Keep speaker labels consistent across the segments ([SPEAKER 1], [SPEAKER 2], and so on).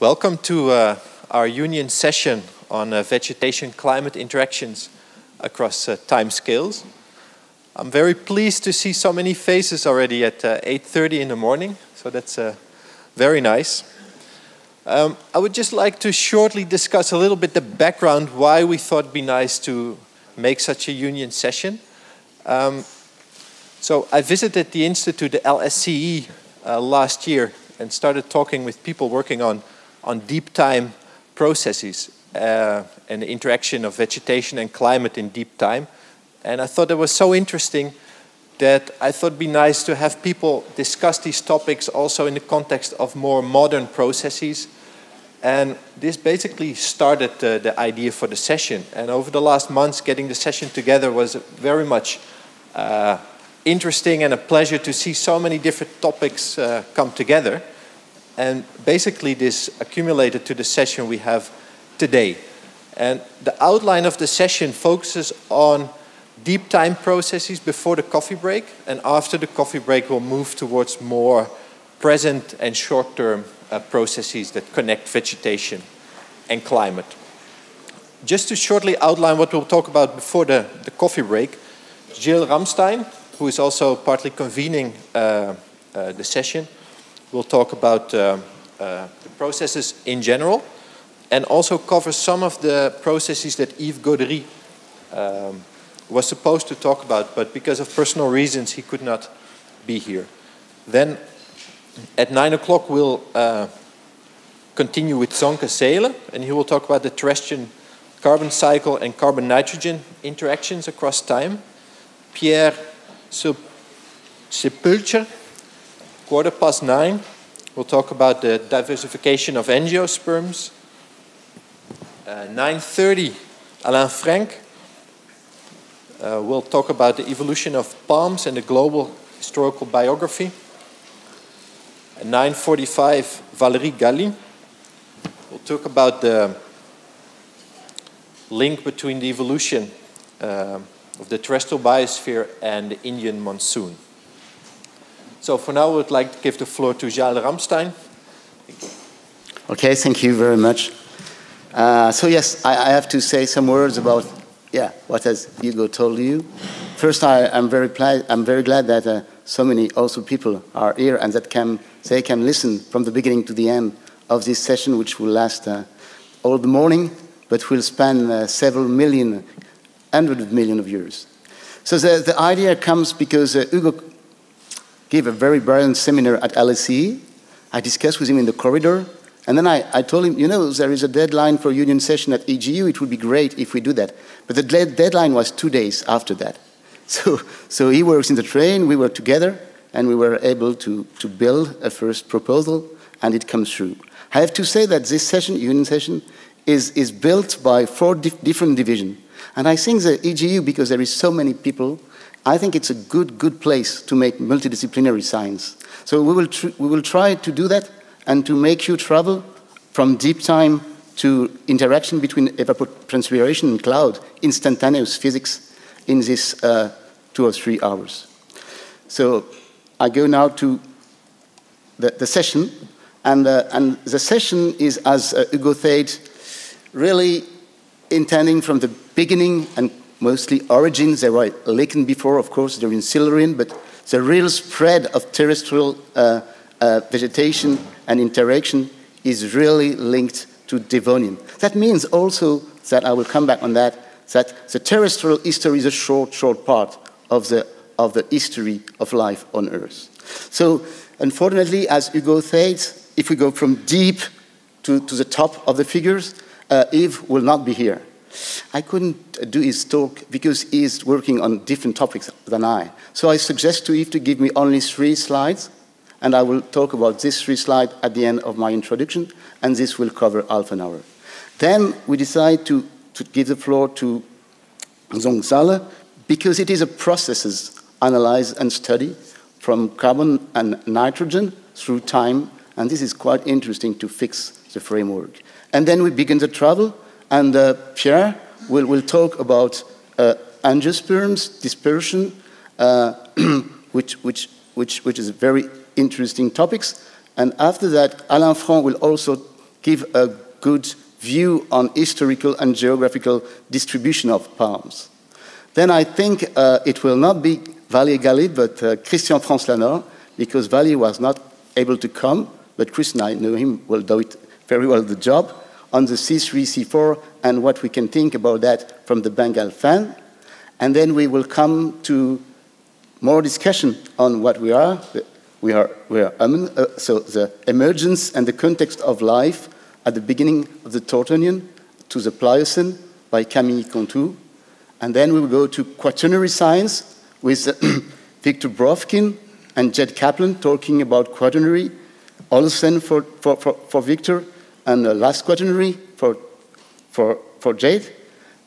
[SPEAKER 1] Welcome to uh, our union session on uh, vegetation climate interactions across uh, time scales. I'm very pleased to see so many faces already at 8.30 in the morning, so that's very nice. Um, I would just like to shortly discuss a little bit the background why we thought it'd be nice to make such a union session. Um, so I visited the institute, the LSCE, uh, last year and started talking with people working on, on deep time processes uh, and the interaction of vegetation and climate in deep time. And I thought it was so interesting that I thought it'd be nice to have people discuss these topics also in the context of more modern processes. And this basically started the idea for the session. And over the last months, getting the session together was very much uh, interesting and a pleasure to see so many different topics uh, come together. And basically, this accumulated to the session we have today. And the outline of the session focuses on deep time processes before the coffee break, and after the coffee break, we'll move towards more present and short term uh, processes that connect vegetation and climate. Just to shortly outline what we'll talk about before the, the coffee break, Gilles Ramstein, who is also partly convening uh, uh, the session, will talk about uh, uh, the processes in general and also cover some of the processes that Yves Goddéris um, was supposed to talk about, but because of personal reasons, he could not be here. Then at 9 o'clock, we'll uh, continue with Sönke Zaehle, and he will talk about the terrestrial carbon cycle and carbon nitrogen interactions across time. Pierre Sepulchre, quarter past nine, we'll talk about the diversification of angiosperms. Uh, 9.30, Alain Frank uh, will talk about the evolution of palms and the global historical biogeography. At 9.45, Valier Galy will talk about the link between the evolution uh, of the terrestrial biosphere and the Indian monsoon. So for now, I would like to give the floor to Gilles Ramstein.
[SPEAKER 2] Okay, thank you very much. Uh, so yes, I, I, have to say some words about yeah what has Hugo told you. First, I, am very glad I'm very glad that uh, so many also people are here and that can they can listen from the beginning to the end of this session, which will last uh, all the morning, but will span uh, several million, hundred of million of years. So the, the idea comes because uh, Hugo gave a very brilliant seminar at LSCE. I discussed with him in the corridor and then I, I told him, you know, there is a deadline for union session at EGU. It would be great if we do that. But the deadline was two days after that. So, so he works in the train, we were together, and we were able to, to build a first proposal, and it comes through. I have to say that this session, union session, is, is built by four dif different divisions. And I think the EGU, because there is so many people, I think it's a good, good place to make multidisciplinary science. So we will, we will try to do that and to make you travel from deep time to interaction between evapotranspiration and cloud, instantaneous physics in this uh, two or three hours. So I go now to the, the session, and, uh, and the session is, as uh, Hugo said, really intending from the beginning and mostly origins. They were lichen before, of course, in Silurian, but the real spread of terrestrial uh, uh, vegetation and interaction is really linked to Devonian. That means also that I will come back on that, that the terrestrial history is a short, short part of the, of the history of life on Earth. So, unfortunately, as Hugo said, if we go from deep to, to the top of the figures, uh, Yves will not be here. I couldn't do his talk because he's working on different topics than I. So I suggest to Yves to give me only three slides and I will talk about this three slides at the end of my introduction, and this will cover half an hour. Then we decide to, to give the floor to Zaehle, because it is a processes analyze and study from carbon and nitrogen through time, and this is quite interesting to fix the framework. And then we begin the travel, and uh, Pierre will, will talk about uh, angiosperms, dispersion, uh, which, which, which, which is a very interesting topics. And after that, Alain Franck will also give a good view on historical and geographical distribution of palms. Then I think uh, it will not be Valier Galy, but uh, Christian France-Lanord, because Valier was not able to come, but Chris and I know him will do it very well the job on the C3, C4, and what we can think about that from the Bengal fan. And then we will come to more discussion on what we are. We are, we are uh, so the emergence and the context of life at the beginning of the Tortonian to the Pliocene by Camille Contoux. And then we will go to quaternary science with Victor Brovkin and Jed Kaplan talking about quaternary, Holocene for, for, for, for Victor, and the last quaternary for, for, for Jed.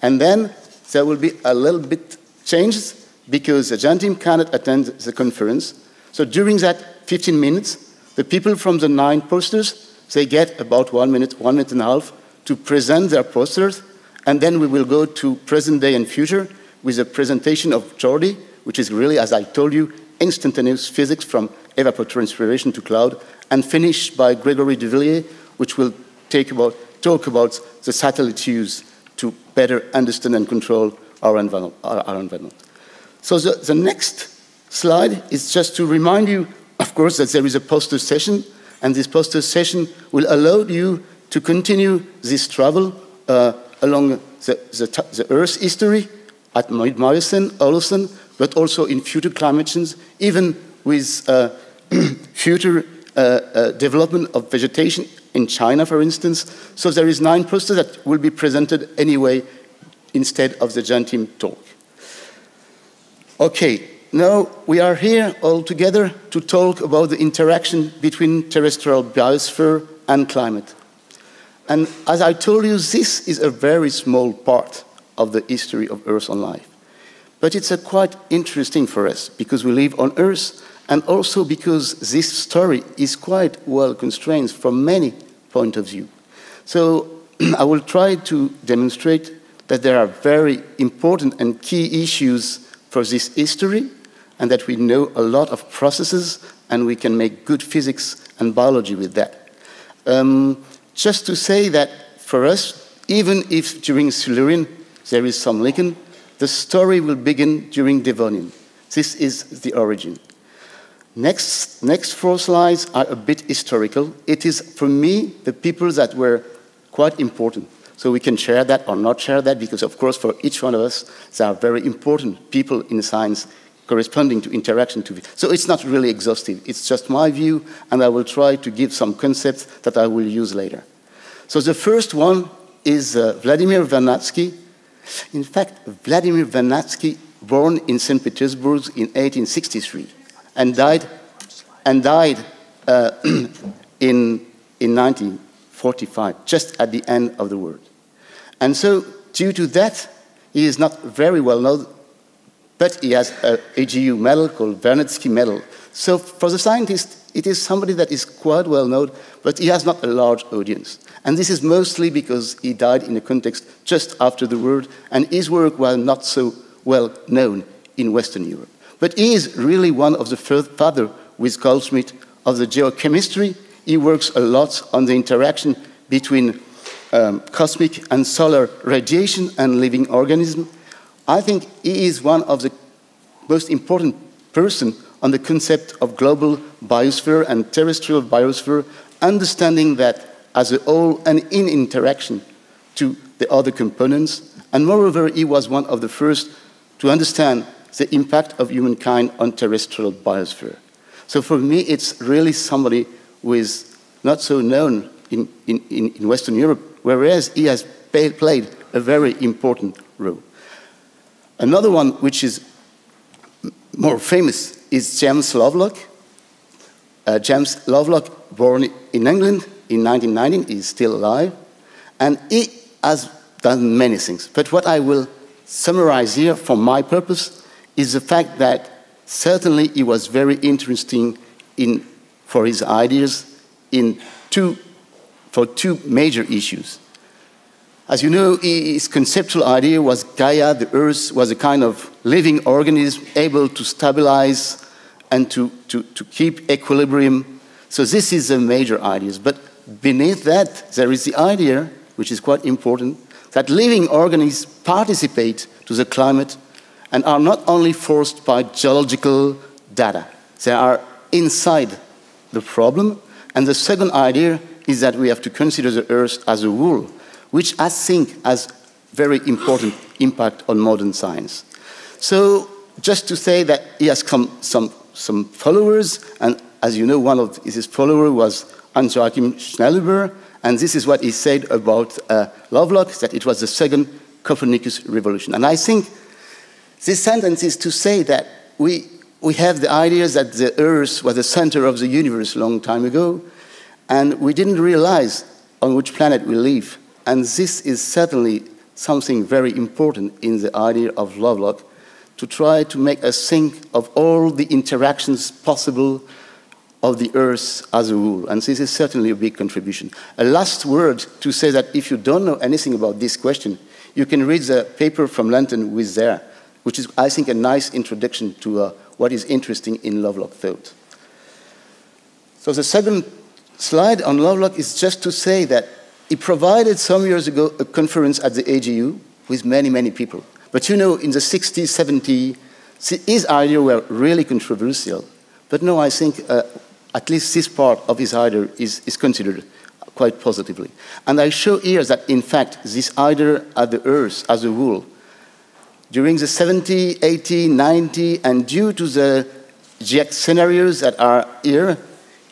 [SPEAKER 2] And then there will be a little bit changes because the team cannot attend the conference. So during that 15 minutes, the people from the nine posters, they get about one minute, one minute and a half to present their posters. And then we will go to present day and future with a presentation of Jordi, which is really, as I told you, instantaneous physics from evapotranspiration to cloud, and finished by Gregory Duveiller, which will about, talk about the satellite use to better understand and control our environment. Our environment. So the, the next slide is just to remind you, of course, that there is a poster session, and this poster session will allow you to continue this travel uh, along the, the, the, Earth's history at Mid-Miocene, Holocene, but also in future climate change, even with uh, future Uh, uh, development of vegetation in China, for instance. So there is nine posters that will be presented anyway instead of the team talk. Okay, now we are here all together to talk about the interaction between terrestrial biosphere and climate. And as I told you, this is a very small part of the history of Earth and life. But it's quite interesting for us because we live on Earth and also because this story is quite well constrained from many point of view. So I will try to demonstrate that there are very important and key issues for this history and that we know a lot of processes and we can make good physics and biology with that. Um, just to say that for us, even if during Silurian there is some lichen, the story will begin during Devonian. This is the origin. Next, next four slides are a bit historical. It is, for me, the people that were quite important. So we can share that or not share that because, of course, for each one of us, there are very important people in science corresponding to interaction. To so it's not really exhaustive. It's just my view, and I will try to give some concepts that I will use later. So the first one is uh, Vladimir Vernadsky. In fact, Vladimir Vernadsky, born in St. Petersburg in 1863 and died, and died uh, in, in 1945, just at the end of the war. And so, due to that, he is not very well known, but he has a AGU medal called Vernadsky Medal. So, for the scientist, it is somebody that is quite well known, but he has not a large audience. And this is mostly because he died in a context just after the war, and his work was not so well known in Western Europe. But he is really one of the first father with Goldschmidt of the geochemistry. He works a lot on the interaction between um, cosmic and solar radiation and living organisms. I think he is one of the most important person on the concept of global biosphere and terrestrial biosphere, understanding that as a whole and in interaction to the other components. And moreover, he was one of the first to understand the impact of humankind on terrestrial biosphere. So for me, it's really somebody who is not so known in, in, in Western Europe, whereas he has played a very important role. Another one which is more famous is James Lovelock. Uh, James Lovelock, born in England in 1919, is still alive, and he has done many things. But what I will summarize here for my purpose is the fact that certainly he was very interesting in, for his ideas in two, for two major issues. As you know, his conceptual idea was Gaia, the Earth, was a kind of living organism able to stabilize and to, to, to keep equilibrium. So this is the major idea. But beneath that, there is the idea, which is quite important, that living organisms participate to the climate and are not only forced by geological data. They are inside the problem. And the second idea is that we have to consider the Earth as a whole, which I think has very important impact on modern science. So just to say that he has come, some, some followers, and as you know, one of his followers was Hans-Joachim Schellnhuber, and this is what he said about uh, Lovelock, that it was the second Copernicus revolution. And I think this sentence is to say that we, we have the idea that the Earth was the center of the universe a long time ago, and we didn't realize on which planet we live. And this is certainly something very important in the idea of Lovelock to try to make us think of all the interactions possible of the earth as a whole. And this is certainly a big contribution. A last word to say that if you don't know anything about this question, you can read the paper from Lenton with there, which is, I think, a nice introduction to uh, what is interesting in Lovelock thought. So the second slide on Lovelock is just to say that he provided some years ago a conference at the AGU with many, many people. But you know, in the 60s, 70s, his ideas were really controversial. But no, I think uh, at least this part of his idea is, is considered quite positively. And I show here that, in fact, this idea of the Earth as a whole, during the 70, 80, 90, and due to the GX scenarios that are here,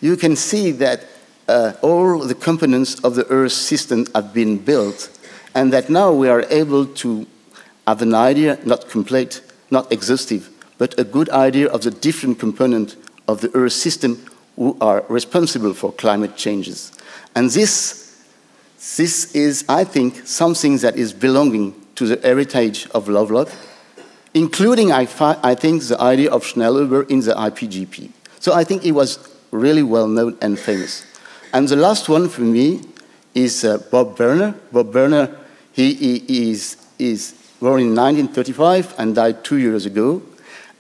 [SPEAKER 2] you can see that uh, all the components of the Earth system have been built, and that now we are able to have an idea, not complete, not exhaustive, but a good idea of the different components of the Earth system who are responsible for climate changes. And this, this is, I think, something that is belonging to the heritage of Lovelock, including, I, I think, the idea of Schellnhuber in the IPGP. So I think he was really well known and famous. And the last one for me is uh, Bob Berner. Bob Berner, he, he is, is born in 1935 and died two years ago.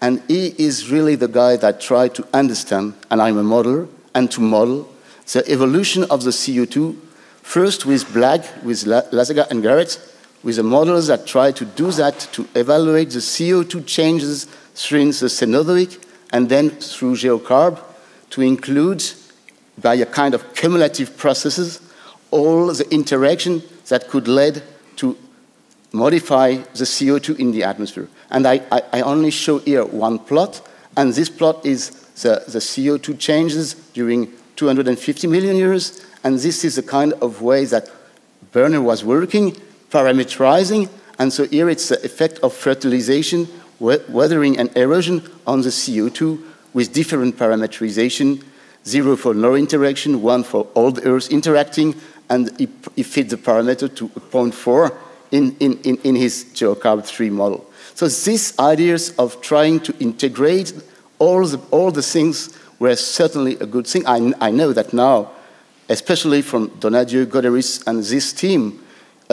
[SPEAKER 2] And he is really the guy that tried to understand, and I'm a modeler, and to model the evolution of the CO2, first with BLAG, with Lasaga and Garrels, with the models that try to do that to evaluate the CO2 changes through the Cenozoic and then through geocarb to include, by a kind of cumulative processes, all the interaction that could lead to modify the CO2 in the atmosphere. And I, I, I, only show here one plot, and this plot is the, the CO2 changes during 250 million years, and this is the kind of way that Berner was working, parameterizing, and so here it's the effect of fertilization, weathering, and erosion on the CO2 with different parameterization, zero for no interaction, one for all the Earth interacting, and he, he fit the parameter to 0.4 in, in, in his GeoCarb 3 model. So these ideas of trying to integrate all the, all the things were certainly a good thing. I, I know that now, especially from Donadieu, Goddéris, and this team,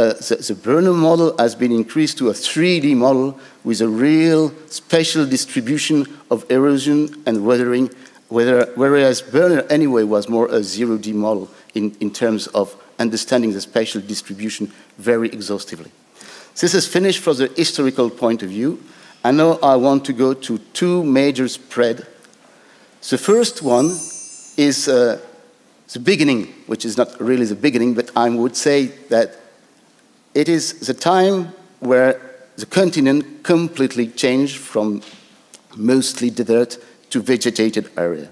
[SPEAKER 2] uh, the, the model has been increased to a 3D model with a real spatial distribution of erosion and weathering, whereas Berner anyway was more a 0D model in, in terms of understanding the spatial distribution very exhaustively. This is finished from the historical point of view. And now I want to go to two major spread. The first one is uh, the beginning, which is not really the beginning, but I would say that it is the time where the continent completely changed from mostly desert to vegetated area.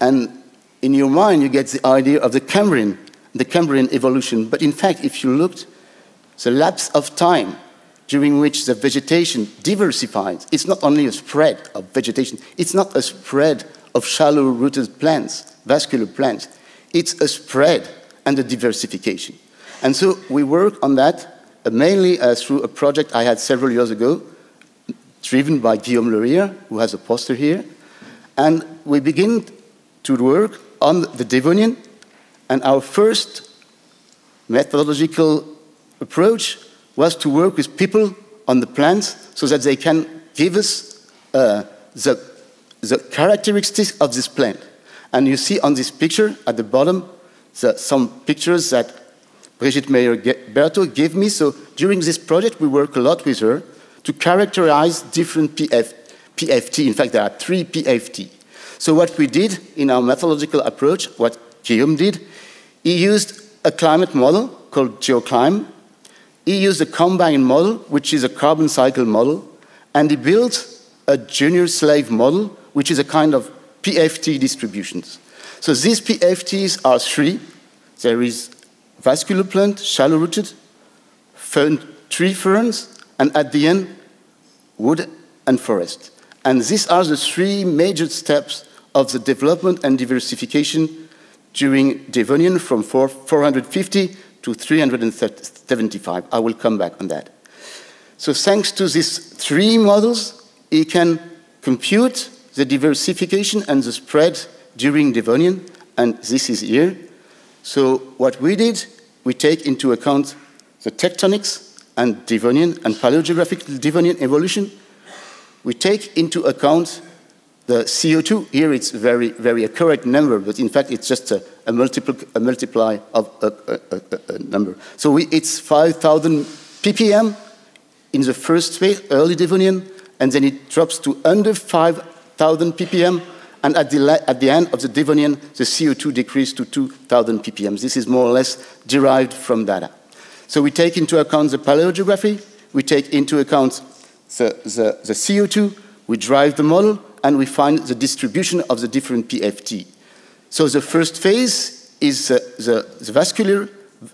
[SPEAKER 2] And in your mind, you get the idea of the Cambrian the Cambrian evolution. But in fact, if you looked, the lapse of time during which the vegetation diversifies, it's not only a spread of vegetation, it's not a spread of shallow rooted plants, vascular plants, it's a spread and a diversification. And so we work on that uh, mainly uh, through a project I had several years ago, driven by Guillaume Le Hir, who has a poster here. And we begin to work on the Devonian and our first methodological approach was to work with people on the plants so that they can give us uh, the, the characteristics of this plant. And you see on this picture at the bottom the, some pictures that Brigitte Meyer-Berthaud gave me. So during this project, we work a lot with her to characterize different PF, PFT. In fact, there are three PFT. So what we did in our methodological approach, what Guillaume did, he used a climate model called GEOCLIM. He used a combined model, which is a carbon cycle model, and he built a junior slave model, which is a kind of PFT distributions. So these PFTs are three. There is vascular plant, shallow rooted, fern, tree ferns, and at the end, wood and forest. And these are the three major steps of the development and diversification during Devonian from 450 to 375. I will come back on that. So thanks to these three models, you can compute the diversification and the spread during Devonian, and this is here. So what we did, we take into account the tectonics and Devonian and paleogeographic Devonian evolution. We take into account the CO2. Here it's very, very accurate number, but in fact it's just a, a, multipl a multiply of a, a, a number. So we, it's 5,000 ppm in the first phase, early Devonian, and then it drops to under 5,000 ppm and at the, at the end of the Devonian, the CO2 decreased to 2,000 ppm. This is more or less derived from data. So we take into account the paleogeography, we take into account the, the, the CO2, we drive the model, and we find the distribution of the different PFT. So the first phase is uh, the, the, vascular,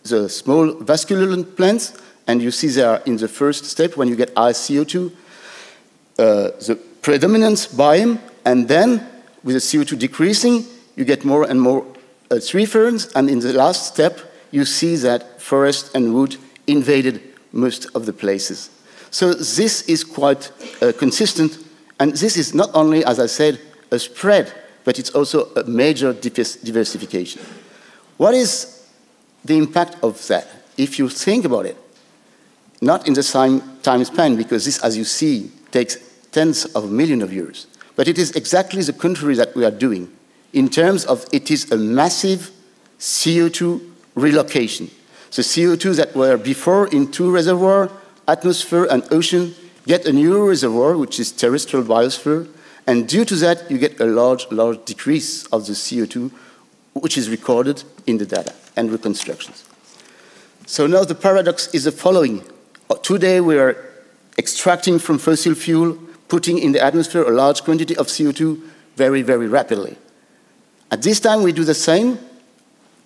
[SPEAKER 2] the small vascular plants, and you see there in the first step when you get high CO2, uh, the predominance biome, and then with the CO2 decreasing, you get more and more uh, tree ferns, and in the last step, you see that forest and wood invaded most of the places. So this is quite uh, consistent, and this is not only, as I said, a spread, but it's also a major diversification. What is the impact of that? If you think about it, not in the same time span, because this, as you see, takes tens of millions of years. But it is exactly the contrary that we are doing in terms of it is a massive CO2 relocation. The CO2 that were before in two reservoirs, atmosphere and ocean, get a new reservoir, which is terrestrial biosphere, and due to that, you get a large, large decrease of the CO2, which is recorded in the data and reconstructions. So now the paradox is the following. Today we are extracting from fossil fuel putting in the atmosphere a large quantity of CO2 very, very rapidly. At this time, we do the same,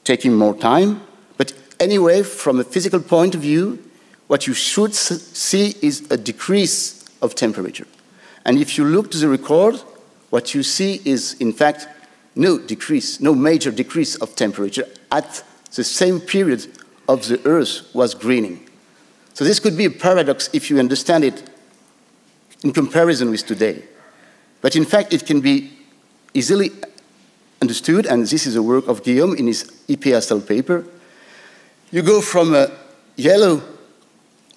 [SPEAKER 2] taking more time, but anyway, from a physical point of view, what you should see is a decrease of temperature. And if you look to the record, what you see is, in fact, no decrease, no major decrease of temperature at the same period of the Earth was greening. So this could be a paradox if you understand it in comparison with today. But in fact, it can be easily understood, and this is a work of Guillaume in his EPSL paper. You go from a yellow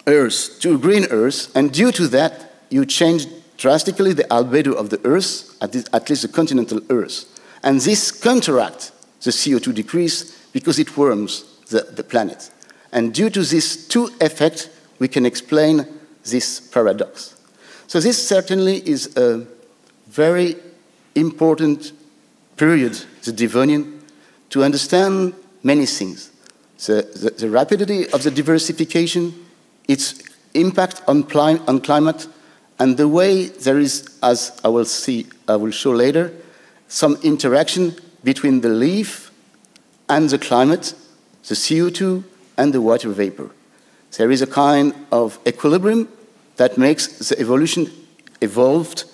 [SPEAKER 2] Earth to a green Earth, and due to that, you change drastically the albedo of the Earth, at, at least the continental Earth. And this counteracts the CO2 decrease because it warms the, the planet. And due to these two effects, we can explain this paradox. So this certainly is a very important period, the Devonian, to understand many things. The, the, the rapidity of the diversification, its impact on, on climate, and the way there is, as I will see, I will show later, some interaction between the leaf and the climate, the CO2 and the water vapor. There is a kind of equilibrium that makes the evolution evolved.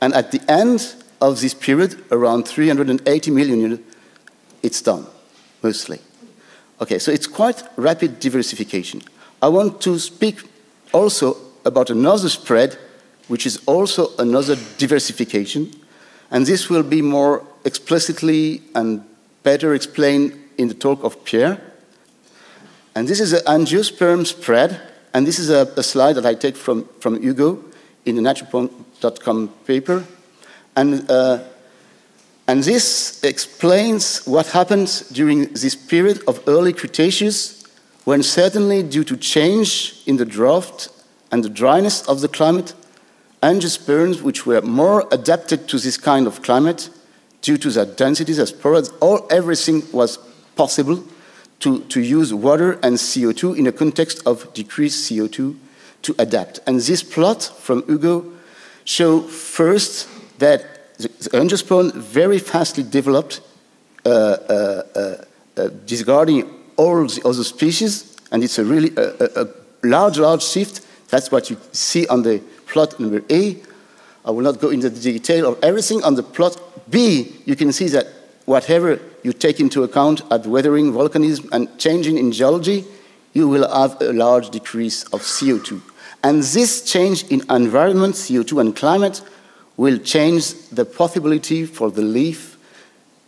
[SPEAKER 2] And at the end of this period, around 380 million years, it's done, mostly. Okay, so it's quite rapid diversification. I want to speak also about another spread, which is also another diversification. And this will be more explicitly and better explained in the talk of Pierre. And this is an angiosperm spread, and this is a, a slide that I take from, from Hugo in the natural.com paper. And, uh, And this explains what happens during this period of early Cretaceous, when certainly due to change in the drought and the dryness of the climate, angiosperms which were more adapted to this kind of climate due to their densities as poroids, all everything was possible to, to use water and CO2 in a context of decreased CO2 to adapt. And this plot from Hugo show first that the, the angiosperm very fastly developed, uh, uh, uh, uh, discarding all the other species, and it's a really a, a, a large, large shift. That's what you see on the plot number A. I will not go into the detail of everything. On the plot B, you can see that whatever you take into account at weathering, volcanism, and changing in geology, you will have a large decrease of CO2. And this change in environment, CO2 and climate, will change the possibility for the leaf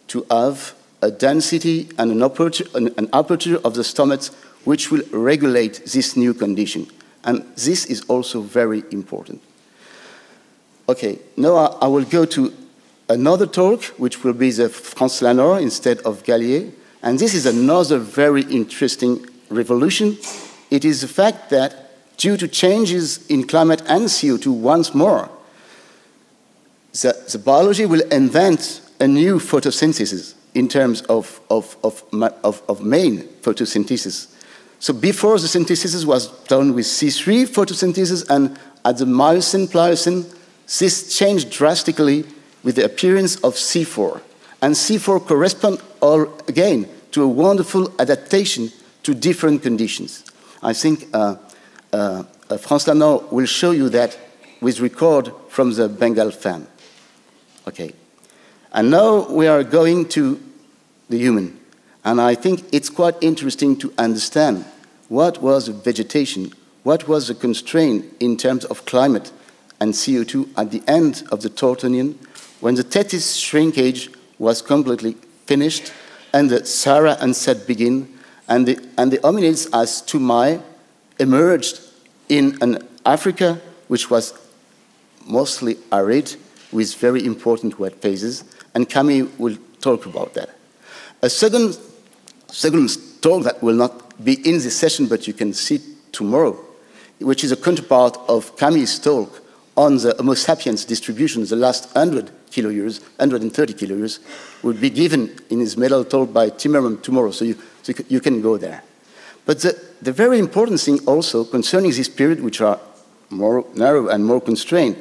[SPEAKER 2] to have a density and an aperture, an aperture of the stomach which will regulate this new condition. And this is also very important. Okay, now I will go to another talk, which will be the France-Lanord instead of Galy. And this is another very interesting revolution. It is the fact that due to changes in climate and CO2 once more, the, the biology will invent a new photosynthesis in terms of, of, of, of, of main photosynthesis. So before the synthesis was done with C3 photosynthesis and at the Miocene, Pliocene, this changed drastically with the appearance of C4. And C4 corresponds all again to a wonderful adaptation to different conditions. I think uh, uh, uh, will show you that with record from the Bengal fan. Okay. And now we are going to the human. And I think it's quite interesting to understand what was the vegetation, what was the constraint in terms of climate and CO2 at the end of the Tortonian when the Tethys shrinkage was completely finished and the Sahara onset began, and the, and the hominids as Toumai emerged in an Africa which was mostly arid with very important wet phases, and Camille will talk about that. A second, second talk that will not be in this session, but you can see tomorrow, which is a counterpart of Camille's talk on the Homo sapiens distribution, the last 100 kiloyears, 130 kiloyears, will be given in his medal talk by Timmermann tomorrow, so you, so you can go there. But the, the very important thing also concerning this period, which are more narrow and more constrained,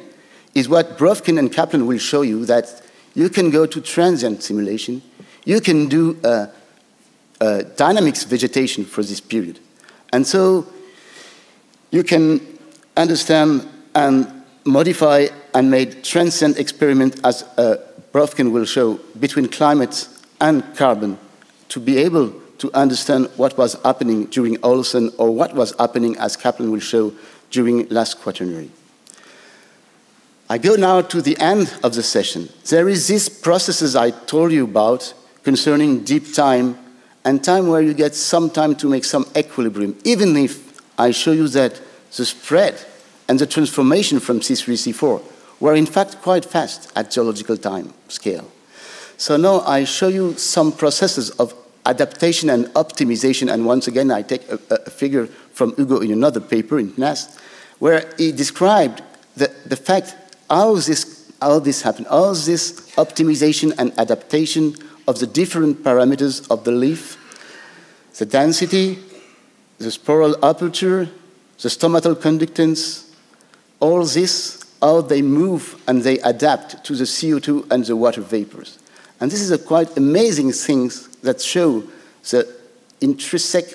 [SPEAKER 2] is what Brovkin and Kaplan will show you that you can go to transient simulation, you can do uh, uh, dynamics vegetation for this period. And so you can understand and modify and made transient experiment, as uh, Brovkin will show, between climate and carbon to be able to understand what was happening during Holocene or what was happening, as Kaplan will show, during last quaternary. I go now to the end of the session. There is these processes I told you about concerning deep time and time where you get some time to make some equilibrium, even if I show you that the spread and the transformation from C3, C4 were in fact quite fast at geological time scale. So now I show you some processes of adaptation and optimization, and once again I take a, a figure from Hugo in another paper in NAST, where he described the, the fact how this, how this happened, how this optimization and adaptation of the different parameters of the leaf, the density, the sporal aperture, the stomatal conductance, all this, how they move and they adapt to the CO2 and the water vapors. And this is a quite amazing things that show the intrinsic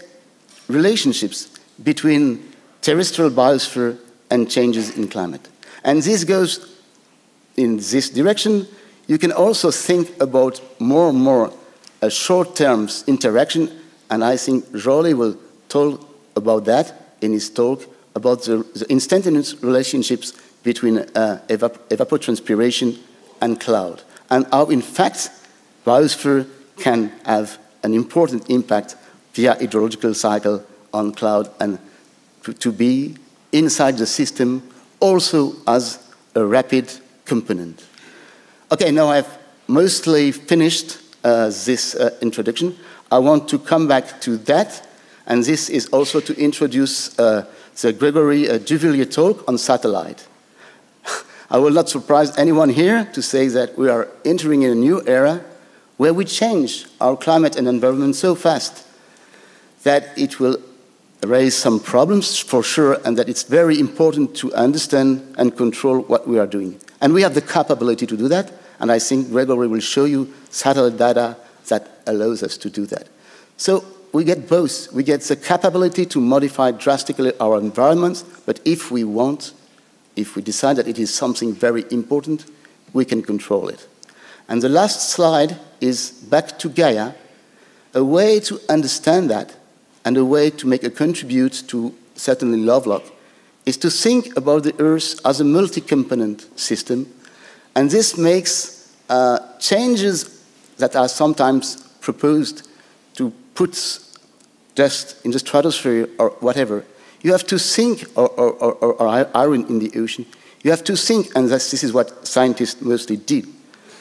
[SPEAKER 2] relationships between terrestrial biosphere and changes in climate. And this goes in this direction. You can also think about more and more a short-term interaction, and I think Jordi will talk about that in his talk about the, the instantaneous relationships between uh, evap evapotranspiration and cloud, and how, in fact, biosphere can have an important impact via hydrological cycle on cloud and to, to be inside the system also as a rapid component. Okay, now I have mostly finished uh, this uh, introduction. I want to come back to that, and this is also to introduce uh, the Gregory uh, talk on satellite. I will not surprise anyone here to say that we are entering in a new era where we change our climate and environment so fast that it will raise some problems for sure, and that it's very important to understand and control what we are doing. And we have the capability to do that, and I think Gregory will show you satellite data that allows us to do that. So we get both. We get the capability to modify drastically our environments, but if we want, if we decide that it is something very important, we can control it. And the last slide is back to Gaia, a way to understand that and a way to make a contribute to certainly Lovelock is to think about the Earth as a multi-component system. And this makes uh, changes that are sometimes proposed to put dust in the stratosphere or whatever you have to sink, or, or, or, or iron in the ocean, you have to think, and this is what scientists mostly did.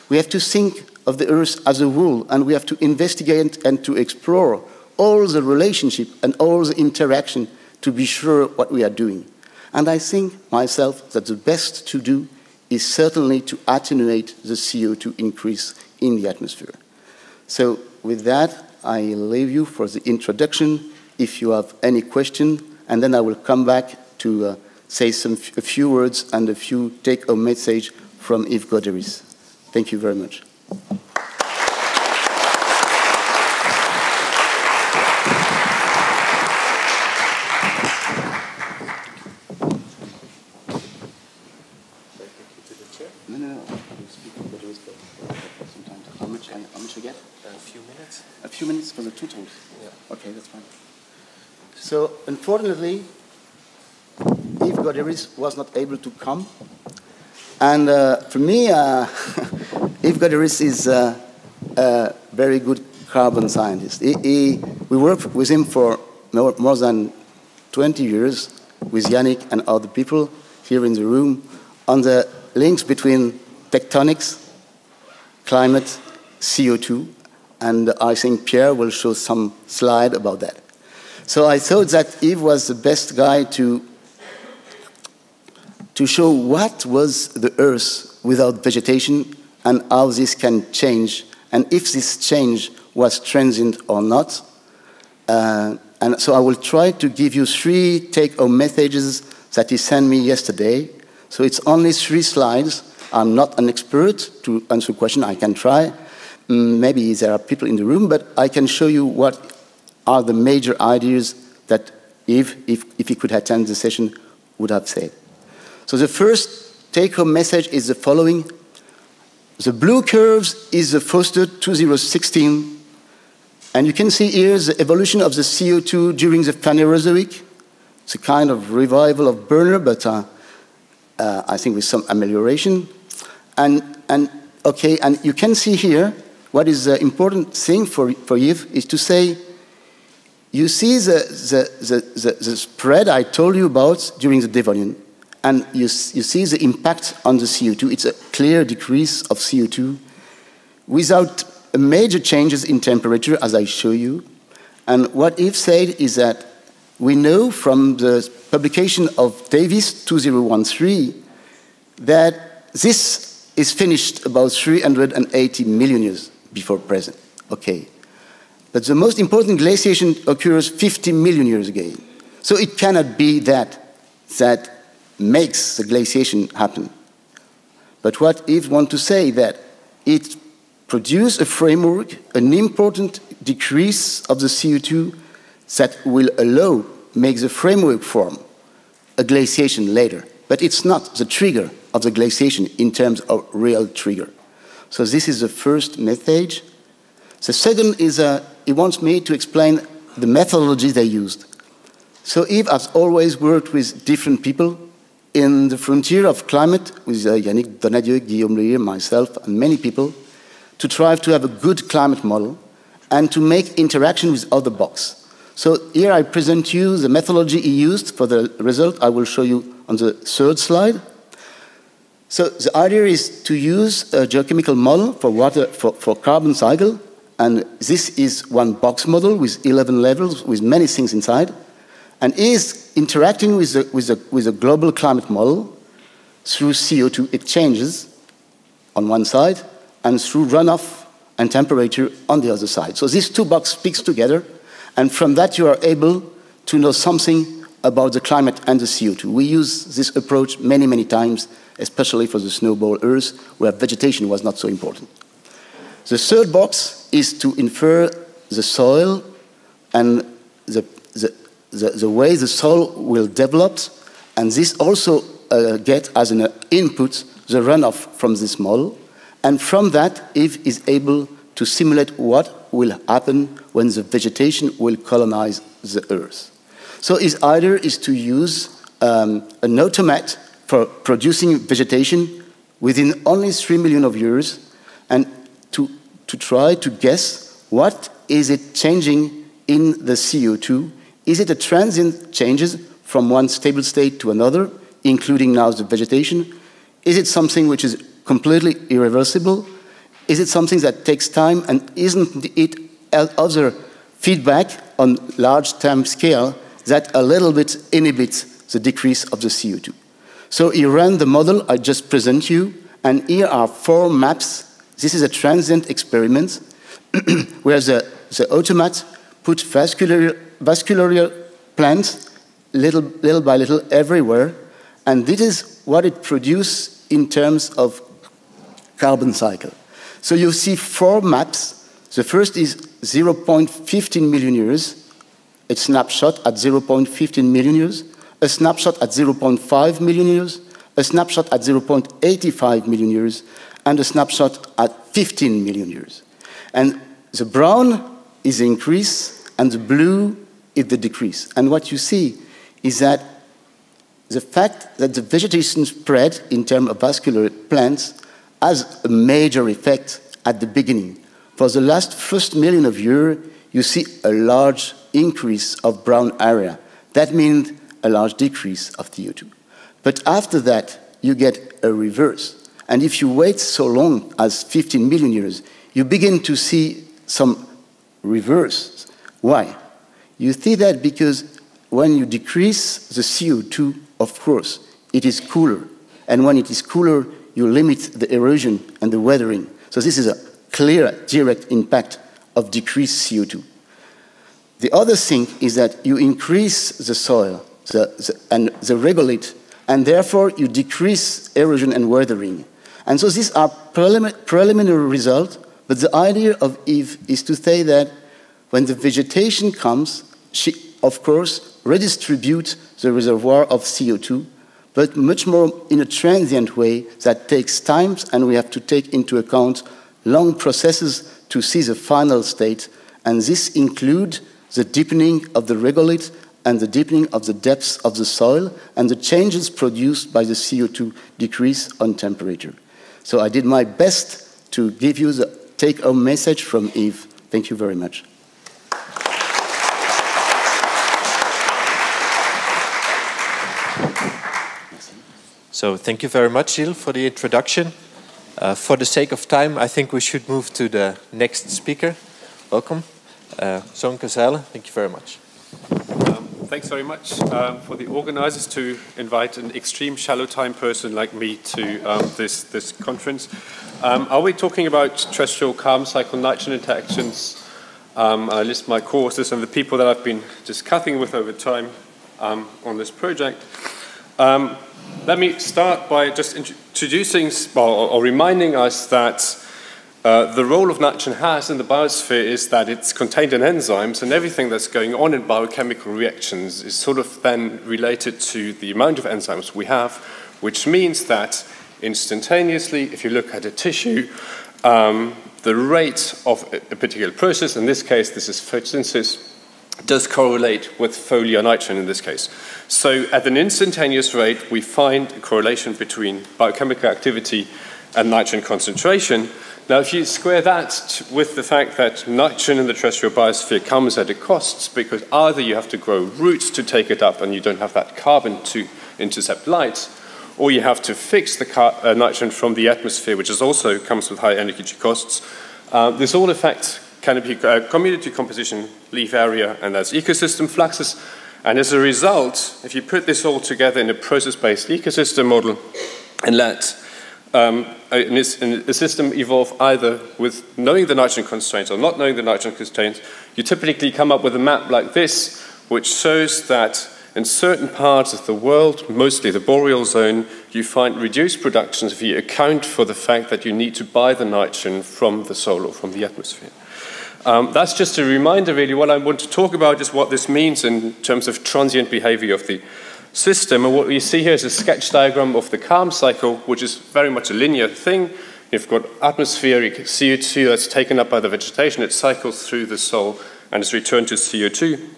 [SPEAKER 2] We have to think of the Earth as a whole, and we have to investigate and to explore all the relationship and all the interaction to be sure what we are doing. And I think myself that the best to do is certainly to attenuate the CO2 increase in the atmosphere. So with that, I leave you for the introduction. If you have any question, and then I will come back to uh, say some a few words and a few take-home message from Yves Goddéris. Thank you very much. No, no, no. How much, how much I get?
[SPEAKER 1] A few minutes.
[SPEAKER 2] A few minutes for the two talks?
[SPEAKER 1] Yeah.
[SPEAKER 2] Okay, that's fine. So unfortunately, Yves Goddéris was not able to come. And uh, for me, uh, Yves Goddéris is uh, a very good carbon scientist. He, he, we worked with him for more, more than 20 years with Yannick and other people here in the room on the links between tectonics, climate, CO2, and I think Pierre will show some slide about that. So I thought that Yves was the best guy to, to show what was the Earth without vegetation and how this can change, and if this change was transient or not. Uh, and so I will try to give you three take-home messages that he sent me yesterday. So it's only three slides. I'm not an expert to answer a question. I can try. Mm, maybe there are people in the room, but I can show you what are the major ideas that if, if, if he could attend the session, would have said. So the first take-home message is the following. The blue curves is the Foster 2016, and you can see here the evolution of the CO2 during the Phanerozoic. It's a kind of revival of Berner, but uh, uh, I think with some amelioration. And, and, okay, and you can see here what is the important thing for, for Yves is to say you see the, the, the, the, spread I told you about during the Devonian, and you, you see the impact on the CO2. It's a clear decrease of CO2 without major changes in temperature, as I show you. And what Yves said is that we know from the publication of Davis 2013 that this is finished about 380 million years before present. Okay. But the most important glaciation occurs 50 million years ago. So it cannot be that that makes the glaciation happen. But what Yves wants to say that it produces a framework, an important decrease of the CO2 that will allow, make the framework form a glaciation later. But it's not the trigger of the glaciation in terms of real trigger. So this is the first message. The second is a he wants me to explain the methodology they used. So Yves has always worked with different people in the frontier of climate with uh, Yannick Donadieu, Guillaume Le Hir, myself, and many people to try to have a good climate model and to make interaction with other box. So here I present you the methodology he used for the result I will show you on the third slide. So the idea is to use a geochemical model for water for, for carbon cycle, and this is one box model with 11 levels with many things inside, and is interacting with the, with the, with global climate model through CO2 exchanges on one side and through runoff and temperature on the other side. So these two boxes speaks together, and from that you are able to know something about the climate and the CO2. We use this approach many, many times, especially for the snowball Earth, where vegetation was not so important. The third box is to infer the soil and the, the, the, the way the soil will develop, and this also uh, get as an input the runoff from this model, and from that, Yves is able to simulate what will happen when the vegetation will colonize the Earth. So his idea is to use um, an automat for producing vegetation within only three million of years to, try to guess what is it changing in the CO2. Is it a transient changes from one stable state to another, including now the vegetation? Is it something which is completely irreversible? Is it something that takes time and isn't it other feedback on large time scale that a little bit inhibits the decrease of the CO2? So he ran the model I just present you, and here are four maps. This is a transient experiment where the, the automate put vascular, vascular plants little, little by little everywhere, and this is what it produces in terms of carbon cycle. So you see four maps. The first is 0.15 million years, a snapshot at 0.15 million years, a snapshot at 0.5 million years, a snapshot at 0.85 million years, and a snapshot at 15 million years. And the brown is the increase, and the blue is the decrease. And what you see is that the fact that the vegetation spread in terms of vascular plants has a major effect at the beginning. For the last first million of years, you see a large increase of brown area. That means a large decrease of CO2. But after that, you get a reverse. And if you wait so long as 15 million years, you begin to see some reverse. Why? You see that because when you decrease the CO2, of course, it is cooler. And when it is cooler, you limit the erosion and the weathering. So this is a clear, direct impact of decreased CO2. The other thing is that you increase the soil the, the, and the regolith, and therefore you decrease erosion and weathering. And so these are prelim preliminary results, but the idea of Yves is to say that when the vegetation comes, she, of course, redistributes the reservoir of CO2 but much more in a transient way that takes time, and we have to take into account long processes to see the final state. And this includes the deepening of the regolith and the deepening of the depths of the soil and the changes produced by the CO2 decrease on temperature. So I did my best to give you the take-home message from Yves. Thank you very much.
[SPEAKER 1] So thank you very much, Gilles, for the introduction. Uh, for the sake of time, I think we should move to the next speaker. Welcome, uh, Sönke Thank you very much.
[SPEAKER 3] Um, thanks very much um, for the organizers to invite an extreme shallow time person like me to um, this, this conference. Um, are we talking about terrestrial carbon cycle nitrogen interactions? Um, I list my courses and the people that I've been discussing with over time um, on this project. Um, let me start by just introducing or, or reminding us that uh, the role of nitrogen has in the biosphere is that it's contained in enzymes, and everything that's going on in biochemical reactions is sort of then related to the amount of enzymes we have, which means that instantaneously, if you look at a tissue, um, the rate of a particular process, in this case, this is photosynthesis, does correlate with foliar nitrogen in this case. So at an instantaneous rate, we find a correlation between biochemical activity and nitrogen concentration. Now, if you square that with the fact that nitrogen in the terrestrial biosphere comes at a cost, because either you have to grow roots to take it up and you don't have that carbon to intercept light, or you have to fix the uh, nitrogen from the atmosphere, which also comes with high energy costs. Uh, this all affects canopy, uh, community composition, leaf area, and there's ecosystem fluxes. And as a result, if you put this all together in a process-based ecosystem model and let um, a, a, system evolve either with knowing the nitrogen constraints or not knowing the nitrogen constraints, you typically come up with a map like this, which shows that in certain parts of the world, mostly the boreal zone, you find reduced productions if you account for the fact that you need to buy the nitrogen from the soil or from the atmosphere. Um, that's just a reminder, really. What I want to talk about is what this means in terms of transient behavior of the system. And what you see here is a sketch diagram of the carbon cycle, which is very much a linear thing. You've got atmospheric CO2 that's taken up by the vegetation, it cycles through the soil and is returned to CO2.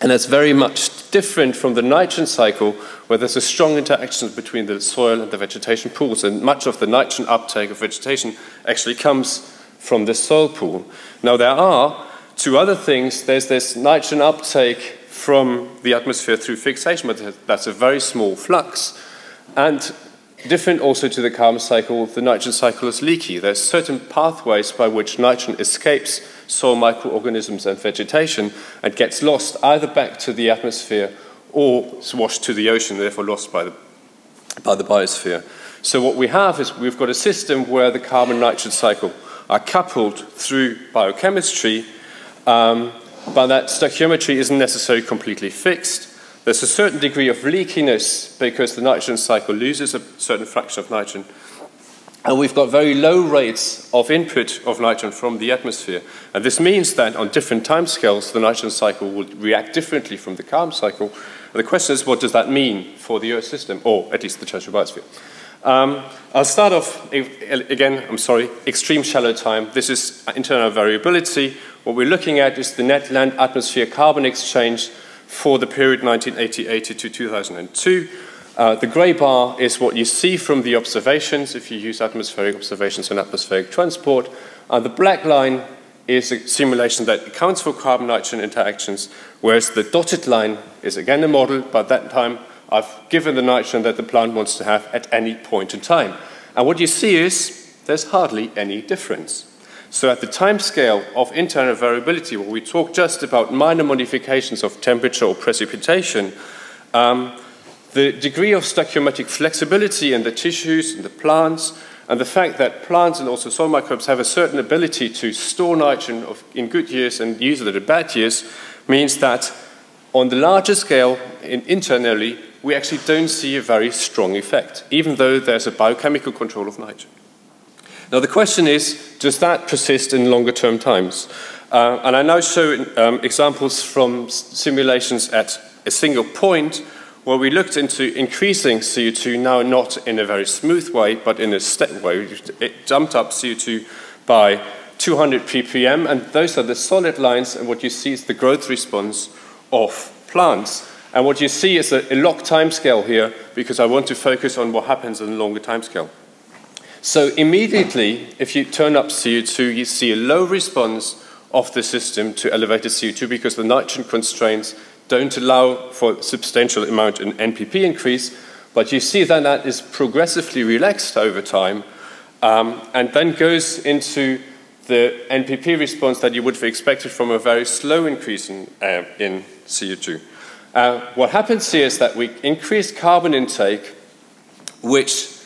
[SPEAKER 3] And that's very much different from the nitrogen cycle, where there's a strong interaction between the soil and the vegetation pools. And much of the nitrogen uptake of vegetation actually comes from the soil pool. Now, there are two other things. There's this nitrogen uptake from the atmosphere through fixation, but that's a very small flux. And different also to the carbon cycle, the nitrogen cycle is leaky. There's certain pathways by which nitrogen escapes soil microorganisms and vegetation and gets lost either back to the atmosphere or is washed to the ocean, therefore lost by the, by the biosphere. So what we have is we've got a system where the carbon nitrogen cycle are coupled through biochemistry um, but that stoichiometry isn't necessarily completely fixed. There's a certain degree of leakiness because the nitrogen cycle loses a certain fraction of nitrogen. And we've got very low rates of input of nitrogen from the atmosphere. And this means that on different timescales, the nitrogen cycle will react differently from the carbon cycle. The question is, what does that mean for the Earth system, or at least the terrestrial biosphere? Um, I'll start off, again, I'm sorry, extreme shallow time. This is internal variability. What we're looking at is the net land atmosphere carbon exchange for the period 1988 to 2002. Uh, the grey bar is what you see from the observations if you use atmospheric observations and atmospheric transport. And the black line is a simulation that accounts for carbon-nitrogen interactions, whereas the dotted line is again a model, but that time I've given the nitrogen that the plant wants to have at any point in time. And what you see is there's hardly any difference. So at the time scale of internal variability, where we talk just about minor modifications of temperature or precipitation, um, the degree of stoichiometric flexibility in the tissues and the plants, and the fact that plants and also soil microbes have a certain ability to store nitrogen of, in good years and use it in bad years, means that on the larger scale, in, internally, we actually don't see a very strong effect, even though there's a biochemical control of nitrogen. Now, the question is, does that persist in longer term times? Uh, and I now show um, examples from simulations at a single point where we looked into increasing CO2, now not in a very smooth way, but in a step way. It jumped up CO2 by 200 ppm, and those are the solid lines, and what you see is the growth response of plants. And what you see is a, a log timescale here, because I want to focus on what happens in a longer timescale. So immediately, if you turn up CO2, you see a low response of the system to elevated CO2 because the nitrogen constraints don't allow for substantial amount in NPP increase, but you see that that is progressively relaxed over time um, and then goes into the NPP response that you would have expected from a very slow increase in, uh, in CO2. Uh, what happens here is that we increase carbon intake, which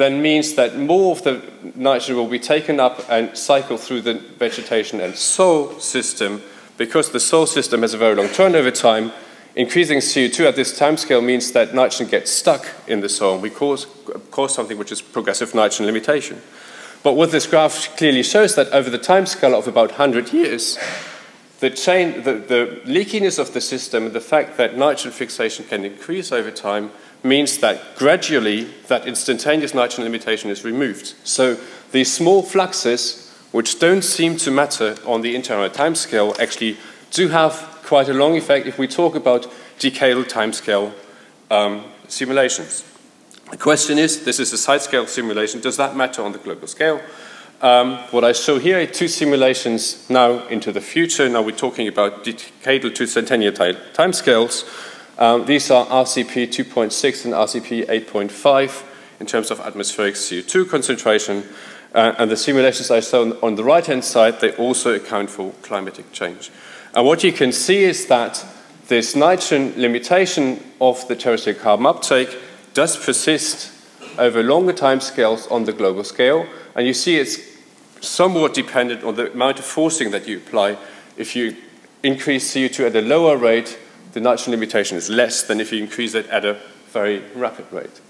[SPEAKER 3] then means that more of the nitrogen will be taken up and cycled through the vegetation and soil system. Because the soil system has a very long turnover time, increasing CO2 at this time scale means that nitrogen gets stuck in the soil. We cause, cause something which is progressive nitrogen limitation. But what this graph clearly shows that over the time scale of about 100 years, the, chain, the, the leakiness of the system and the fact that nitrogen fixation can increase over time means that gradually that instantaneous nitrogen limitation is removed. So these small fluxes, which don't seem to matter on the internal timescale, actually do have quite a long effect if we talk about decadal timescale um, simulations. The question is, this is a side-scale simulation, does that matter on the global scale? Um, what I show here are two simulations now into the future. Now we're talking about decadal to centennial timescales. Um, these are RCP 2.6 and RCP 8.5 in terms of atmospheric CO2 concentration. Uh, and the simulations I show on the right-hand side, they also account for climatic change. And what you can see is that this nitrogen limitation of the terrestrial carbon uptake does persist over longer time scales on the global scale. And you see it's somewhat dependent on the amount of forcing that you apply. If you increase CO2 at a lower rate, the nitrogen limitation is less than if you increase it at a very rapid rate.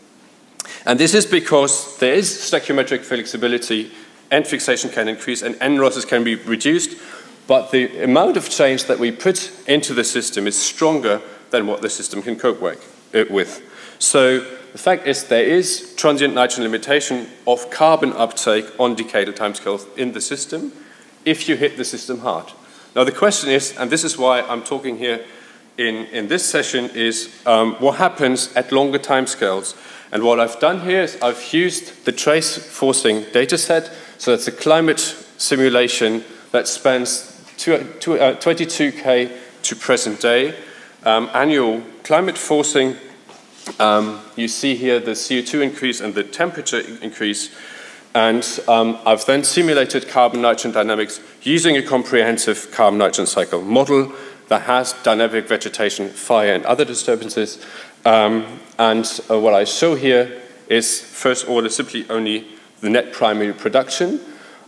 [SPEAKER 3] And this is because there is stoichiometric flexibility and fixation can increase and N losses can be reduced, but the amount of change that we put into the system is stronger than what the system can cope with. So the fact is there is transient nitrogen limitation of carbon uptake on decadal timescales in the system if you hit the system hard. Now the question is, and this is why I'm talking here in, in this session, is um, what happens at longer timescales. And what I've done here is I've used the trace forcing dataset, so it's a climate simulation that spans two, two, uh, 22K to present day. Um, annual climate forcing, um, you see here the CO2 increase and the temperature increase. And um, I've then simulated carbon nitrogen dynamics using a comprehensive carbon nitrogen cycle model that has dynamic vegetation, fire, and other disturbances. Um, and uh, what I show here is, first order, simply only the net primary production.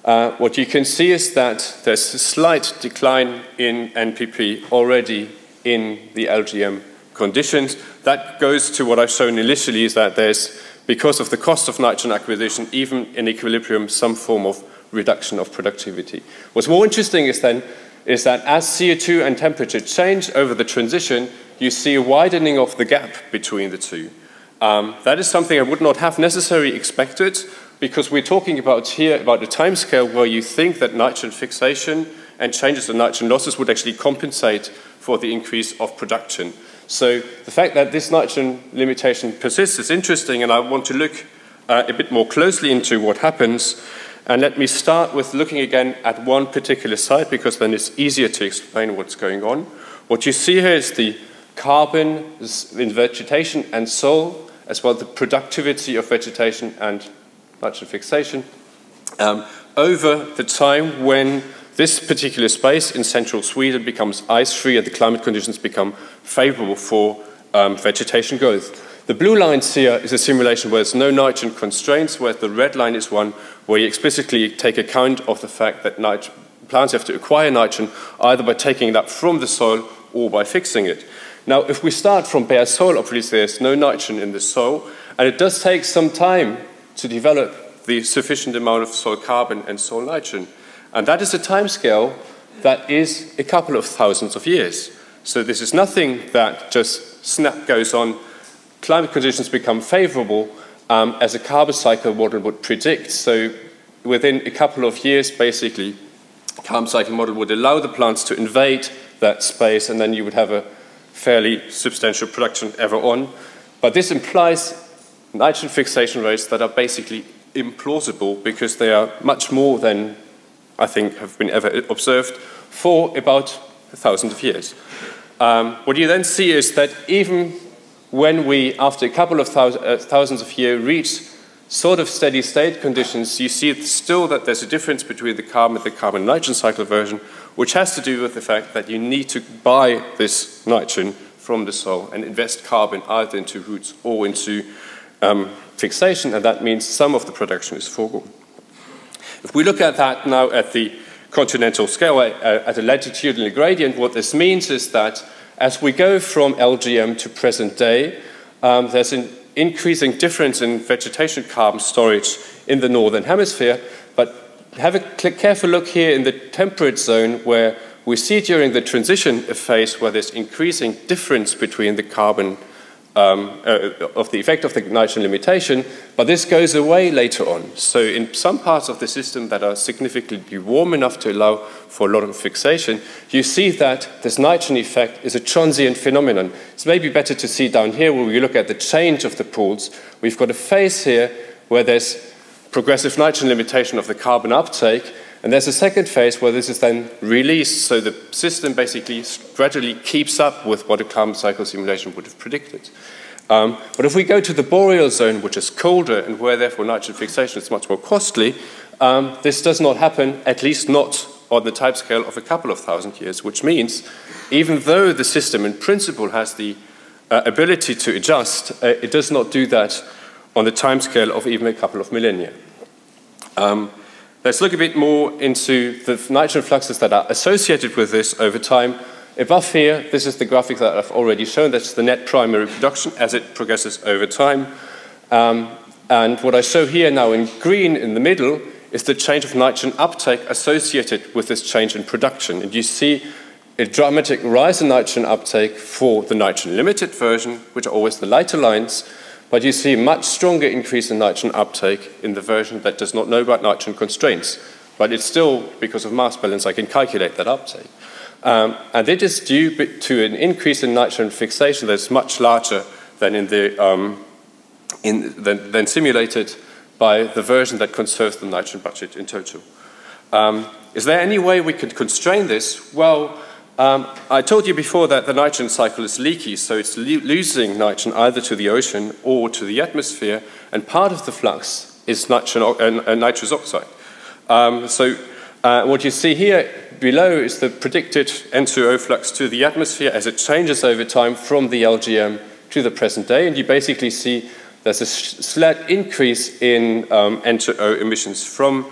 [SPEAKER 3] Uh, what you can see is that there's a slight decline in NPP already in the LGM conditions. That goes to what I've shown initially is that there's, because of the cost of nitrogen acquisition, even in equilibrium, some form of reduction of productivity. What's more interesting is then is that as CO2 and temperature change over the transition, you see a widening of the gap between the two. Um, that is something I would not have necessarily expected because we're talking about here about a time scale where you think that nitrogen fixation and changes in nitrogen losses would actually compensate for the increase of production. So the fact that this nitrogen limitation persists is interesting and I want to look uh, a bit more closely into what happens and let me start with looking again at one particular site because then it's easier to explain what's going on. What you see here is the carbon in vegetation and soil, as well as the productivity of vegetation and nitrogen fixation, um, over the time when this particular space in central Sweden becomes ice-free and the climate conditions become favorable for um, vegetation growth. The blue line here is a simulation where there's no nitrogen constraints, where the red line is one where you explicitly take account of the fact that plants have to acquire nitrogen either by taking it up from the soil or by fixing it. Now, if we start from bare soil, obviously there's no nitrogen in the soil, and it does take some time to develop the sufficient amount of soil carbon and soil nitrogen. And that is a time scale that is a couple of thousands of years. So this is nothing that just snap goes on climate conditions become favorable um, as a carbon cycle model would predict. So within a couple of years, basically, carbon cycle model would allow the plants to invade that space, and then you would have a fairly substantial production ever on. But this implies nitrogen fixation rates that are basically implausible because they are much more than I think have been ever observed for about a thousand of years. Um, what you then see is that even when we, after a couple of uh, thousands of years, reach sort of steady state conditions, you see still that there's a difference between the carbon and the carbon nitrogen cycle version, which has to do with the fact that you need to buy this nitrogen from the soil and invest carbon either into roots or into um, fixation, and that means some of the production is foregone. If we look at that now at the continental scale, uh, at a latitudinal gradient, what this means is that as we go from LGM to present day, um, there's an increasing difference in vegetation carbon storage in the northern hemisphere, but have a careful look here in the temperate zone where we see during the transition phase where there's increasing difference between the carbon um, uh, of the effect of the nitrogen limitation, but this goes away later on. So in some parts of the system that are significantly warm enough to allow for a lot of fixation, you see that this nitrogen effect is a transient phenomenon. It's maybe better to see down here where we look at the change of the pools. We've got a phase here where there's progressive nitrogen limitation of the carbon uptake, And there's a second phase where this is then released, so the system basically gradually keeps up with what a carbon cycle simulation would have predicted. Um, but if we go to the boreal zone, which is colder and where therefore nitrogen fixation is much more costly, um, this does not happen, at least not on the timescale of a couple of thousand years, which means even though the system in principle has the uh, ability to adjust, uh, it does not do that on the timescale of even a couple of millennia. Um, let's look a bit more into the nitrogen fluxes that are associated with this over time. Above here, this is the graphic that I've already shown. That's the net primary production as it progresses over time. Um, and what I show here now in green in the middle is the change of nitrogen uptake associated with this change in production. And you see a dramatic rise in nitrogen uptake for the nitrogen limited version, which are always the lighter lines, but you see a much stronger increase in nitrogen uptake in the version that does not know about nitrogen constraints. But it's still, because of mass balance, I can calculate that uptake. Um, and it is due to an increase in nitrogen fixation that's much larger than, in the, um, in, than, than, simulated by the version that conserves the nitrogen budget in total. Um, is there any way we could constrain this? Well, um, I told you before that the nitrogen cycle is leaky, so it's lo losing nitrogen either to the ocean or to the atmosphere, and part of the flux is nitrogen, uh, uh, nitrous oxide. Um, so uh, what you see here below is the predicted N2O flux to the atmosphere as it changes over time from the LGM to the present day. And you basically see there's a slight increase in um, N2O emissions from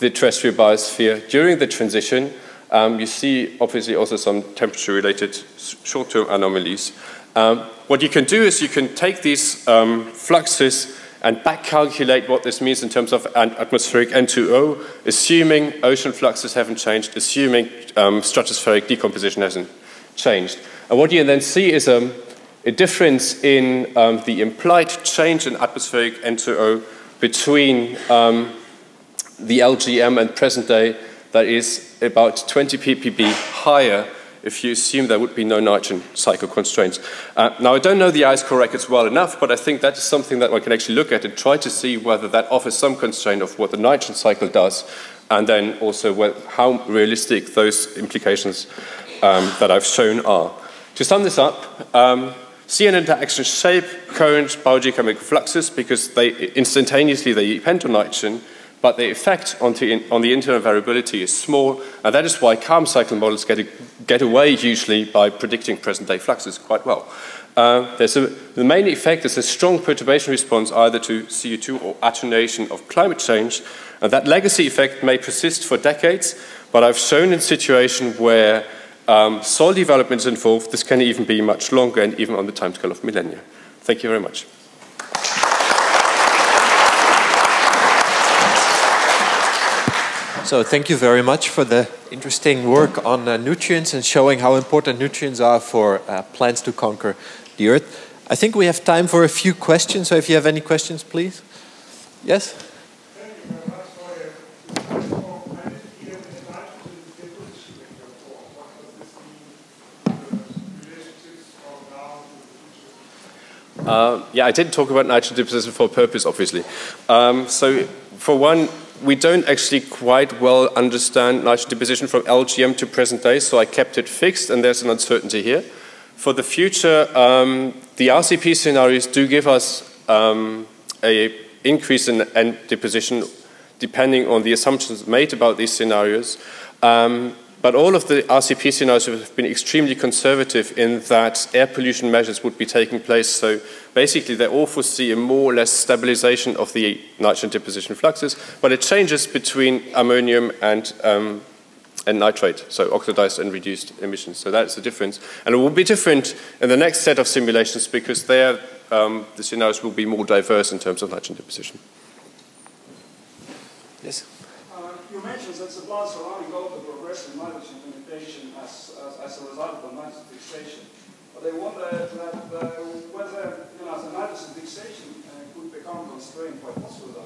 [SPEAKER 3] the terrestrial biosphere during the transition. Um, you see, obviously, also some temperature-related short-term anomalies. Um, what you can do is you can take these um, fluxes and back calculate what this means in terms of atmospheric N2O, assuming ocean fluxes haven't changed, assuming um, stratospheric decomposition hasn't changed. And what you then see is um, a difference in um, the implied change in atmospheric N2O between the LGM and present day that is about 20 ppb higher if you assume there would be no nitrogen cycle constraints. Uh, now, I don't know the ice core records well enough, but I think that is something that one can actually look at and try to see whether that offers some constraint of what the nitrogen cycle does, and then also how realistic those implications um, that I've shown are. To sum this up, um, CN interactions shape current biogeochemical fluxes because they instantaneously they depend on nitrogen, but the effect on the, on the internal variability is small, and that is why carbon cycle models get, a, get away usually by predicting present-day fluxes quite well. Uh, a, the main effect is a strong perturbation response either to CO2 or attenuation of climate change, and that legacy effect may persist for decades, but I've shown in situations where um, soil development is involved, this can even be much longer and even on the timescale of millennia. Thank you very much.
[SPEAKER 1] So thank you very much for the interesting work on uh, nutrients and showing how important nutrients are for uh, plants to conquer the earth. I think we have time for a few questions, so if you have any questions, please. Yes?
[SPEAKER 3] Uh, yeah, I didn't talk about nitrogen deposition for a purpose, obviously. Um, so, for one, we don't actually quite well understand nitrogen deposition from LGM to present day, so I kept it fixed, and there's an uncertainty here. For the future, um, the RCP scenarios do give us um, a increase in N deposition depending on the assumptions made about these scenarios. Um, but all of the RCP scenarios have been extremely conservative in that air pollution measures would be taking place. So basically, they all foresee a more or less stabilization of the nitrogen deposition fluxes, but it changes between ammonium and, um, and nitrate, so oxidized and reduced emissions. So that's the difference. And it will be different in the next set of simulations because there um, the scenarios will be more diverse in terms of nitrogen deposition.
[SPEAKER 1] Yes?
[SPEAKER 4] Uh, you mentioned that the plants surrounding Gotha progress in nitrogen limitation as, as, as, a result of nitrogen fixation. But I wonder that, uh, whether you know, the nitrogen fixation uh, could become constrained by phosphorus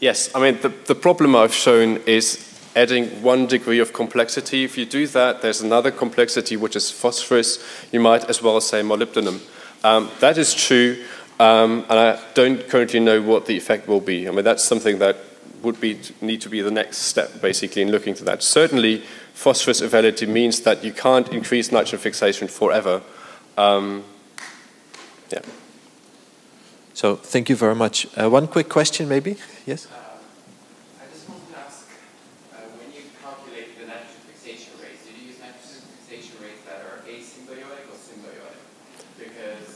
[SPEAKER 3] Yes, I mean, the, the problem I've shown is adding one degree of complexity. If you do that, there's another complexity, which is phosphorus. You might as well say molybdenum. Um, that is true, um, and I don't currently know what the effect will be. I mean, that's something that would be need to be the next step, basically, in looking to that. Certainly, phosphorus availability means that you can't increase nitrogen fixation forever. Um, yeah.
[SPEAKER 1] So thank you very much. Uh, one quick question, maybe? Yes?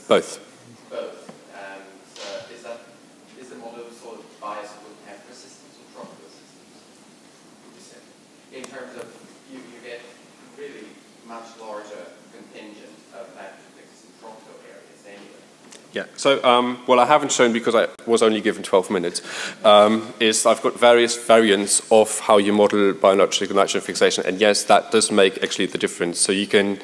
[SPEAKER 3] Both.
[SPEAKER 5] Both. And uh, is that is the model sort of biased with temper systems or tropical systems? Would you say? In terms of you, you get really much larger contingent of nitrogen fixes in tropical areas anyway.
[SPEAKER 3] Yeah. So, um, well, I haven't shown because I was only given 12 minutes. Um, is I've got various variants of how you model biological nitrogen fixation, and yes, that does make actually the difference. So you can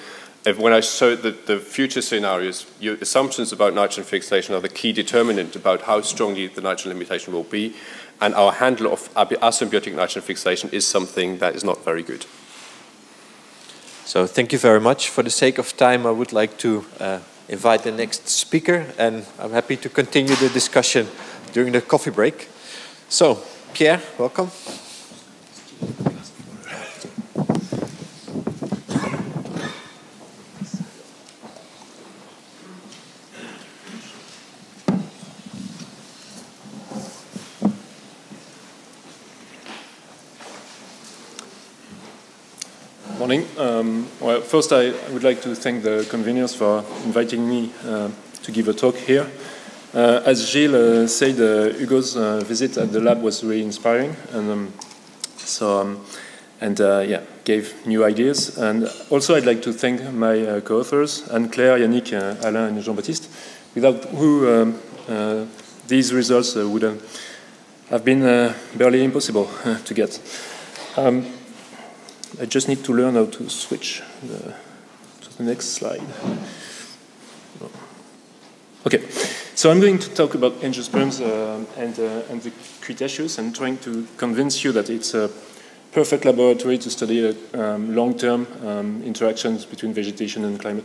[SPEAKER 3] if when I show the, the future scenarios, your assumptions about nitrogen fixation are the key determinant about how strongly the nitrogen limitation will be, and our handle of asymbiotic nitrogen fixation is something that is not very good.
[SPEAKER 1] So thank you very much. For the sake of time, I would like to uh, invite the next speaker, and I'm happy to continue the discussion during the coffee break. So, Pierre, welcome.
[SPEAKER 6] Morning. Um, well, first I would like to thank the conveners for inviting me uh, to give a talk here. Uh, as Gilles uh, said, uh, Hugo's uh, visit at the lab was really inspiring, and um, so um, and yeah, gave new ideas. And also, I'd like to thank my co-authors, Anne-Claire, Yannick, Alain, and Jean-Baptiste, without who um, these results would have been barely impossible to get. Um, I just need to learn how to switch the, to the next slide. Okay, so I'm going to talk about angiosperms uh, and, uh, and the Cretaceous and trying to convince you that it's a perfect laboratory to study uh, um, long-term um, interactions between vegetation and climate.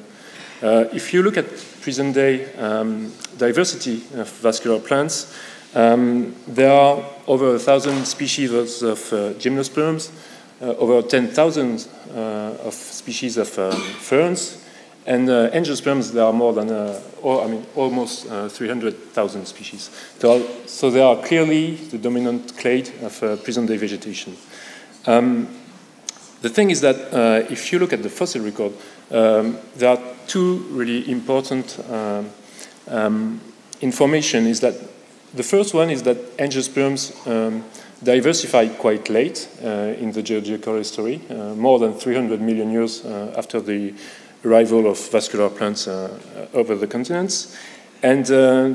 [SPEAKER 6] Uh, if you look at present-day um, diversity of vascular plants, um, there are over a thousand species of uh, gymnosperms, over 10,000 uh, of species of um, ferns, and uh, angiosperms, there are more than, or, I mean, almost 300,000 species. So so, they are clearly the dominant clade of present-day vegetation. Um, the thing is that uh, if you look at the fossil record, um, there are two really important um, um, information. Is that the first one is that angiosperms diversified quite late uh, in the geological history, uh, more than 300 million years uh, after the arrival of vascular plants over the continents. And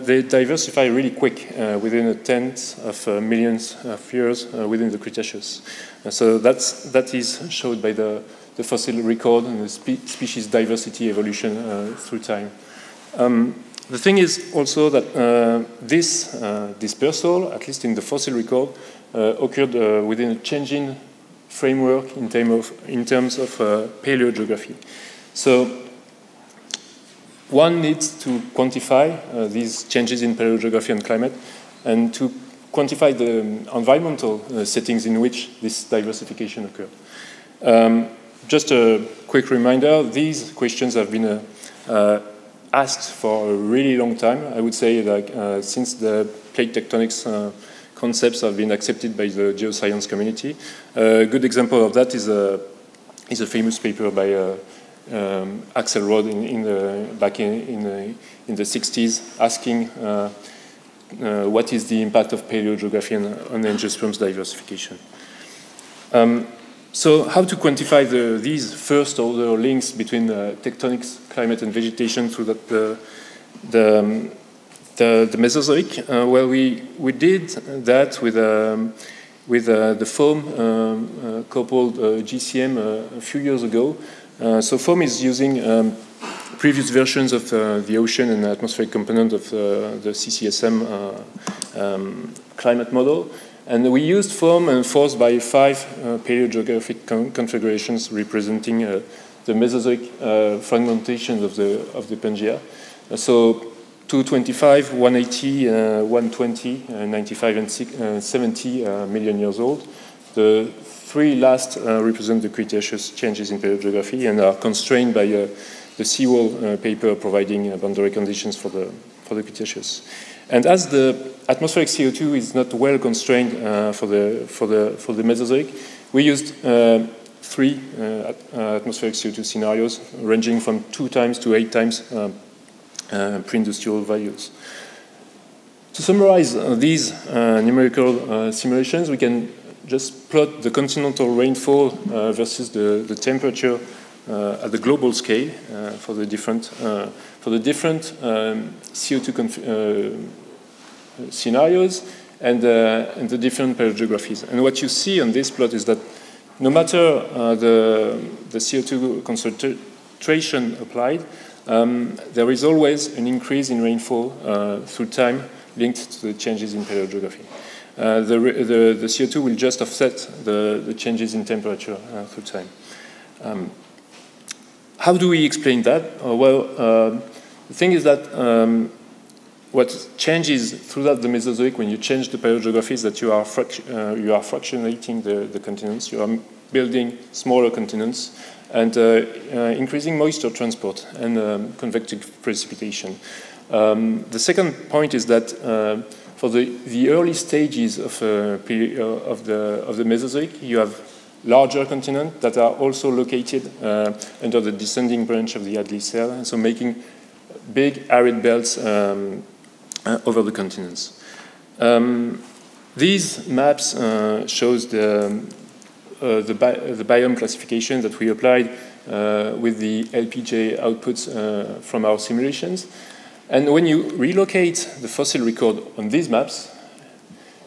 [SPEAKER 6] they diversify really quick within a tenth of millions of years within the Cretaceous. so that's, that is showed by the, the fossil record and the spe species diversity evolution through time. Um, the thing is also that uh, this uh, dispersal, at least in the fossil record, occurred uh, within a changing framework in, term of, in terms of uh, paleogeography. So one needs to quantify these changes in paleogeography and climate and to quantify the environmental uh, settings in which this diversification occurred. Um, just a quick reminder, these questions have been uh, uh, asked for a really long time. I would say like since the plate tectonics concepts have been accepted by the geoscience community. a good example of that is a, is a famous paper by uh, um, Axelrod in, in the, back in, in, the, in the 60s asking uh, uh, what is the impact of paleogeography on, on angiosperms diversification. Um, so how to quantify the, these first order links between uh, tectonics, climate, and vegetation so that the, the, um, the, the Mesozoic, uh, well, we, we did that with, um, with uh, the FOAM um, uh, coupled uh, GCM uh, a few years ago. Uh, so FOAM is using um, previous versions of the ocean and atmospheric component of the CCSM um, climate model. And we used FOAM enforced by five paleogeographic con configurations representing the Mesozoic fragmentation of the, of the Pangea. so 225, 180, uh, 120, uh, 95, and six, uh, 70 uh, million years old. The three last uh, represent the Cretaceous changes in paleogeography and are constrained by uh, the Sewall paper providing boundary conditions for the, for the Cretaceous. And as the atmospheric CO2 is not well constrained for, the, for, the, for the Mesozoic, we used three atmospheric CO2 scenarios ranging from two times to eight times Uh, pre-industrial values. To summarize uh, these uh, numerical simulations, we can just plot the continental rainfall versus the, the temperature at the global scale for the different for the different um, CO2 scenarios and, uh, and, the different paleogeographies. And what you see on this plot is that no matter uh, the, the CO2 concentration applied, um, there is always an increase in rainfall uh, through time linked to the changes in paleogeography. Uh, the, the, the, CO2 will just offset the, the changes in temperature uh, through time. Um, how do we explain that? Uh, well, uh, the thing is that um, what changes throughout the Mesozoic when you change the paleogeography is that you are, uh, you are fractionating the, the, continents, you are building smaller continents, and uh, uh, increasing moisture transport and um, convective precipitation. Um, the second point is that uh, for the, the early stages of, of, the, of the Mesozoic, you have larger continents that are also located under the descending branch of the Hadley cell, so making big arid belts um, over the continents. Um, these maps uh, shows the, uh, the, bi the, biome classification that we applied uh, with the LPJ outputs uh, from our simulations. And when you relocate the fossil record on these maps,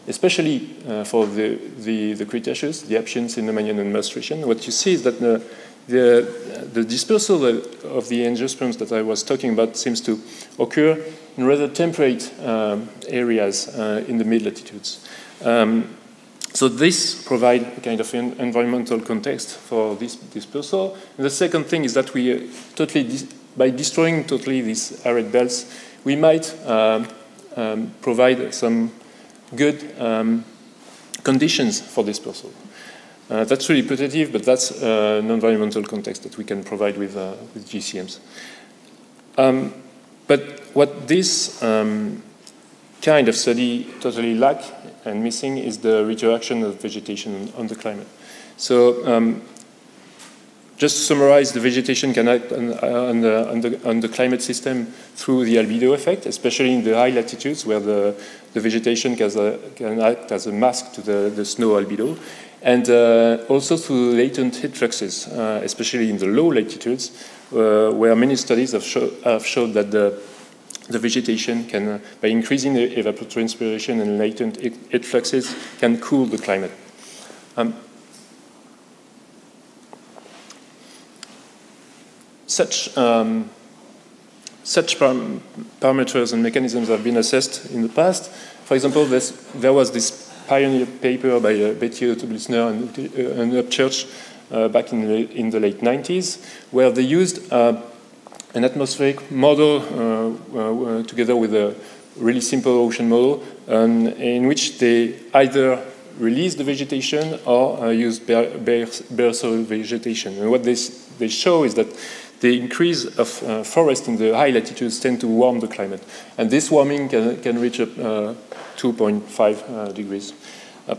[SPEAKER 6] especially uh, for the, the, the, Cretaceous, the Aptian, Cenomanian, and Maastrichtian, what you see is that the, the, the dispersal of the angiosperms that I was talking about seems to occur in rather temperate um, areas uh, in the mid-latitudes. Um, so this provides a kind of environmental context for this dispersal. And the second thing is that we uh, totally, by destroying totally these arid belts, we might um, um, provide some good um, conditions for dispersal. Uh, that's really putative, but that's uh, an environmental context that we can provide with, uh, with GCMs. Um, but what this um, kind of study totally lack and missing is the retroaction of vegetation on the climate. So um, just to summarize, the vegetation can act on, on, the, on, the, on, the, climate system through the albedo effect, especially in the high latitudes where the, the vegetation can, uh, can, act as a mask to the, the snow albedo and uh, also through latent heat fluxes, uh, especially in the low latitudes, uh, where many studies have, show, have showed that the, the vegetation can, uh, by increasing the evapotranspiration and latent heat fluxes, can cool the climate. Um, such um, such parameters and mechanisms have been assessed in the past. For example, there was this pioneer paper by uh, Bette Otto-Bliesner and, uh, and Upchurch uh, back in the, in the late 90s, where they used uh, an atmospheric model uh, together with a really simple ocean model, um, in which they either release the vegetation or use bare, bare, bare, soil vegetation. And what they, they show is that the increase of uh, forest in the high latitudes tend to warm the climate. And this warming can, can reach up uh, 2.5 uh, degrees. Uh,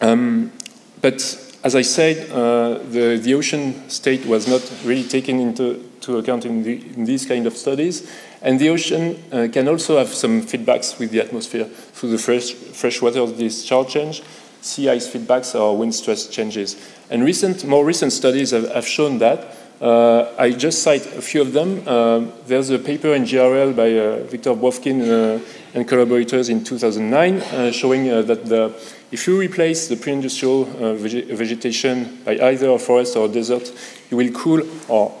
[SPEAKER 6] um, but as I said, uh, the, the ocean state was not really taken into to account in, the, in these kind of studies. And the ocean uh, can also have some feedbacks with the atmosphere through the fresh, freshwater discharge change, sea ice feedbacks, or wind stress changes. And recent, more recent studies have, have shown that. Uh, I just cite a few of them. Uh, there's a paper in GRL by uh, Victor Brovkin and collaborators in 2009 uh, showing uh, that the, if you replace the pre-industrial uh, veg vegetation by either a forest or a desert, you will cool or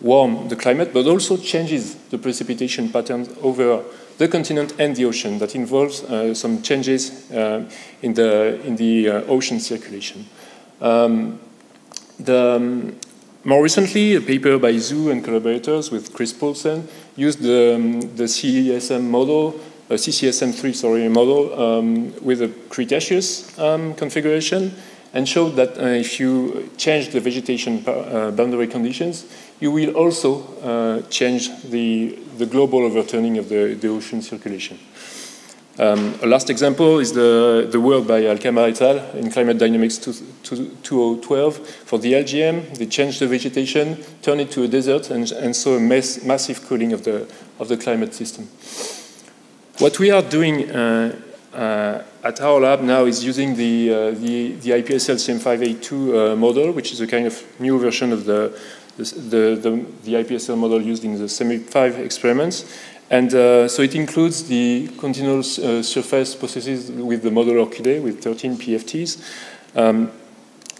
[SPEAKER 6] warm the climate, but also changes the precipitation patterns over the continent and the ocean. That involves uh, some changes uh, in the, in the uh, ocean circulation. Um, the, um, more recently, a paper by Zhu and collaborators with Chris Poulsen used the, um, the CSM model, a CCSM3 sorry, model um, with a Cretaceous um, configuration and showed that uh, if you change the vegetation uh, boundary conditions, you will also uh, change the, the global overturning of the, the ocean circulation. Um, a last example is the, the work by Alkama et al. in Climate Dynamics 2012 for the LGM. They changed the vegetation, turned it to a desert, and, and saw a mass, massive cooling of the, of the climate system. What we are doing uh, at our lab now is using the, uh, the, the, IPSL CM5A2 uh, model, which is a kind of new version of the, the, the, the IPSL model used in the CMIP5 experiments. And uh, so it includes the continuous uh, surface processes with the model ORCHIDEE with 13 PFTs. Um,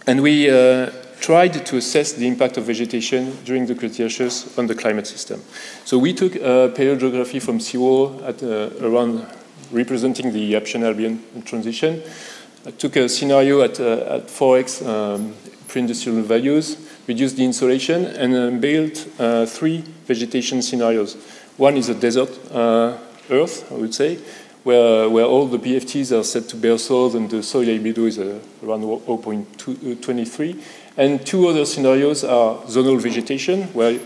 [SPEAKER 6] and we uh, tried to assess the impact of vegetation during the Cretaceous on the climate system. So we took paleogeography from Sewall at around representing the Aptian Albian transition. I took a scenario at, uh, at 4x um, pre-industrial values, reduced the insolation, and built three vegetation scenarios. One is a desert uh, Earth, I would say, where, where all the PFTs are set to bare soils and the soil albedo is uh, around 0.23. Uh, and two other scenarios are zonal vegetation, where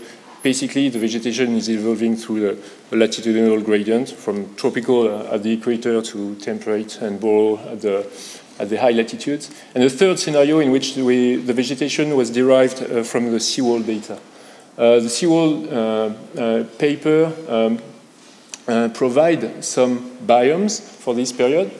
[SPEAKER 6] basically the vegetation is evolving through the, latitudinal gradient from tropical uh, at the equator to temperate and boreal at the, at the high latitudes. And the third scenario in which we, the vegetation was derived uh, from the Sewall data. Uh, the Sewall uh, uh, paper um, provide some biomes for this period.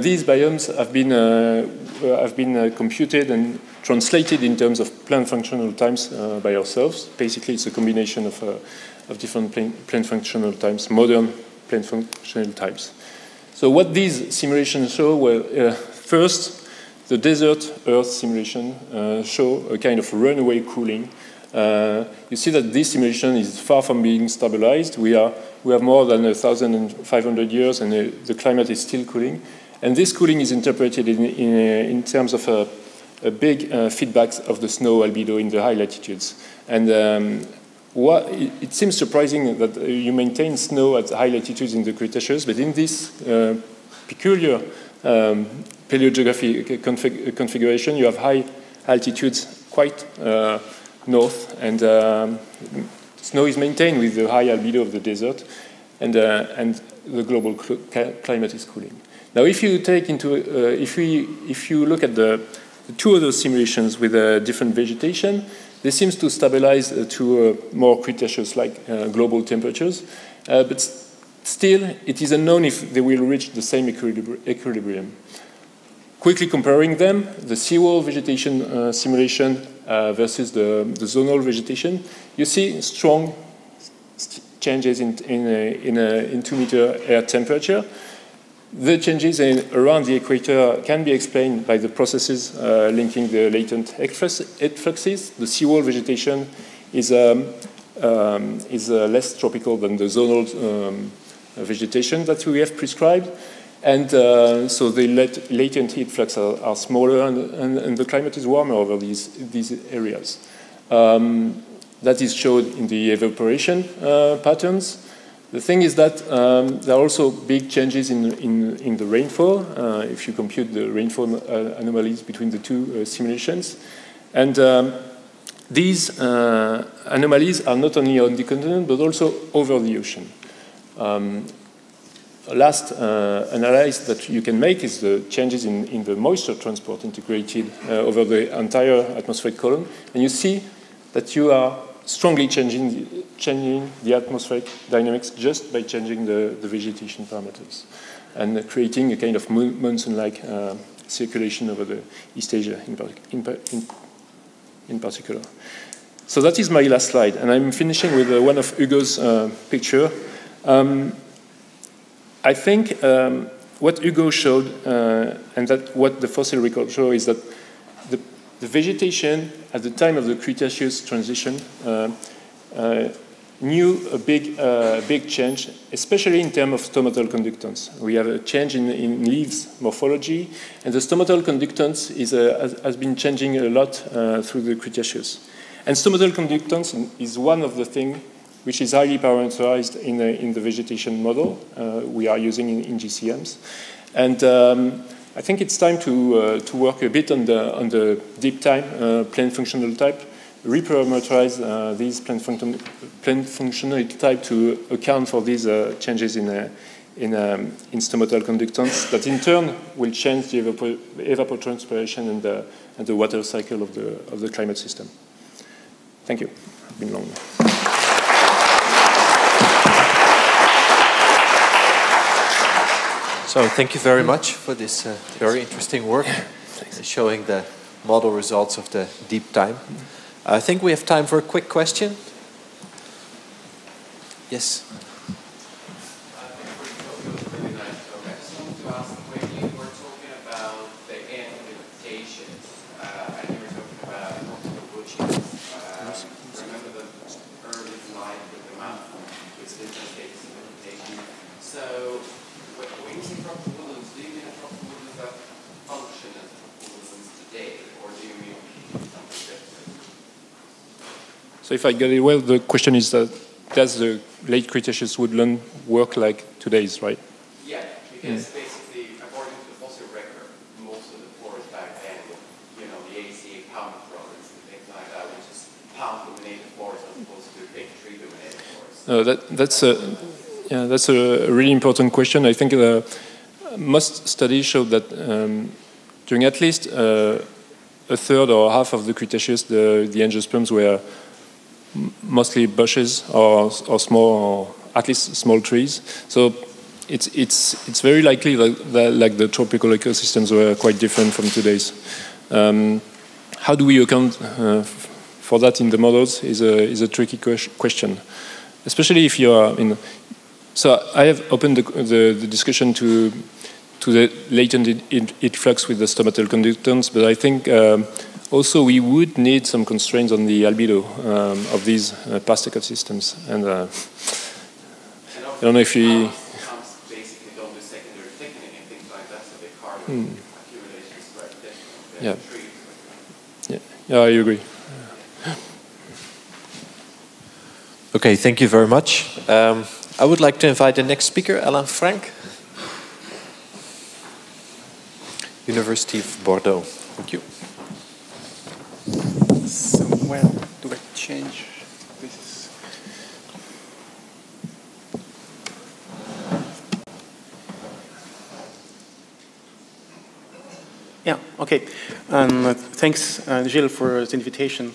[SPEAKER 6] these biomes have been, have been computed and translated in terms of plant functional types by ourselves. Basically, it's a combination of, of different plant functional types, modern plant functional times. So what these simulations show, well, uh, first, the desert Earth simulation uh, show a kind of runaway cooling uh, you see that this simulation is far from being stabilized. We, are, we have more than 1,500 years and uh, the climate is still cooling. And this cooling is interpreted in, in, uh, in terms of a, a big uh, feedback of the snow albedo in the high latitudes. And um, what, it, it, seems surprising that uh, you maintain snow at high latitudes in the Cretaceous, but in this uh, peculiar um, paleogeography config configuration, you have high altitudes quite north, and um, snow is maintained with the high albedo of the desert, and, uh, and the global cl climate is cooling. Now, if you take into, uh, if, we, if you look at the, two other simulations with uh, different vegetation, this seems to stabilize uh, to uh, more Cretaceous-like uh, global temperatures, but still, it is unknown if they will reach the same equilibrium. Quickly comparing them, the Sewall vegetation simulation versus the, the, zonal vegetation, you see strong changes in, in, a, in, a, in two meter air temperature. The changes in, around the equator can be explained by the processes uh, linking the latent effluxes. The Sewall vegetation is, um, um, is uh, less tropical than the zonal um, vegetation that we have prescribed. And uh, so the latent heat flux are, are smaller and, and, and, the climate is warmer over these, these areas. Um, that is showed in the evaporation uh, patterns. The thing is that um, there are also big changes in, in, in the rainfall, uh, if you compute the rainfall uh, anomalies between the two uh, simulations. And um, these uh, anomalies are not only on the continent, but also over the ocean. Um, last uh, analysis that you can make is the changes in, in the moisture transport integrated uh, over the entire atmospheric column. And you see that you are strongly changing changing the atmospheric dynamics just by changing the, the vegetation parameters and creating a kind of monsoon-like uh, circulation over the East Asia in, in, in, in, particular. So that is my last slide, and I'm finishing with uh, one of Hugo's uh, picture. Um, I think um, what Hugo showed, uh, and that what the fossil record show is that the, the, vegetation at the time of the Cretaceous transition uh, a big, uh, big change, especially in terms of stomatal conductance. We have a change in, in leaves morphology, and the stomatal conductance is, uh, has, has, been changing a lot uh, through the Cretaceous. And stomatal conductance is one of the things which is highly parameterized in, the, in the vegetation model uh, we are using in, in GCMs. And um, I think it's time to, uh, to work a bit on the, on the deep time uh, plant functional type, reparameterize uh, these plane, function, plane functionality type to account for these uh, changes in, uh, in, um, in stomatal conductance that in turn will change the evapor evapotranspiration and the, and the water cycle of the, of the climate system. Thank you. It's been long.
[SPEAKER 1] So thank you very much for this uh, very interesting work showing the model results of the deep time. I think we have time for a quick question. Yes.
[SPEAKER 6] So if I get it well, the question is that does the late Cretaceous woodland work like today's, right?
[SPEAKER 5] Yeah, because mm. basically, according to the fossil record, most of the forest back then, you know, the ACA pound products and things like that, which is pound-dominated forest as opposed to big tree-dominated forest.
[SPEAKER 6] Uh, that, that's a yeah, that's a really important question. I think uh, most studies show that um, during at least uh, a third or half of the Cretaceous, the, the angiosperms were mostly bushes or, or small, or at least small trees. So it's, it's, it's very likely that, that like the tropical ecosystems were quite different from today's. Um, how do we account uh, for that in the models is a, is a tricky question, especially if you are in. So I have opened the, the, the discussion to, to the latent heat flux with the stomatal conductance, but I think um, also, we would need some constraints on the albedo um, of these uh, past ecosystems. And uh, I don't know if you. Hmm. Yeah. yeah. Yeah, I agree.
[SPEAKER 1] Okay, thank you very much. Um, I would like to invite the next speaker, Alain Franc, University of Bordeaux. Thank you.
[SPEAKER 7] So, well, do I change this? Yeah, okay. Um, thanks, uh, Gilles, for the invitation.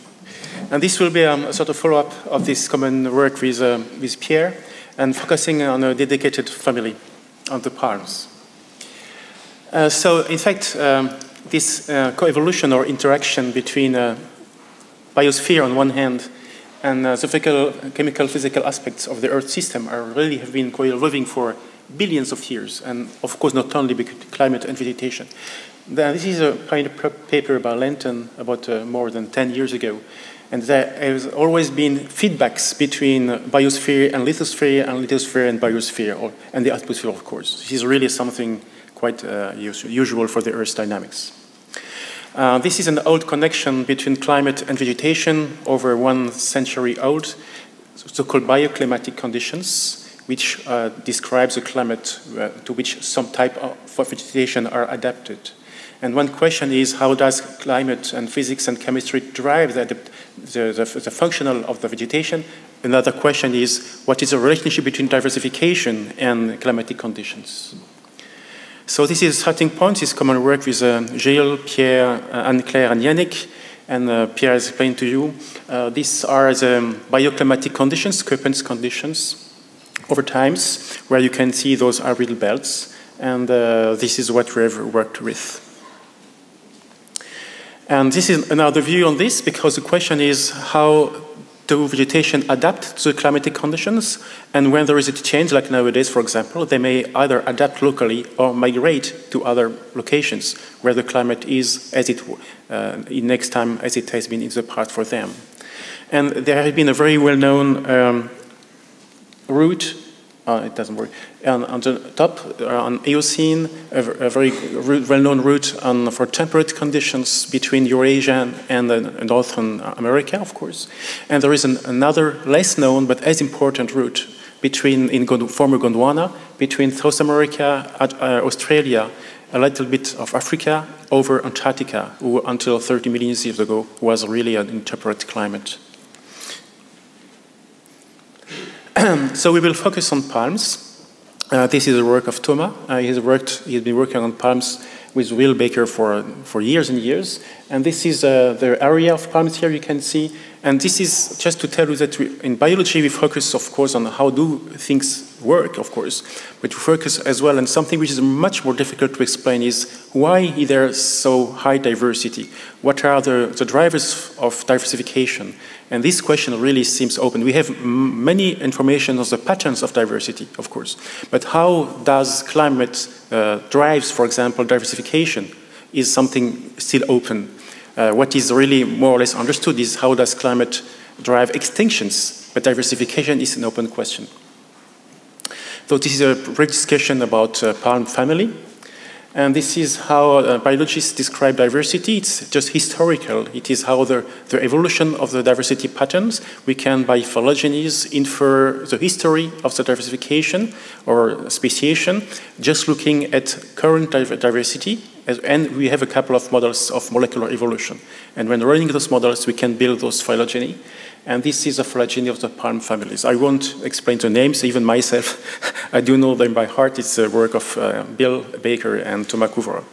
[SPEAKER 7] And this will be um, a sort of follow-up of this common work with, uh, with Pierre and focusing on a dedicated family of the palms. Uh, so, in fact, um, this uh, coevolution or interaction between uh, biosphere on one hand and uh, the physical, chemical, physical aspects of the Earth system are really have been co-evolving for billions of years, and of course not only because climate and vegetation. this is a kind of paper by Lenton about uh, more than 10 years ago, and there has always been feedbacks between biosphere and lithosphere, and lithosphere and biosphere, or, and the atmosphere, of course. This is really something quite uh, usual for the Earth's dynamics. Uh, this is an old connection between climate and vegetation, over one century old, so-called bioclimatic conditions, which uh, describes a climate uh, to which some type of vegetation are adapted. And one question is, how does climate and physics and chemistry drive the, the, the, the functional of the vegetation? Another question is, what is the relationship between diversification and climatic conditions? So this is starting point, this is common work with uh, Gilles, Pierre, uh, Anne-Claire, and Yannick. And uh, Pierre has explained to you. Uh, these are the bioclimatic conditions, Köppens conditions, over times, where you can see those arid belts. And uh, this is what we've worked with. And this is another view on this, because the question is how do vegetation adapt to climatic conditions? And when there is a change, like nowadays, for example, they may either adapt locally or migrate to other locations where the climate is as it uh, in next time as it has been in the past for them. And there has been a very well-known um, route uh, it doesn't work. And on the top, uh, on Eocene, a, a very well-known route on, for temperate conditions between Eurasia and uh, Northern America, of course. And there is an, another less known but as important route between in Gond former Gondwana, between South America, uh, Australia, a little bit of Africa, over Antarctica, who until 30 million years ago was really an temperate climate. so we will focus on palms. Uh, this is the work of Thomas. Uh, he's worked. He's been working on palms with Will Baker for for years and years. And this is uh, the area of palms here. You can see. And this is just to tell you that we, in biology we focus, of course, on how do things work, of course, but we focus as well on something which is much more difficult to explain: is why is there so high diversity? What are the, the drivers of diversification? And this question really seems open. We have many information on the patterns of diversity, of course, but how does climate uh, drives, for example, diversification, is something still open. Uh, what is really more or less understood is how does climate drive extinctions, but diversification is an open question. So this is a brief discussion about uh, palm family. And this is how uh, biologists describe diversity. It's just historical. It is how the, the evolution of the diversity patterns, we can, by phylogenies, infer the history of the diversification or speciation, just looking at current diversity. And we have a couple of models of molecular evolution. And when running those models, we can build those phylogeny. And this is a phylogeny of the palm families. I won't explain the names, even myself, I do know them by heart. It's the work of uh, Bill Baker and Thomas Couvreur.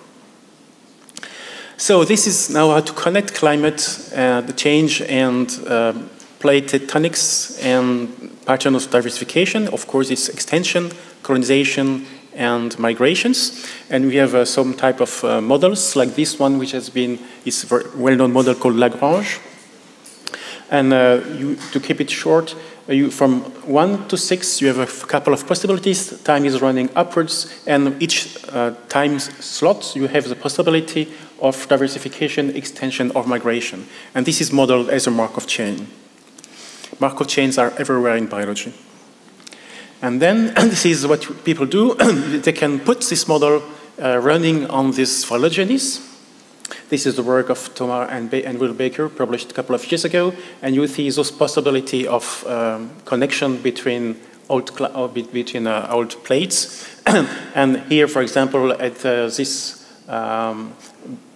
[SPEAKER 7] So this is now how to connect climate, uh, the change, and uh, plate tectonics and patterns of diversification. Of course, it's extension, colonization, and migrations. And we have uh, some type of uh, models like this one, which has been, is a well-known model called Lagrange. And uh, you, to keep it short, uh, you, from one to six, you have a couple of possibilities. Time is running upwards, and each uh, time slot, you have the possibility of diversification, extension, or migration. And this is modeled as a Markov chain. Markov chains are everywhere in biology. And then this is what people do. they can put this model uh, running on these phylogenies, this is the work of Thomas and, ba and Will Baker, published a couple of years ago, and you see this possibility of um, connection between old, between, uh, old plates. and here, for example, at uh, this um,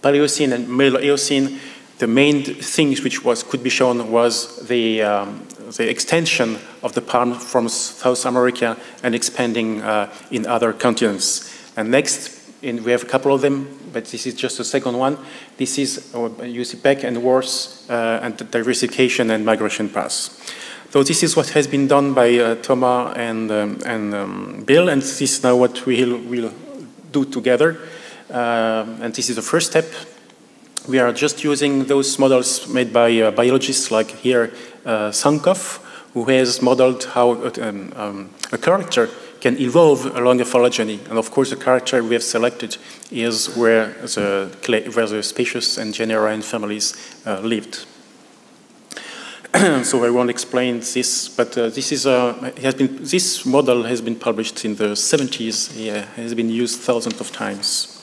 [SPEAKER 7] Paleocene and Middle Eocene, the main things which was, could be shown was the, um, the extension of the palm from South America and expanding uh, in other continents. And next, and we have a couple of them, but this is just the second one. This is uh, you back and worse uh, and diversification and migration paths. So this is what has been done by uh, Thomas and, um, and um, Bill, and this is now what we'll, we'll do together. Uh, and this is the first step. We are just using those models made by uh, biologists like here, uh, Sankoff, who has modeled how um, um a character can evolve along a phylogeny. And of course, the character we have selected is where the, where the species and genera and families uh, lived. so I won't explain this, but uh, this is a, has been, this model has been published in the 70s. Yeah, has been used thousands of times.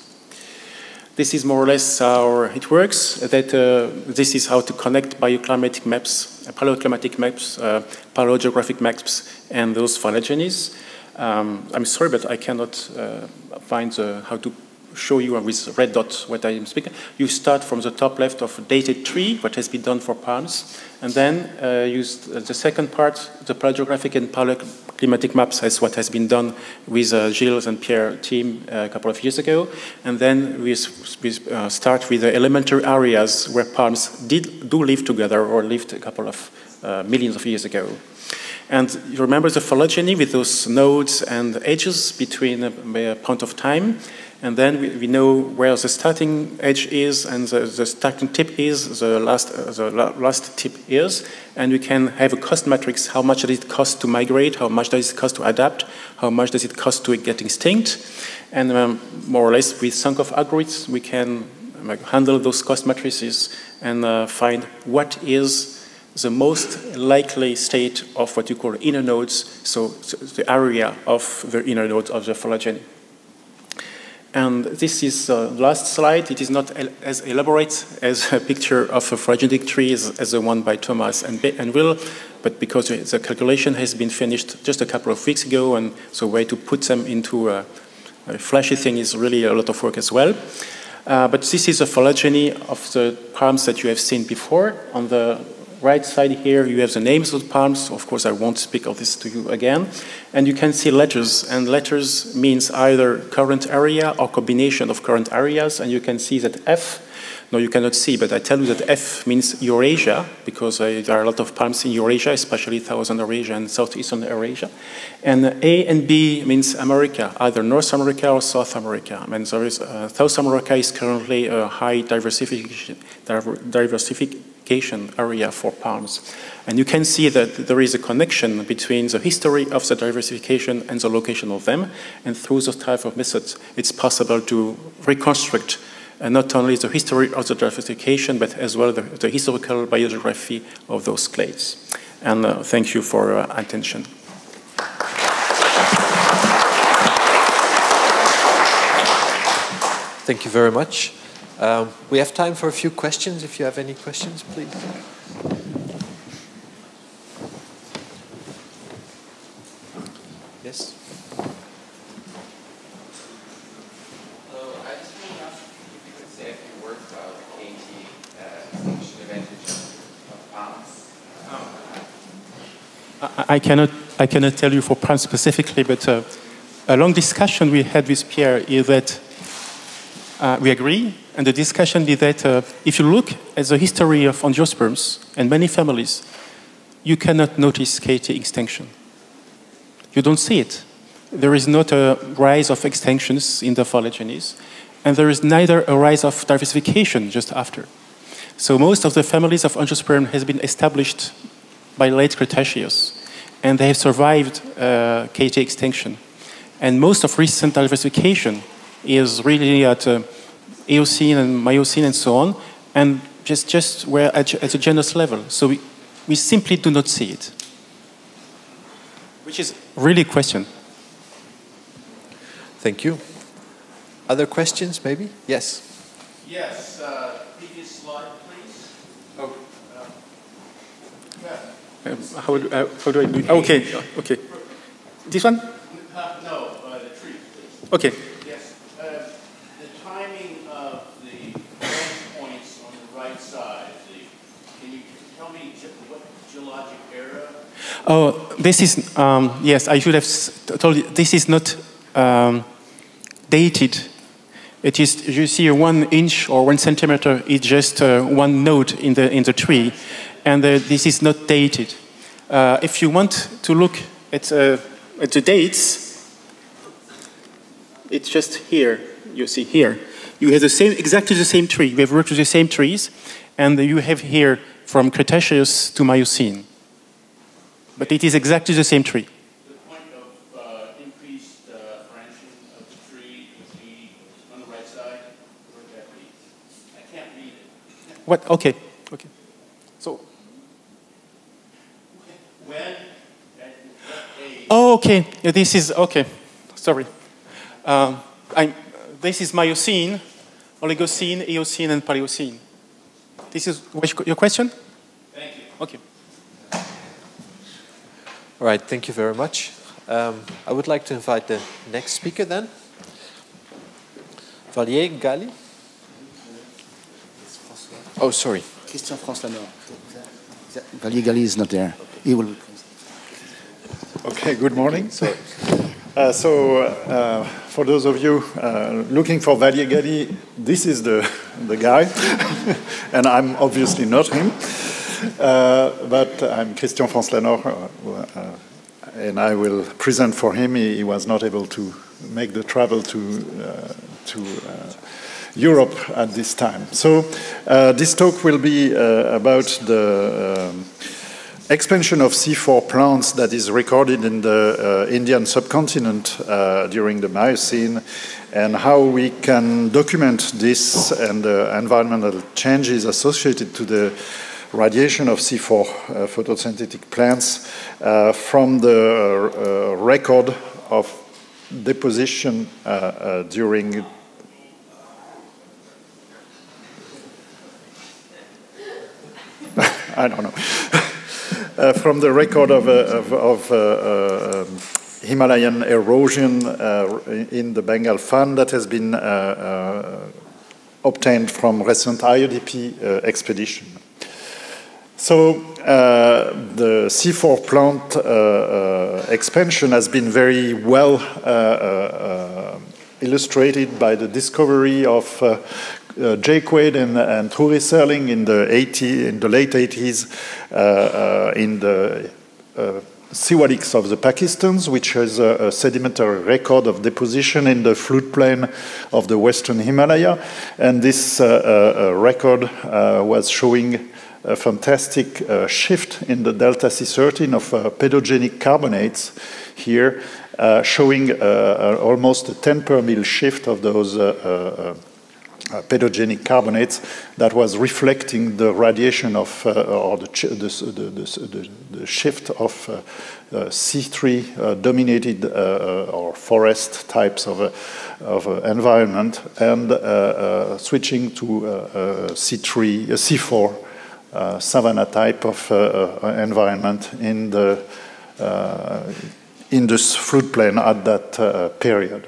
[SPEAKER 7] This is more or less how it works. That uh, this is how to connect bioclimatic maps, paleoclimatic maps, uh, paleogeographic maps, and those phylogenies. Um, I'm sorry, but I cannot uh, find how to show you with red dot what I am speaking. You start from the top left of dated tree, what has been done for palms, and then uh, use the second part, the paleographic and paleoclimatic maps as what has been done with uh, Gilles and Pierre team uh, a couple of years ago. And then we, we uh, start with the elementary areas where palms did, do live together or lived a couple of uh, millions of years ago. And you remember the phylogeny with those nodes and edges between a, a point of time. And then we, we, know where the starting edge is and the, the starting tip is, the last, uh, the last tip is. And we can have a cost matrix. How much does it cost to migrate? How much does it cost to adapt? How much does it cost to get extinct? And um, more or less with Sankoff algorithms, we can um, handle those cost matrices and uh, find what is the most likely state of what you call inner nodes, so, so the area of the inner nodes of the phylogeny. And this is the last slide. It is not as elaborate as a picture of a phylogenetic tree as, as the one by Thomas and, and Will, but because the calculation has been finished just a couple of weeks ago, and so way to put them into a, a flashy thing is really a lot of work as well. Uh, but this is a phylogeny of the palms that you have seen before. On the right side here, you have the names of the palms. Of course, I won't speak of this to you again. And you can see letters, and letters means either current area or combination of current areas. And you can see that F, no, you cannot see, but I tell you that F means Eurasia, because uh, there are a lot of palms in Eurasia, especially Southern Eurasia and Southeastern Eurasia. And A and B means America, either North America or South America. I mean, there is, uh, South America is currently a high diversification, diversification area for palms. And you can see that there is a connection between the history of the diversification and the location of them. And through those type of methods, it's possible to reconstruct uh, not only the history of the diversification, but as well the, the historical biogeography of those clades. And uh, thank you for your uh, attention.
[SPEAKER 1] Thank you very much. Um, we have time for a few questions. If you have any questions, please. Yes.
[SPEAKER 5] I just want to ask if you could say a few words about the KT uh, extinction advantage of palms.
[SPEAKER 7] I, I cannot, I cannot tell you for palms specifically, but uh, a long discussion we had with Pierre is that uh, we agree and the discussion is that uh, if you look at the history of angiosperms and many families, you cannot notice KT extinction. You don't see it. There is not a rise of extinctions in the phylogenies, and there is neither a rise of diversification just after. So most of the families of angiosperm has been established by late Cretaceous, and they have survived uh, KT extinction. And most of recent diversification is really at uh, Eocene and Miocene and so on, and just, just we're at, at a genus level. So we, we simply do not see it. Which is really a question.
[SPEAKER 1] Thank you. Other questions, maybe? Yes.
[SPEAKER 8] Yes. Uh, previous slide, please. Oh.
[SPEAKER 7] Uh, um, how, do, uh, how do I do? Okay. Okay. This one?
[SPEAKER 8] Uh, no, uh, the tree, please.
[SPEAKER 7] Okay. Oh, this is, um, yes, I should have told you, this is not um, dated. It is, you see, one inch or one centimeter is just uh, one node in the, in the tree, and uh, this is not dated. Uh, if you want to look at, uh, at the dates, it's just here, you see here. You have the same, exactly the same tree. We have worked with the same trees, and you have here from Cretaceous to Miocene. But it is exactly the same tree.
[SPEAKER 8] The point of uh, increased uh, branching of the tree would be on the right side, where that leads. I can't read it.
[SPEAKER 7] What? Okay. Okay. So.
[SPEAKER 8] When?
[SPEAKER 7] Oh, okay. This is okay. Sorry. Um, this is Miocene, Oligocene, Eocene, and Paleocene. This is your question?
[SPEAKER 8] Thank you.
[SPEAKER 7] Okay.
[SPEAKER 1] All right, thank you very much. Um, I would like to invite the next speaker then. Valier Galy. Oh, sorry.
[SPEAKER 2] Christian France Valier Galy is not there. He will.
[SPEAKER 9] Okay, good morning. So, uh, so uh, for those of you uh, looking for Valier Galy, this is the, the guy, and I'm obviously not him. Uh, but I'm Christian France-Lanord, uh, and I will present for him. He, he, was not able to make the travel to to Europe at this time. So this talk will be about the. Um, expansion of C4 plants that is recorded in the uh, Indian subcontinent uh, during the Miocene and how we can document this and the environmental changes associated to the radiation of C4 uh, photosynthetic plants uh, from the uh, record of deposition during I don't know. uh, from the record of, uh, of, of uh, um, Himalayan erosion in the Bengal Fan that has been obtained from recent IODP expedition. So uh, the C4 plant uh, uh, expansion has been very well illustrated by the discovery of uh, Jay Quade and, and Thure Cerling in the 80, in the late 80s uh, uh, in the uh, Siwaliks of the Pakistans, which has a, a, sedimentary record of deposition in the floodplain of the western Himalaya. And this uh, uh, record was showing a fantastic shift in the delta C13 of pedogenic carbonates here, showing almost a 10 per mil shift of those uh, pedogenic carbonates that was reflecting the radiation of, uh, or the, the, the, the, shift of uh, uh C3 uh, dominated uh, uh, or forest types of, uh, of uh, environment and switching to C3, C4 savanna type of environment in the in this floodplain at that period.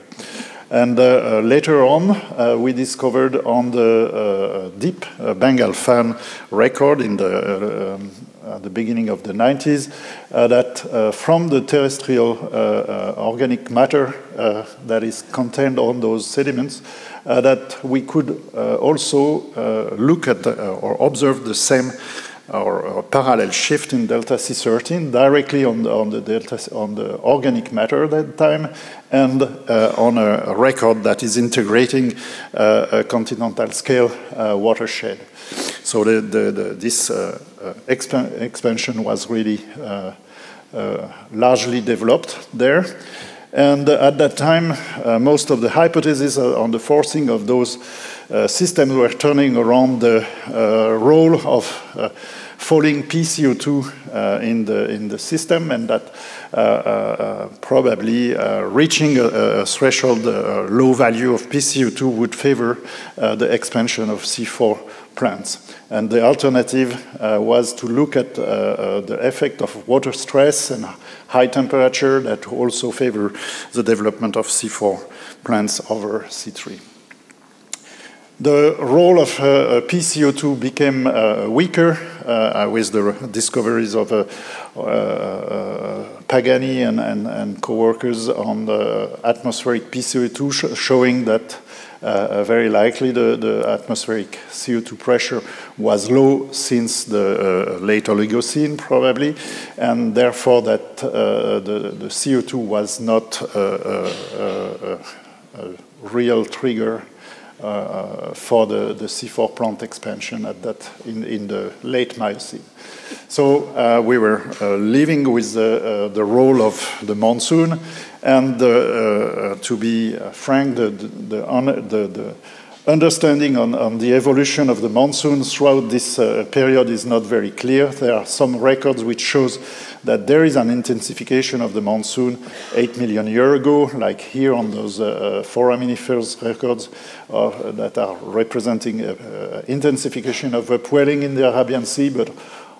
[SPEAKER 9] And uh, uh, later on, uh, we discovered on the deep Bengal fan record in the um, at the beginning of the 90s uh, that uh, from the terrestrial uh, organic matter that is contained on those sediments, that we could also look at the, or observe the same or, or, parallel shift in delta C13 directly on the, on the delta on the organic matter at that time, and uh, on a, record that is integrating uh, a continental scale uh, watershed. So the, the, the, this uh, uh, exp expansion was really uh, largely developed there. And at that time, most of the hypotheses on the forcing of those systems were turning around the role of falling PCO2 uh, in, the, in the system and that uh, uh, probably reaching a, a threshold low value of PCO2 would favor the expansion of C4 plants. And the alternative uh, was to look at uh, uh, the effect of water stress and high temperature that also favor the development of C4 plants over C3. The role of uh, PCO2 became uh, weaker uh, with the discoveries of uh, uh, Pagani and, and, and co-workers on the atmospheric PCO2 sh showing that uh, very likely the, the, atmospheric CO2 pressure was low since the uh, late Oligocene, probably, and therefore that uh, the, the, CO2 was not a real trigger uh, for the, the C4 plant expansion at that in, in the late Miocene. So uh, we were uh, living with the, the role of the monsoon, and to be frank, the, the, the understanding on, on, the evolution of the monsoon throughout this uh, period is not very clear. There are some records which shows that there is an intensification of the monsoon 8 million years ago, like here on those uh, foraminiferous records uh, that are representing uh, uh, intensification of upwelling in the Arabian Sea, but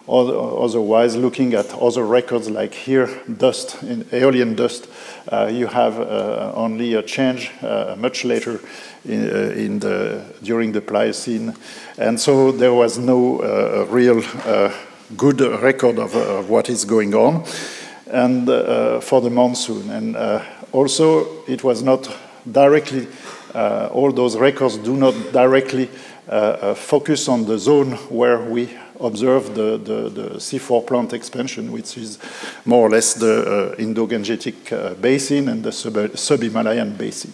[SPEAKER 9] otherwise looking at other records like here, dust, in aeolian dust, uh, you have uh, only a change uh, much later in, in, the, during the Pliocene. And so there was no real good record of, of, what is going on and uh, for the monsoon. And uh, also, it was not directly, uh, all those records do not directly focus on the zone where we observe the, the, the, C4 plant expansion, which is more or less the uh, Indo-Gangetic uh, basin and the sub-Himalayan sub basin.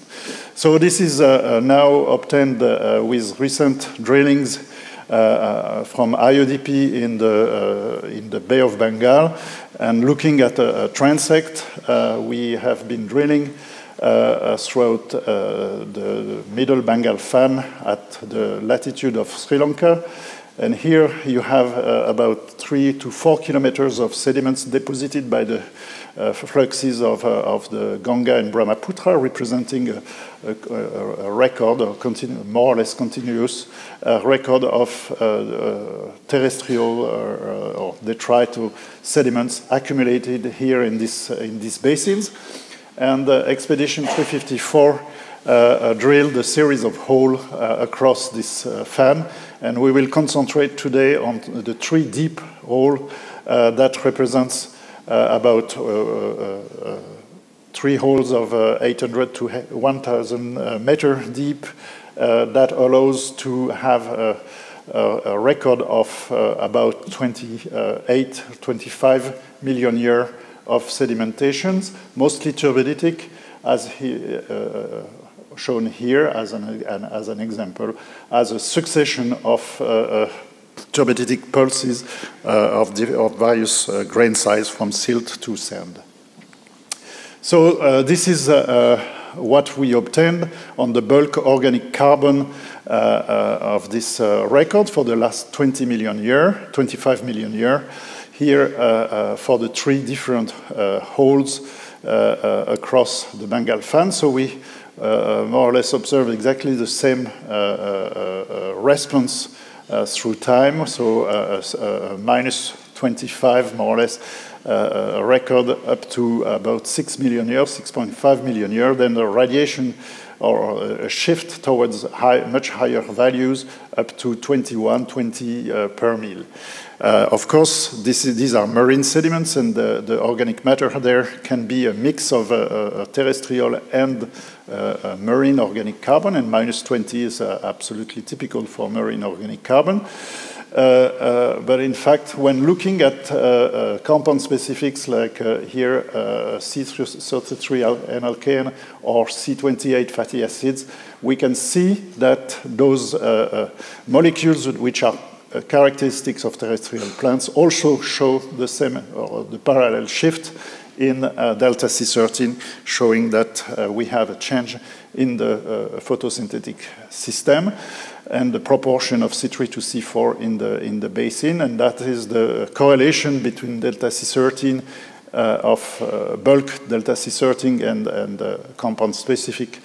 [SPEAKER 9] So this is uh, now obtained with recent drillings uh, uh, from IODP in the, uh, in the Bay of Bengal. And looking at a, a transect, we have been drilling throughout the middle Bengal fan at the latitude of Sri Lanka And here you have uh, about three to four kilometers of sediments deposited by the uh, fluxes of, uh, of the Ganga and Brahmaputra, representing a, a, a record, or continu- more or less continuous uh, record of uh, uh, terrestrial or detrital sediments accumulated here in, this, in these basins. And uh, Expedition 354 uh, uh, drilled a series of holes across this fan. And we will concentrate today on the three deep hole uh, that represents uh, about uh, three holes of 800 to 1,000 meter deep that allows to have a, a record of about 28, 25 million year of sedimentations, mostly turbiditic, as he, uh, shown here as an, an, as an example, as a succession of uh, uh, turbiditic pulses uh, of, of, various uh, grain size from silt to sand. So uh, this is uh, what we obtained on the bulk organic carbon of this record for the last 20 million year, 25 million year. Here uh, uh, for the three different uh, holes across the Bengal fan. So we uh, more or less observe exactly the same uh, uh, response through time, so minus 25 more or less uh, a record up to about 6 million years, 6.5 million years, then the radiation or a shift towards high, much higher values up to 21, 20 uh, per mil. Uh, of course, is, these are marine sediments, and the, the, organic matter there can be a mix of uh, terrestrial and uh, marine organic carbon, and minus 20 is uh, absolutely typical for marine organic carbon. Uh, uh, but in fact, when looking at uh, compound specifics like here C33 n-alkane or C28 fatty acids, we can see that those molecules which are characteristics of terrestrial plants also show the same or the parallel shift in uh, delta C13, showing that uh, we have a change in the uh, photosynthetic system and the proportion of C3 to C4 in the, in the basin, and that is the correlation between delta C13 uh, of uh, bulk delta C13 and, and uh, compound specific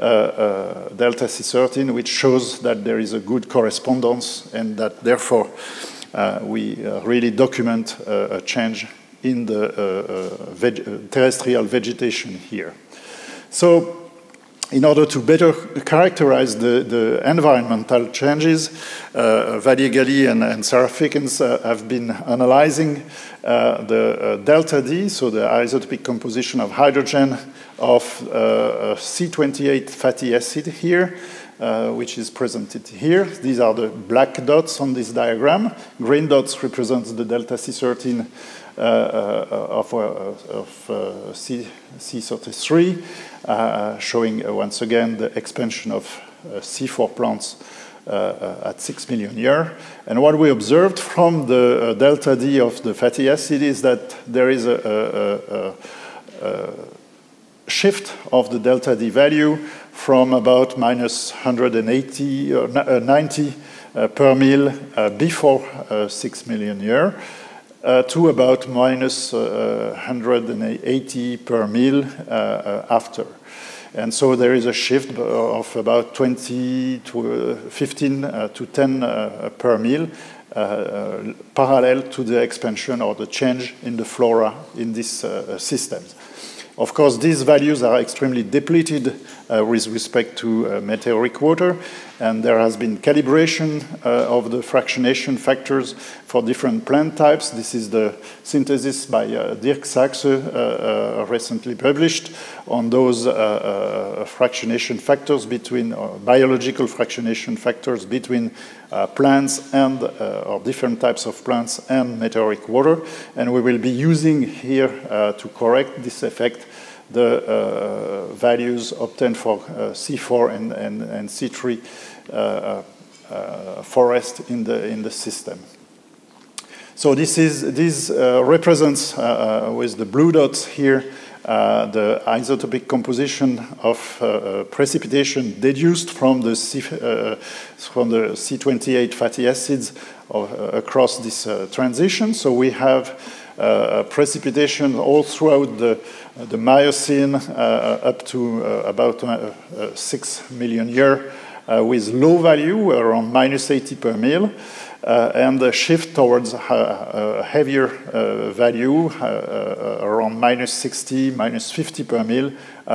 [SPEAKER 9] Uh, uh, delta C13, which shows that there is a good correspondence and that therefore uh, we really document a change in the uh, uh, veg terrestrial vegetation here. So in order to better characterize the, the environmental changes, uh, Valier Galy and, and Sarah Feakins uh, have been analyzing uh, the uh, delta D, so the isotopic composition of hydrogen of C28 fatty acid here, uh, which is presented here. These are the black dots on this diagram. Green dots represent the delta C13 uh, uh, of, uh, of C, C33, showing once again the expansion of C4 plants at 6 million year. And what we observed from the delta D of the fatty acid is that there is a, a, a shift of the delta D value from about minus 180 or 90 uh, per mil uh, before uh, 6 million year uh, Uh, to about minus uh, 180 per mil uh, after. And so there is a shift of about 20 to 15 to 10 per mil uh, parallel to the expansion or the change in the flora in these uh, systems. Of course, these values are extremely depleted uh, with respect to uh, meteoric water, and there has been calibration uh, of the fractionation factors for different plant types. This is the synthesis by uh, Dirk Sachse, uh, uh, recently published, on those fractionation factors between, biological fractionation factors between plants and, or different types of plants and meteoric water. And we will be using here to correct this effect the uh, values obtained for uh, C4 and, and, and C3 uh, forest in the, in the system. So this, is, this represents, with the blue dots here, uh, the isotopic composition of uh, precipitation deduced from the, C, uh, from the C28 fatty acids of, across this transition. So we have precipitation all throughout the, Uh, the Miocene uh, uh, up to about 6 million years with low value around minus 80 per mil. Uh, and a shift towards a heavier uh, value uh, around minus 60, minus 50 per mil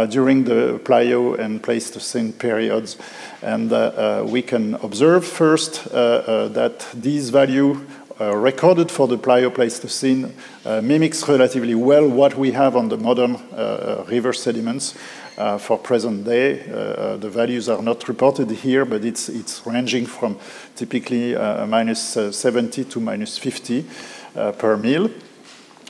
[SPEAKER 9] during the Plio and Pleistocene periods. And we can observe first that these values uh, recorded for the Plio-Pleistocene uh, mimics relatively well what we have on the modern uh, river sediments. Uh, for present day. Uh, uh, the values are not reported here, but it's, it's ranging from typically minus 70 to minus 50 per mil.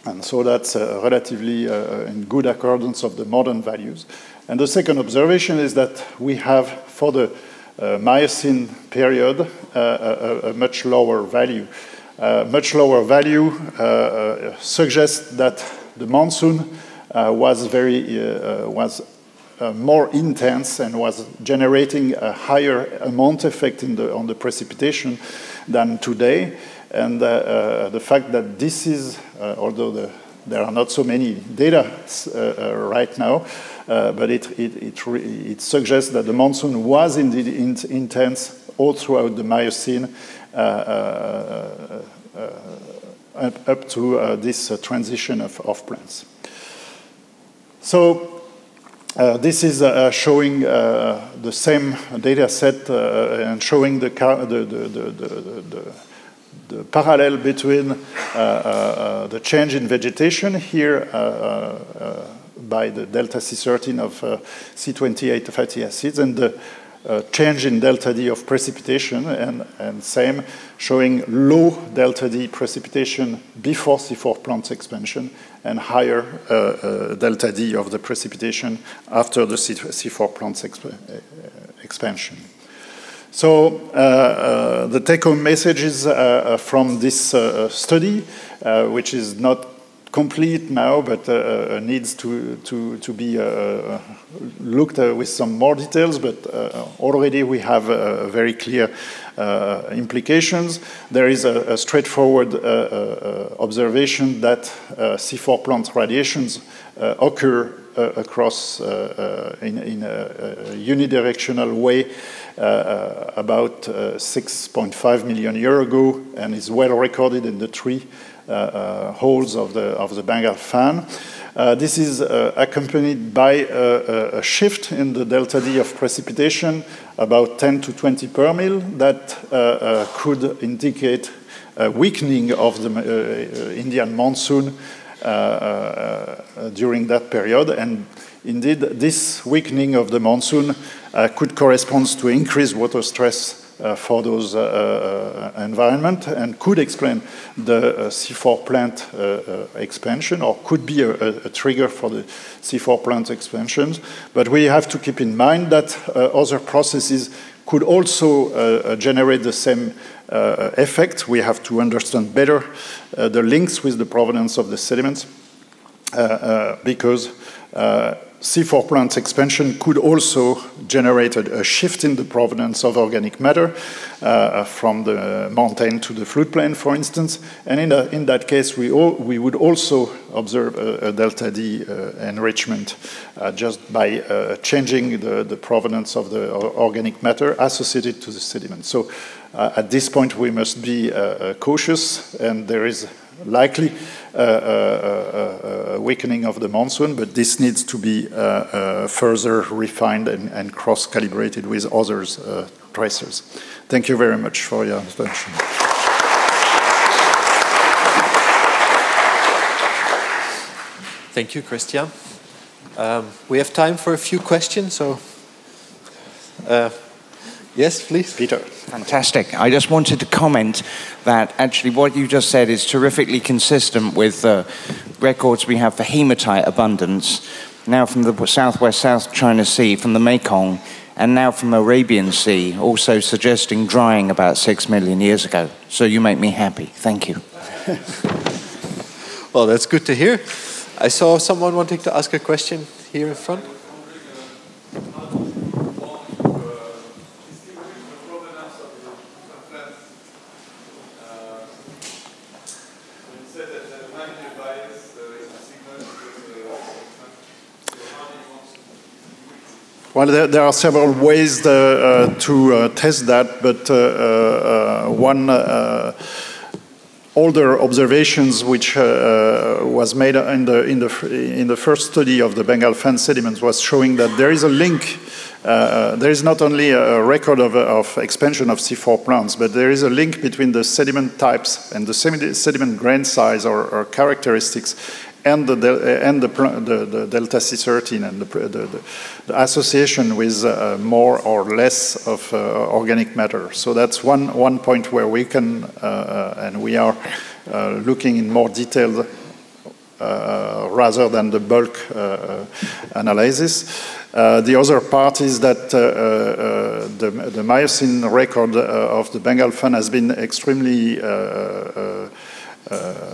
[SPEAKER 9] And so that's relatively in good accordance of the modern values. And the second observation is that we have, for the uh, Miocene period, uh, a, a, much lower value. Uh, much lower value suggests that the monsoon was very was uh, more intense and was generating a higher amount effect the, on the precipitation than today. And uh, uh, the fact that this is, uh, although the, there are not so many data uh, right now, but it, it, it, it, suggests that the monsoon was indeed in intense all throughout the Miocene up, up, to this transition of, of plants. So uh, this is uh, showing uh, the same data set uh, and showing the, the, the, the, parallel between uh, uh, the change in vegetation here by the delta C13 of C28 fatty acids and the uh, change in delta D of precipitation, and, and same showing low delta D precipitation before C4 plant expansion and higher uh, uh, delta D of the precipitation after the C C4 plant exp uh, expansion. So uh, uh, the take-home message messages from this study, which is not complete now, but uh, uh, needs to, to, to be uh, looked at with some more details. But already we have very clear implications. There is a, a straightforward observation that C4 plant radiations occur across in, in, a, unidirectional way uh, about uh, 6.5 million years ago and is well recorded in the tree uh, uh, Uh, uh, holes of the, of the Bengal fan. Uh, this is uh, accompanied by a, a, shift in the delta D of precipitation, about 10 to 20 per mil, that could indicate a weakening of the Indian monsoon during that period. And indeed, this weakening of the monsoon could correspond to increased water stress uh, for those uh, uh, environment and could explain the C4 plant expansion or could be a, a, trigger for the C4 plant expansions. But we have to keep in mind that other processes could also uh, generate the same uh, effect. We have to understand better uh, the links with the provenance of the sediments because C4 plant expansion could also generate a, shift in the provenance of organic matter uh, from the mountain to the floodplain, for instance. And in, a, in that case, we, all, we would also observe a, a delta D uh, enrichment uh, just by uh, changing the, the provenance of the organic matter associated to the sediment. So uh, at this point, we must be uh, cautious, and there is likely a weakening of the monsoon, but this needs to be uh, uh, further refined and, and cross-calibrated with others uh, tracers. Thank you very much for your attention.
[SPEAKER 1] Thank you, Christian. Um, we have time for a few questions, so uh, Yes, please.
[SPEAKER 9] Peter.
[SPEAKER 10] Fantastic. I just wanted to comment that actually what you just said is terrifically consistent with the records we have for hematite abundance, now from the southwest South China Sea, from the Mekong, and now from the Arabian Sea, also suggesting drying about six million years ago. So you make me happy. Thank you.
[SPEAKER 1] well, that's good to hear. I saw someone wanting to ask a question here in front.
[SPEAKER 9] Well, there, there, are several ways uh, uh, to uh, test that, but uh, uh, one older observations which was made in the, in, the, in the first study of the Bengal fan sediments was showing that there is a link uh, there is not only a record of, of, expansion of C4 plants, but there is a link between the sediment types and the sediment grain size or, or characteristics and the, and the, the, the delta C13 and the, the association with uh, more or less of uh, organic matter. So that's one, one point where we can, uh, uh and we are uh, looking in more detail uh, rather than the bulk analysis. the other part is that the, the Miocene record of the Bengal fan has been extremely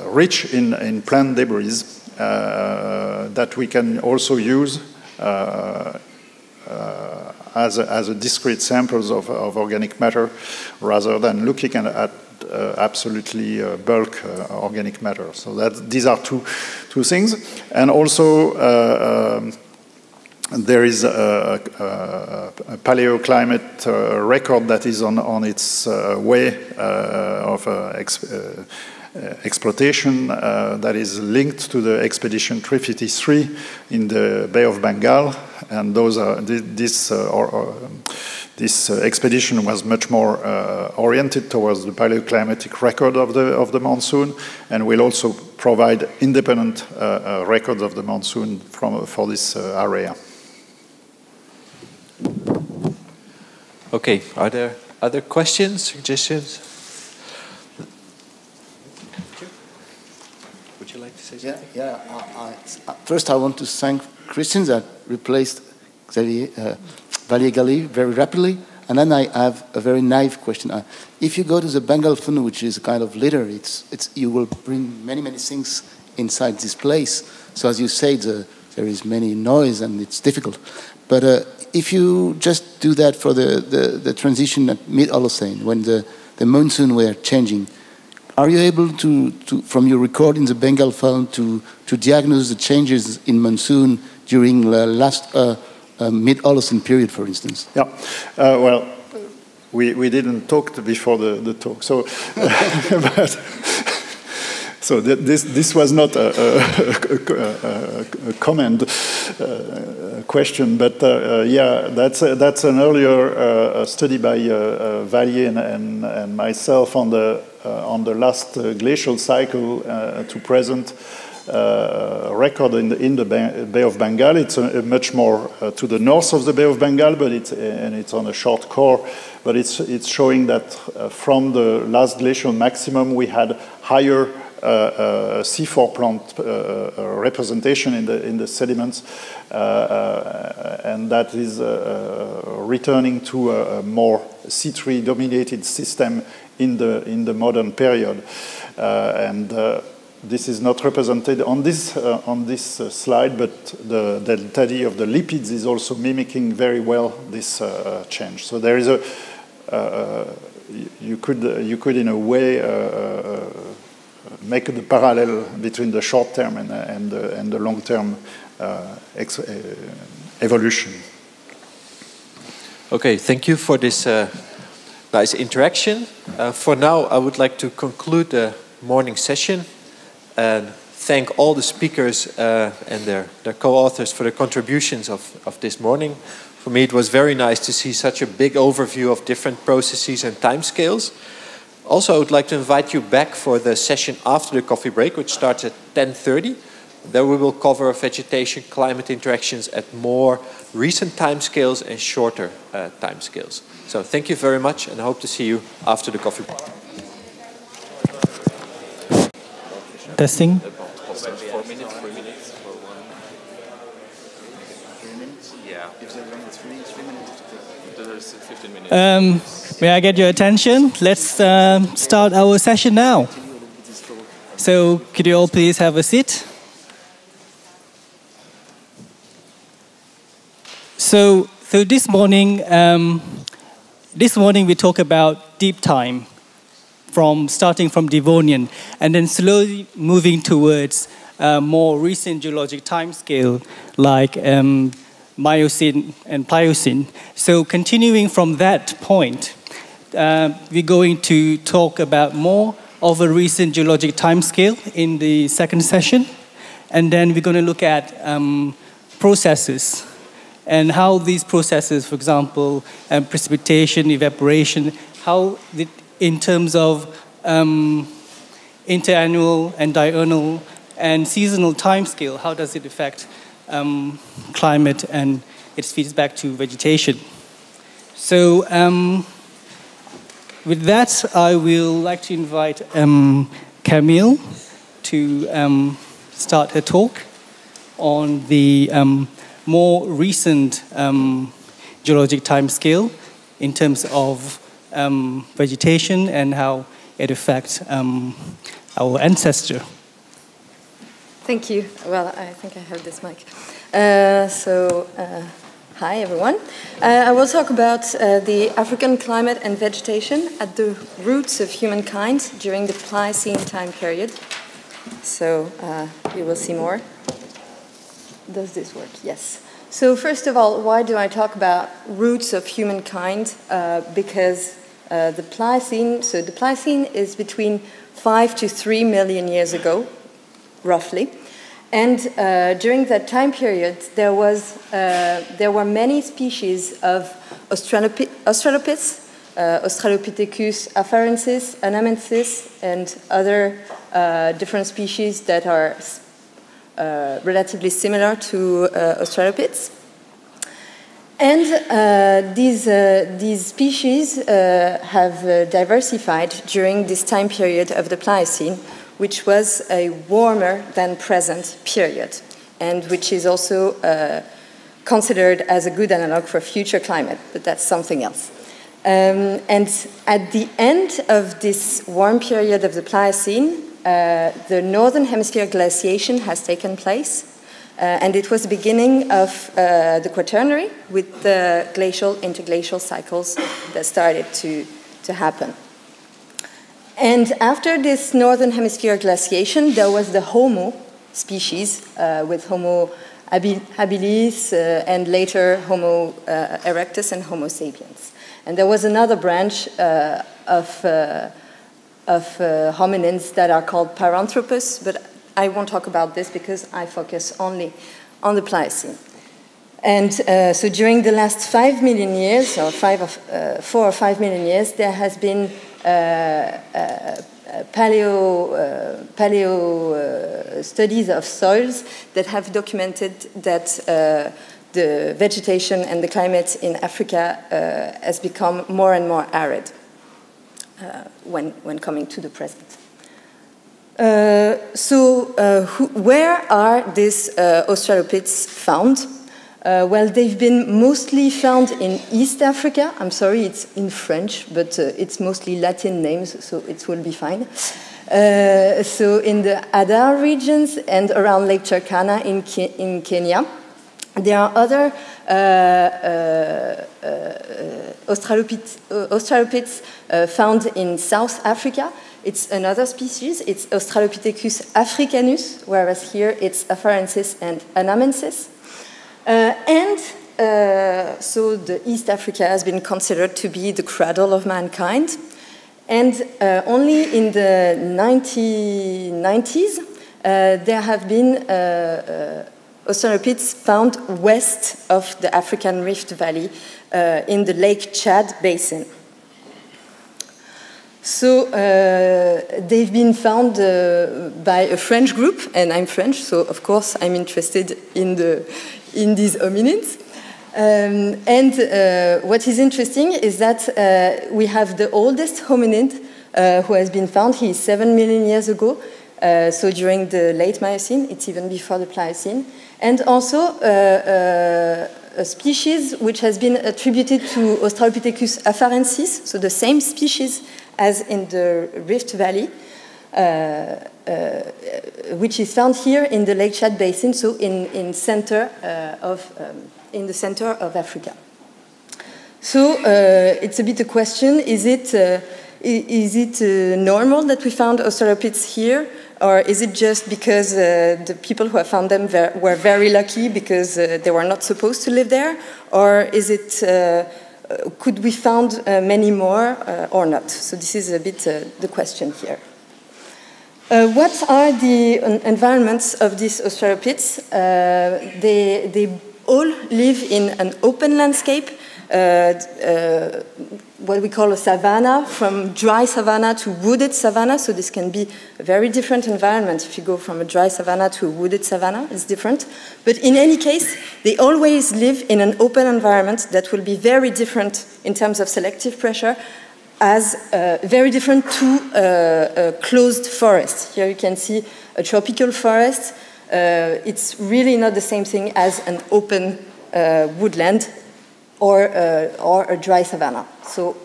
[SPEAKER 9] rich in, in plant debris uh, that we can also use uh, uh, as, a, as a discrete samples of, of, organic matter rather than looking at, at absolutely bulk organic matter. So that, these are two, two things. And also, um, there is a, a, a paleoclimate uh, record that is on, on its uh, way uh, of uh, Uh, exploitation uh, that is linked to the expedition 353 in the Bay of Bengal, and those are this uh, or, or, this uh, expedition was much more uh, oriented towards the paleoclimatic record of the of the monsoon, and will also provide independent records of the monsoon from for this area.
[SPEAKER 1] Okay, are there other questions, suggestions?
[SPEAKER 2] Yeah, yeah. I, I, first, I want to thank Christian that replaced Xavier uh, Valier very rapidly. And then I have a very naive question. Uh, if you go to the Bengal Fan, which is a kind of litter, it's, it's, you will bring many, many things inside this place. So as you say, the, there is many noise and it's difficult. But uh, if you just do that for the, the, the transition at mid-Holocene, when the, the monsoon were changing, are you able to, to from your record in the Bengal Fan, to, to diagnose the changes in monsoon during the last uh, uh, mid-Holocene period, for instance?
[SPEAKER 9] Yeah, uh, well, we, we didn't talk before the, the talk, so, but, so this, this was not a, a, a, a comment uh, question, but uh, yeah, that's, that's an earlier uh, study by Valier and, and, and myself on the uh, on the last uh, glacial cycle uh, to present record in the, in the Bay of Bengal. It's a, a much more to the north of the Bay of Bengal, but it's and it's on a short core. But it's it's showing that from the last glacial maximum, we had higher uh, uh, C4 plant uh, uh, representation in the in the sediments, uh, uh, and that is returning to a, a more C3 dominated system in the in the modern period, uh, and uh, this is not represented on this uh, on this slide, but the delta D of the lipids is also mimicking very well this change. So there is a you could you could in a way make the parallel between the short term and, and, the, and the long term uh, evolution.
[SPEAKER 1] Okay, thank you for this uh, nice interaction. Uh, for now, I would like to conclude the morning session and thank all the speakers uh, and their, their co-authors for the contributions of, of this morning. For me, it was very nice to see such a big overview of different processes and timescales. Also, I would like to invite you back for the session after the coffee break, which starts at 10.30. There we will cover vegetation climate interactions at more recent timescales and shorter uh, timescales. So thank you very much and I hope to see you after the coffee break.
[SPEAKER 11] Testing. Yeah. Um, may I get your attention? Let's uh, start our session now. So, could you all please have a seat? So, so this morning, um, this morning we talk about deep time, from starting from Devonian, and then slowly moving towards more recent geologic time scale, like um, Miocene and Pliocene. So continuing from that point, uh, we're going to talk about more of a recent geologic timescale in the second session. And then we're going to look at um, processes and how these processes, for example, um, precipitation, evaporation, how the, in terms of um, interannual and diurnal and seasonal timescale, how does it affect um, climate and its feeds back to vegetation? So um, with that, I will like to invite um, Camille to um, start her talk on the um, more recent um, geologic time scale in terms of um, vegetation and how it affects um, our ancestor.
[SPEAKER 12] Thank you. Well, I think I have this mic. Uh, so, uh, hi everyone. Uh, I will talk about uh, the African climate and vegetation at the roots of humankind during the Pliocene time period. So, uh, you will see more. Does this work? Yes. So first of all, why do I talk about roots of humankind? Uh, because uh, the Pliocene, so the Pliocene is between five to three million years ago, roughly. And uh, during that time period, there, was, uh, there were many species of Australopi uh, Australopithecus afarensis, anamensis, and other uh, different species that are uh, relatively similar to uh, Australopiths. And these, these species have diversified during this time period of the Pliocene, which was a warmer than present period, and which is also considered as a good analog for future climate, but that's something else. Um, and at the end of this warm period of the Pliocene, uh, the northern hemisphere glaciation has taken place, uh, and it was the beginning of uh, the Quaternary with the glacial interglacial cycles that started to, to happen. And after this northern hemisphere glaciation, there was the Homo species uh, with Homo habilis uh, and later Homo uh, erectus and Homo sapiens. And there was another branch of of uh, hominins that are called Paranthropus, but I won't talk about this because I focus only on the Pliocene. And uh, so during the last five million years, or five of, uh, four or five million years, there has been uh, uh, paleo, uh, paleo studies of soils that have documented that the vegetation and the climate in Africa has become more and more arid. Uh, when, when coming to the present. Uh, so, uh, who, where are these Australopiths found? Uh, well, they've been mostly found in East Africa. I'm sorry, it's in French, but uh, it's mostly Latin names, so it will be fine. Uh, so, in the Hadar regions and around Lake Turkana in, Ke in Kenya. There are other uh, uh, uh, Australopiths, Australopiths found in South Africa. It's another species. It's Australopithecus africanus, whereas here it's Afarensis and Anamensis. And uh, so the East Africa has been considered to be the cradle of mankind. And uh, only in the 1990s, uh, there have been Australopiths found west of the African Rift Valley uh, in the Lake Chad basin. So uh, they've been found uh, by a French group, and I'm French, so of course I'm interested in, the, in these hominins. Um, and uh, what is interesting is that uh, we have the oldest hominid uh, who has been found. He is seven million years ago, so during the late Miocene, it's even before the Pliocene and also uh, uh, a species which has been attributed to Australopithecus afarensis, so the same species as in the Rift Valley, uh, uh, which is found here in the Lake Chad Basin, so in, in center uh, of um, in the center of Africa. So uh, it's a bit a question: Is it is it normal that we found Australopiths here, Or is it just because uh, the people who have found them ver were very lucky because uh, they were not supposed to live there? Or is it, uh, uh could we found uh, many more uh, or not? So this is a bit the question here. What are the environments of these australopiths? they, they all live in an open landscape uh, uh, what we call a savanna, from dry savanna to wooded savanna. So this can be a very different environment. If you go from a dry savanna to a wooded savanna, it's different. But in any case, they always live in an open environment that will be very different in terms of selective pressure as uh, very different to uh, a closed forest. Here you can see a tropical forest. Uh, it's really not the same thing as an open uh, woodland or, uh, or a dry savanna. So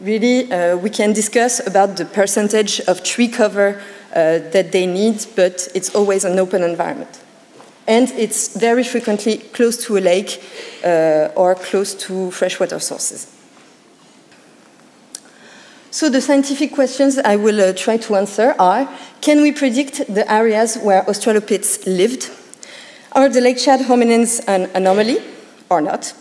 [SPEAKER 12] really, uh, we can discuss about the percentage of tree cover uh, that they need, but it's always an open environment. And it's very frequently close to a lake uh, or close to freshwater sources. So the scientific questions I will uh, try to answer are, can we predict the areas where Australopiths lived? Are the Lake Chad hominins an anomaly or not?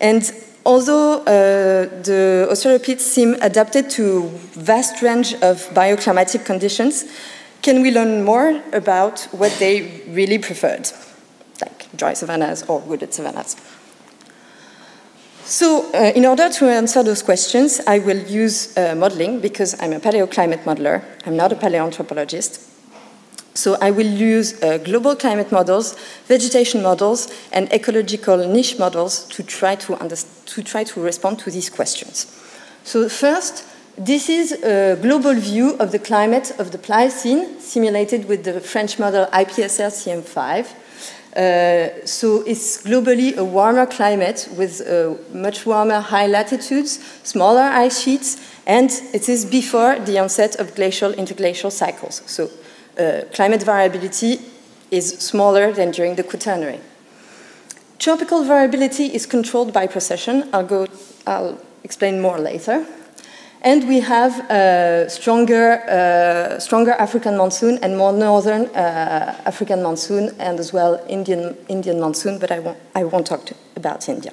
[SPEAKER 12] And although uh, the Australopiths seem adapted to vast range of bioclimatic conditions, can we learn more about what they really preferred, like dry savannas or wooded savannas? So, uh, in order to answer those questions, I will use uh, modeling because I'm a paleoclimate modeler. I'm not a paleoanthropologist. So I will use uh, global climate models, vegetation models, and ecological niche models to try to, to try to respond to these questions. So first, this is a global view of the climate of the Pliocene, simulated with the French model IPSL CM5. Uh, so it's globally a warmer climate with uh, much warmer high latitudes, smaller ice sheets, and it is before the onset of glacial interglacial cycles. So uh, climate variability is smaller than during the Quaternary. Tropical variability is controlled by precession. I'll, go, I'll explain more later. And we have a stronger, uh, stronger African monsoon and more northern uh, African monsoon, and as well Indian, Indian monsoon, but I won't, I won't talk to, about India.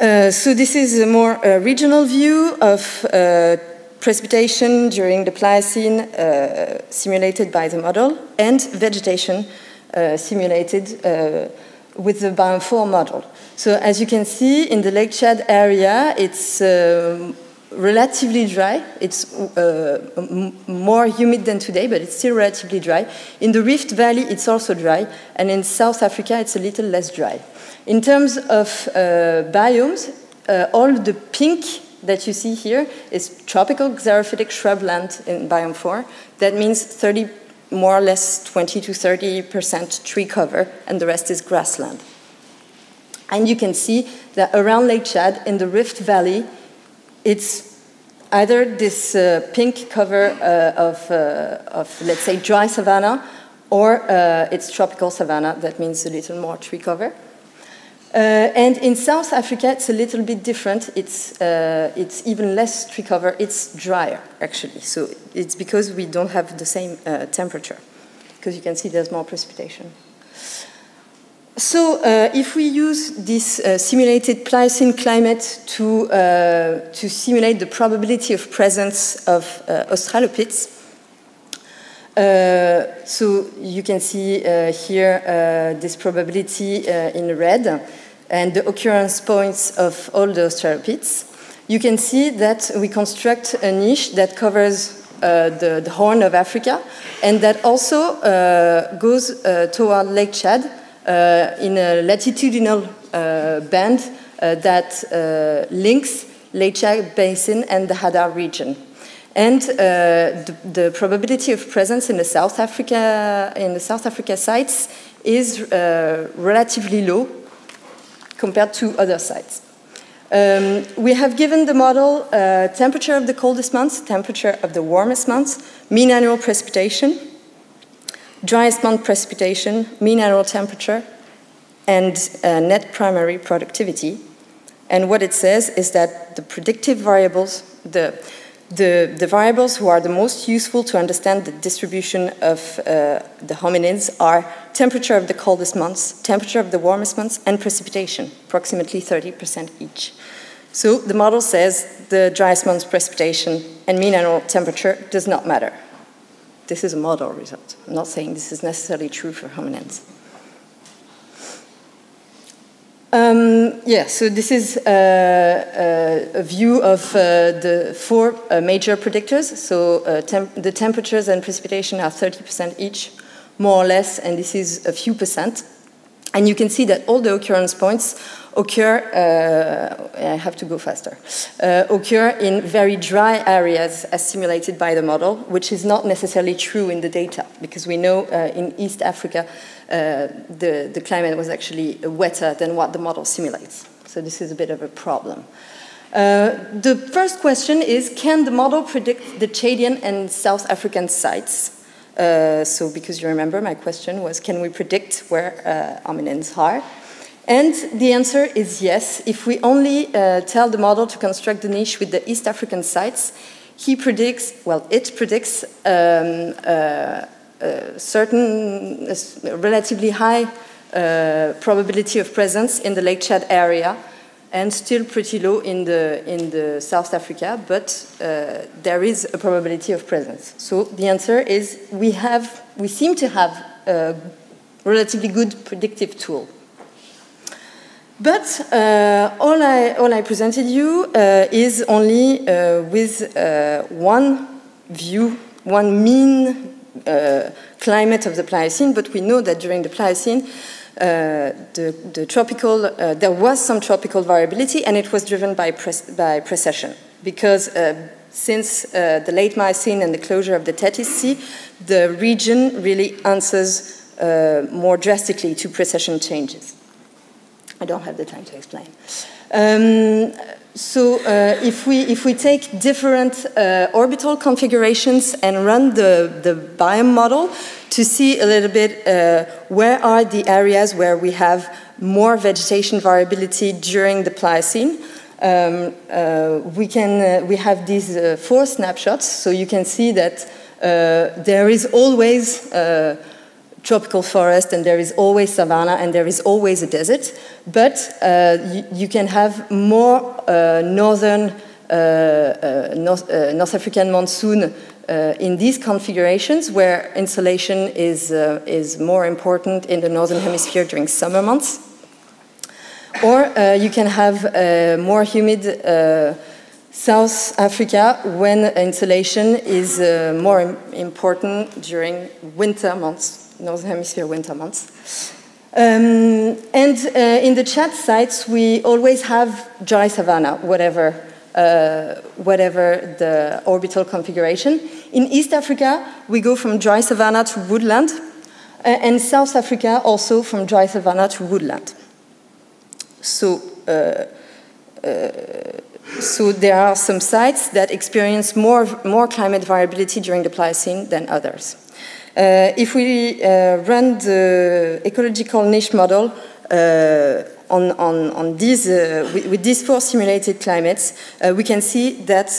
[SPEAKER 12] Uh, so this is a more uh, regional view of uh, precipitation during the Pliocene uh, simulated by the model, and vegetation uh, simulated uh, with the Biome 4 model. So as you can see, in the Lake Chad area, it's um, relatively dry. It's uh, more humid than today, but it's still relatively dry. In the Rift Valley, it's also dry, and in South Africa, it's a little less dry. In terms of uh, biomes, uh, all the pink that you see here is tropical xerophytic shrubland in biome 4. That means 30, more or less 20 to 30% tree cover, and the rest is grassland. And you can see that around Lake Chad, in the Rift Valley, it's either this uh, pink cover uh, of, uh, of, let's say, dry savanna, or uh, it's tropical savanna, that means a little more tree cover. Uh, and in South Africa, it's a little bit different. It's, uh, it's even less tree cover. It's drier, actually. So it's because we don't have the same temperature. Because you can see there's more precipitation. So uh, if we use this uh, simulated Pliocene climate to, uh, to simulate the probability of presence of Australopiths, so you can see here this probability in red and the occurrence points of all the Australopiths, you can see that we construct a niche that covers uh, the, the, Horn of Africa and that also uh, goes uh, toward Lake Chad uh, in a latitudinal uh, band uh, that links Chad Basin and the Hadar region. And the, the, probability of presence in the South Africa in the South Africa sites is relatively low compared to other sites. Um, we have given the model uh, temperature of the coldest months, temperature of the warmest months, mean annual precipitation, driest month precipitation, mean annual temperature, and uh, net primary productivity. And what it says is that the predictive variables, the, the, the variables who are the most useful to understand the distribution of uh, the hominids are temperature of the coldest months, temperature of the warmest months, and precipitation, approximately 30% each. So the model says the driest month's precipitation and mean annual temperature does not matter. This is a model result. I'm not saying this is necessarily true for hominids. Um, yeah, so this is uh, uh, a view of uh, the four uh, major predictors. So uh, temp the temperatures and precipitation are 30% each, more or less, and this is a few percent. And you can see that all the occurrence points occur, uh, I have to go faster, occur in very dry areas as simulated by the model, which is not necessarily true in the data, because we know in East Africa uh, the, the climate was actually wetter than what the model simulates. So this is a bit of a problem. Uh, the first question is, can the model predict the Chadian and South African sites? Uh, so because you remember, my question was, can we predict where uh, hominins are? And the answer is yes. If we only uh, tell the model to construct the niche with the East African sites, he predicts, well, it predicts um, uh, certain relatively high uh, probability of presence in the Lake Chad area and still pretty low in the, in the South Africa, but uh, there is a probability of presence. So the answer is we have, we seem to have a relatively good predictive tool. But uh, all, I, all I presented you uh, is only uh, with uh, one view, one mean uh, climate of the Pliocene, but we know that during the Pliocene, uh, the, the, tropical, there was some tropical variability and it was driven by, by precession because since the late Miocene and the closure of the Tethys Sea, the region really answers more drastically to precession changes. I don't have the time to explain. Um, so uh, if, we, if we take different uh, orbital configurations and run the, the biome model to see a little bit uh, where are the areas where we have more vegetation variability during the Pliocene, um, uh, we, can, uh, we have these uh, four snapshots, so you can see that there is always tropical forest and there is always savanna and there is always a desert, but uh, you, can have more uh, northern uh, uh North, uh, North, African monsoon uh, in these configurations where insolation is, is more important in the northern hemisphere during summer months. Or you can have more humid South Africa when insolation is more important during winter months Northern Hemisphere winter months. Um, and uh, in the Chad sites, we always have dry savanna, whatever, uh, whatever the orbital configuration. In East Africa, we go from dry savanna to woodland, uh, and South Africa also from dry savanna to woodland. So, uh, uh, so there are some sites that experience more, more climate variability during the Pliocene than others. Uh, if we uh, run the ecological niche model uh, on, on, on these, with, with, these four simulated climates, we can see that,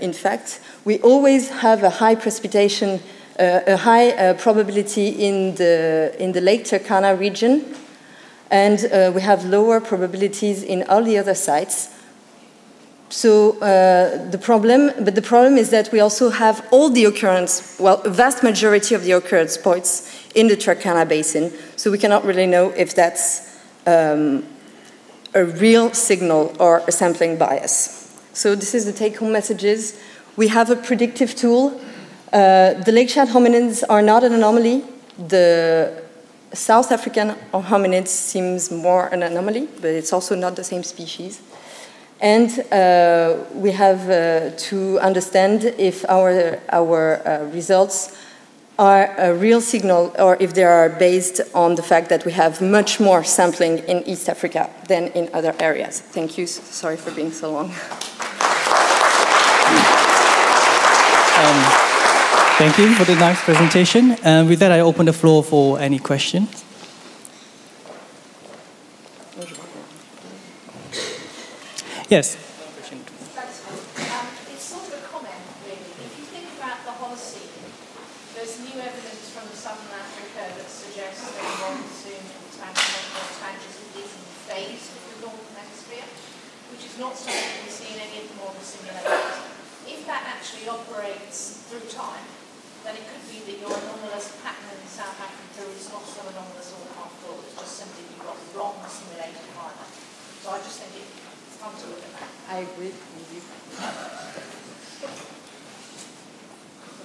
[SPEAKER 12] in fact, we always have a high precipitation, a high probability in the, in the Lake Turkana region, and uh, we have lower probabilities in all the other sites. So uh, the problem, but the problem is that we also have all the occurrence, well, a vast majority of the occurrence points in the Turkana Basin. So we cannot really know if that's um, a real signal or a sampling bias. So this is the take-home messages. We have a predictive tool. Uh, the Lake Chad hominins are not an anomaly. The South African hominids seems more an anomaly, but it's also not the same species. And uh, we have uh, to understand if our, our uh, results are a real signal or if they are based on the fact that we have much more sampling in East Africa than in other areas. Thank you. Sorry for being so long.
[SPEAKER 11] Um, thank you for the nice presentation. And with that, I open the floor for any questions. Yes.
[SPEAKER 13] Um, it's sort of a comment there's new evidence from southern Africa that suggests that monsoon expansion of expansions is phased in the northern hemisphere, which is not something we see in any of the model simulations. If that actually operates through time, then it could be that your anomalous pattern in South Africa is not so anomalous all after all. It's just simply you've got wrong simulated climate. So I just think it's fun to look at that.
[SPEAKER 12] I agree with you.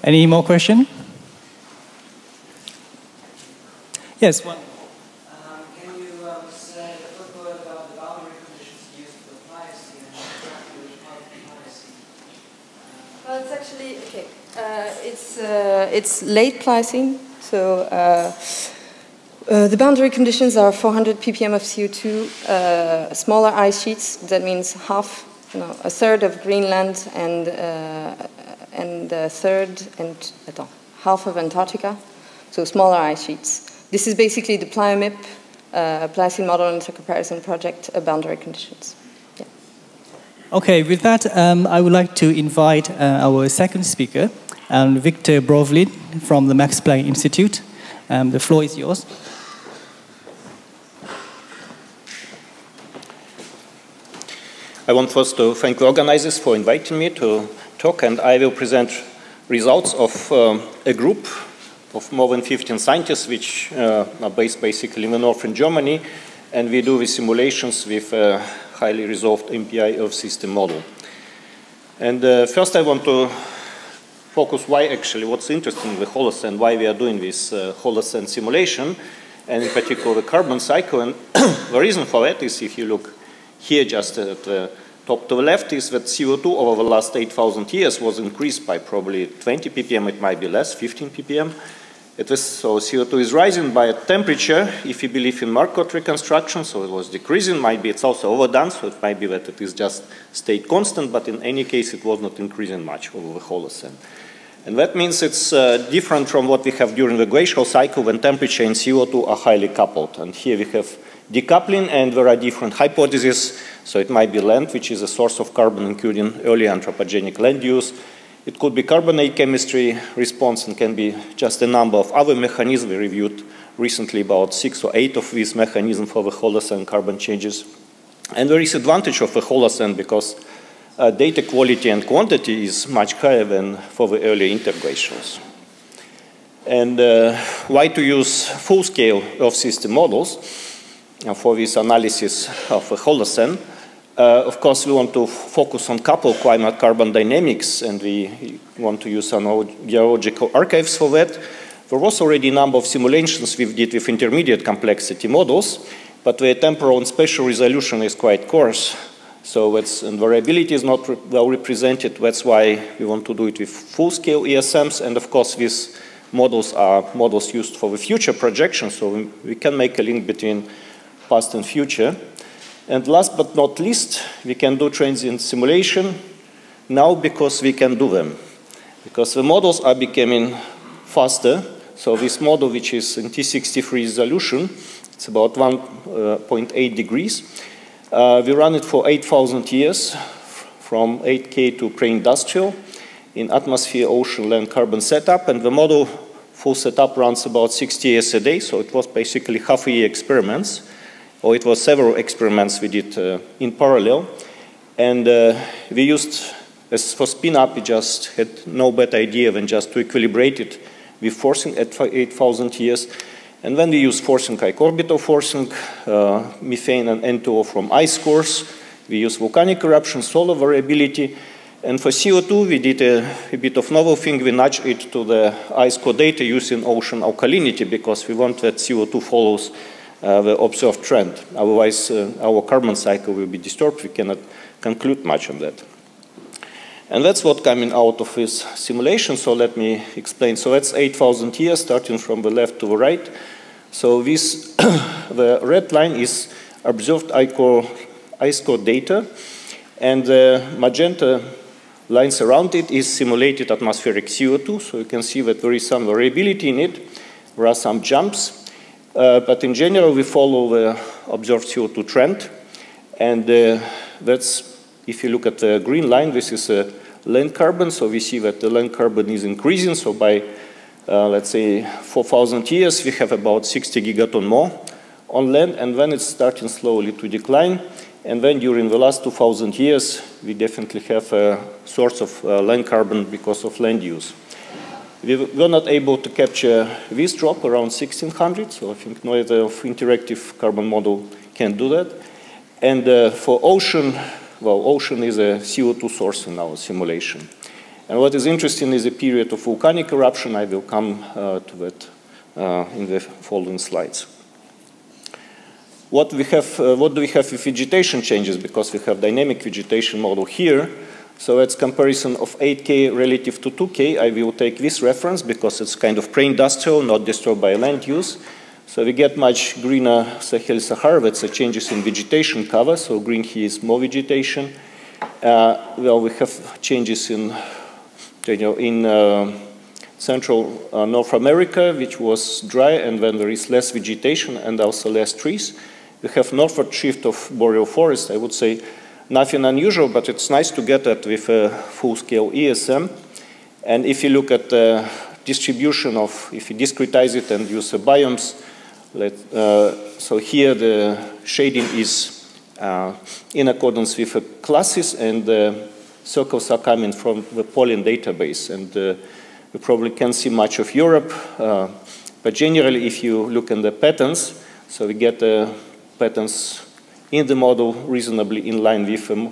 [SPEAKER 11] Any more question? Yes. One.
[SPEAKER 14] Can you say a little bit about the boundary conditions used for the Pliocene and exactly which part of the Pliocene?
[SPEAKER 12] Well, it's actually okay. Uh, it's uh, it's late Pliocene, so uh, uh, the boundary conditions are 400 ppm of CO2, uh, smaller ice sheets. That means half, no, a third of Greenland and uh, and a third and attends, half of Antarctica. So smaller ice sheets. This is basically the PlioMIP uh, Pliocene Model and Intercomparison Project uh, boundary conditions.
[SPEAKER 11] Okay, with that, um, I would like to invite uh, our second speaker, um, Victor Brovkin from the Max Planck Institute. Um, the floor is yours.
[SPEAKER 15] I want first to thank the organizers for inviting me to talk, and I will present results of um, a group of more than 15 scientists, which uh, are based basically in the northern Germany, and we do the simulations with a highly resolved MPI Earth system model. And uh, first I want to focus why actually, what's interesting in the Holocene, why we are doing this uh, Holocene simulation, and in particular the carbon cycle. And the reason for that is if you look here just at the top to the left is that CO2 over the last 8,000 years was increased by probably 20 ppm, it might be less, 15 ppm. It was, so CO2 is rising by a temperature, if you believe in Marcott reconstruction, so it was decreasing, might be it's also overdone, so it might be that it is just stayed constant, but in any case it was not increasing much over the Holocene. And that means it's uh, different from what we have during the glacial cycle when temperature and CO2 are highly coupled. And here we have decoupling and there are different hypotheses. So it might be land, which is a source of carbon, including early anthropogenic land use. It could be carbonate chemistry response and can be just a number of other mechanisms. We reviewed recently about six or eight of these mechanisms for the Holocene carbon changes. And there is advantage of the Holocene because uh, data quality and quantity is much higher than for the early integrations. And uh, why to use full-scale Earth system models for this analysis of the Holocene? Uh, of course, we want to focus on coupled climate carbon dynamics, and we want to use geological archives for that. There was already a number of simulations we did with intermediate complexity models, but the temporal and spatial resolution is quite coarse. So it's, and variability is not re well represented. That's why we want to do it with full-scale ESMs. And of course, these models are models used for the future projection, so we can make a link between past and future. And last but not least, we can do transient simulation now because we can do them. Because the models are becoming faster. So this model, which is in T63 resolution, it's about 1.8 uh, degrees. Uh, we run it for 8,000 years, from 8K to pre-industrial, in atmosphere, ocean, land, carbon setup, and the model full setup runs about 60 years a day, so it was basically half a year experiments, or it was several experiments we did uh, in parallel. And uh, we used, as for spin-up, we just had no better idea than just to equilibrate it with forcing at 8,000 years. And when we use forcing like orbital forcing, uh, methane and N2O from ice cores, we use volcanic eruption, solar variability, and for CO2, we did a, a, bit of novel thing. We nudged it to the ice core data using ocean alkalinity because we want that CO2 follows the observed trend. Otherwise, uh, our carbon cycle will be disturbed. We cannot conclude much on that. And that's what coming out of this simulation. So let me explain. So that's 8,000 years, starting from the left to the right. So this, the red line is observed ice core data, and the magenta lines around it is simulated atmospheric CO2. So you can see that there is some variability in it. There are some jumps. Uh, but in general, we follow the observed CO2 trend. And uh, that's, if you look at the green line, this is a land carbon. So we see that the land carbon is increasing. So by uh, let's say, 4,000 years, we have about 60 gigaton more on land, and then it's starting slowly to decline. And then during the last 2,000 years, we definitely have a source of uh, land carbon because of land use. We were not able to capture this drop around 1600, so I think no other interactive carbon model can do that. And uh, for ocean, well, ocean is a CO2 source in our simulation. And what is interesting is a period of volcanic eruption. I will come uh, to that uh, in the following slides. What, we have, uh, what do we have with vegetation changes? Because we have dynamic vegetation model here. So that's comparison of 8K relative to 2K. I will take this reference because it's kind of pre-industrial, not disturbed by land use. So we get much greener Sahel-Sahara, that's the changes in vegetation cover, so green here is more vegetation. Uh, well, we have changes in, you know, in uh, Central uh, North America, which was dry, and when there is less vegetation and also less trees. We have northward shift of boreal forest, I would say nothing unusual, but it's nice to get that with a full-scale ESM. And if you look at the distribution of, if you discretize it and use the biomes, let, uh, so here the shading is uh, in accordance with the classes and the circles are coming from the pollen database. And uh, you probably can't see much of Europe, uh, but generally if you look in the patterns, so we get the patterns in the model reasonably in line with the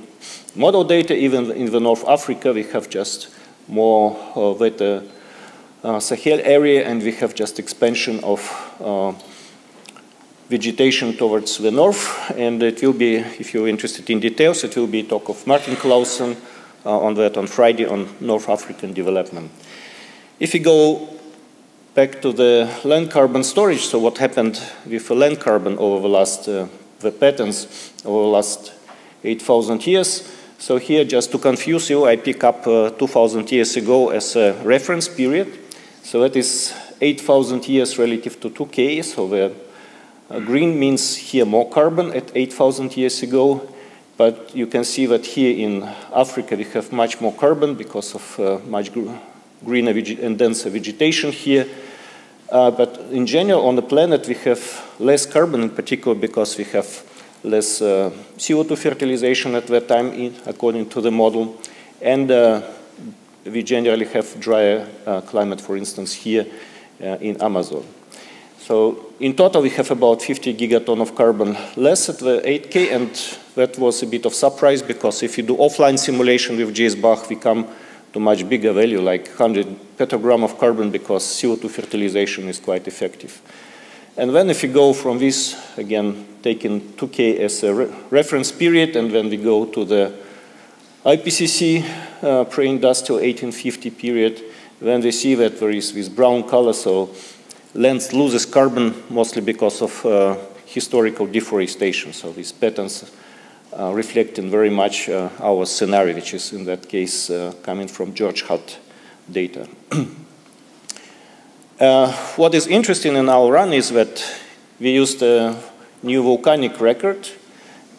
[SPEAKER 15] model data. Even in the North Africa, we have just more of the uh, Sahel area, and we have just expansion of uh, vegetation towards the north, and it will be, if you're interested in details, it will be talk of Martin Claussen uh, on that on Friday on North African development. If you go back to the land carbon storage, so what happened with the land carbon over the last, uh, the patterns over the last 8,000 years. So here, just to confuse you, I pick up uh, 2,000 years ago as a reference period. So that is 8,000 years relative to 2K, so the uh, green means here more carbon at 8,000 years ago, but you can see that here in Africa we have much more carbon because of uh, much gr greener and denser vegetation here. Uh, but in general, on the planet, we have less carbon in particular because we have less uh, CO2 fertilization at that time, in, according to the model. And uh, we generally have drier uh, climate, for instance, here in Amazon. So in total, we have about 50 gigaton of carbon less at the 8K, and that was a bit of surprise because if you do offline simulation with JS we come to much bigger value, like 100 petagram of carbon, because CO2 fertilization is quite effective. And then if you go from this, again, taking 2K as a re reference period, and then we go to the IPCC uh, pre-industrial 1850 period, then we see that there is this brown color, so land loses carbon mostly because of uh, historical deforestation. So these patterns reflecting very much uh, our scenario, which is in that case uh, coming from George Hurtt data. Uh, what is interesting in our run is that we used a new volcanic record.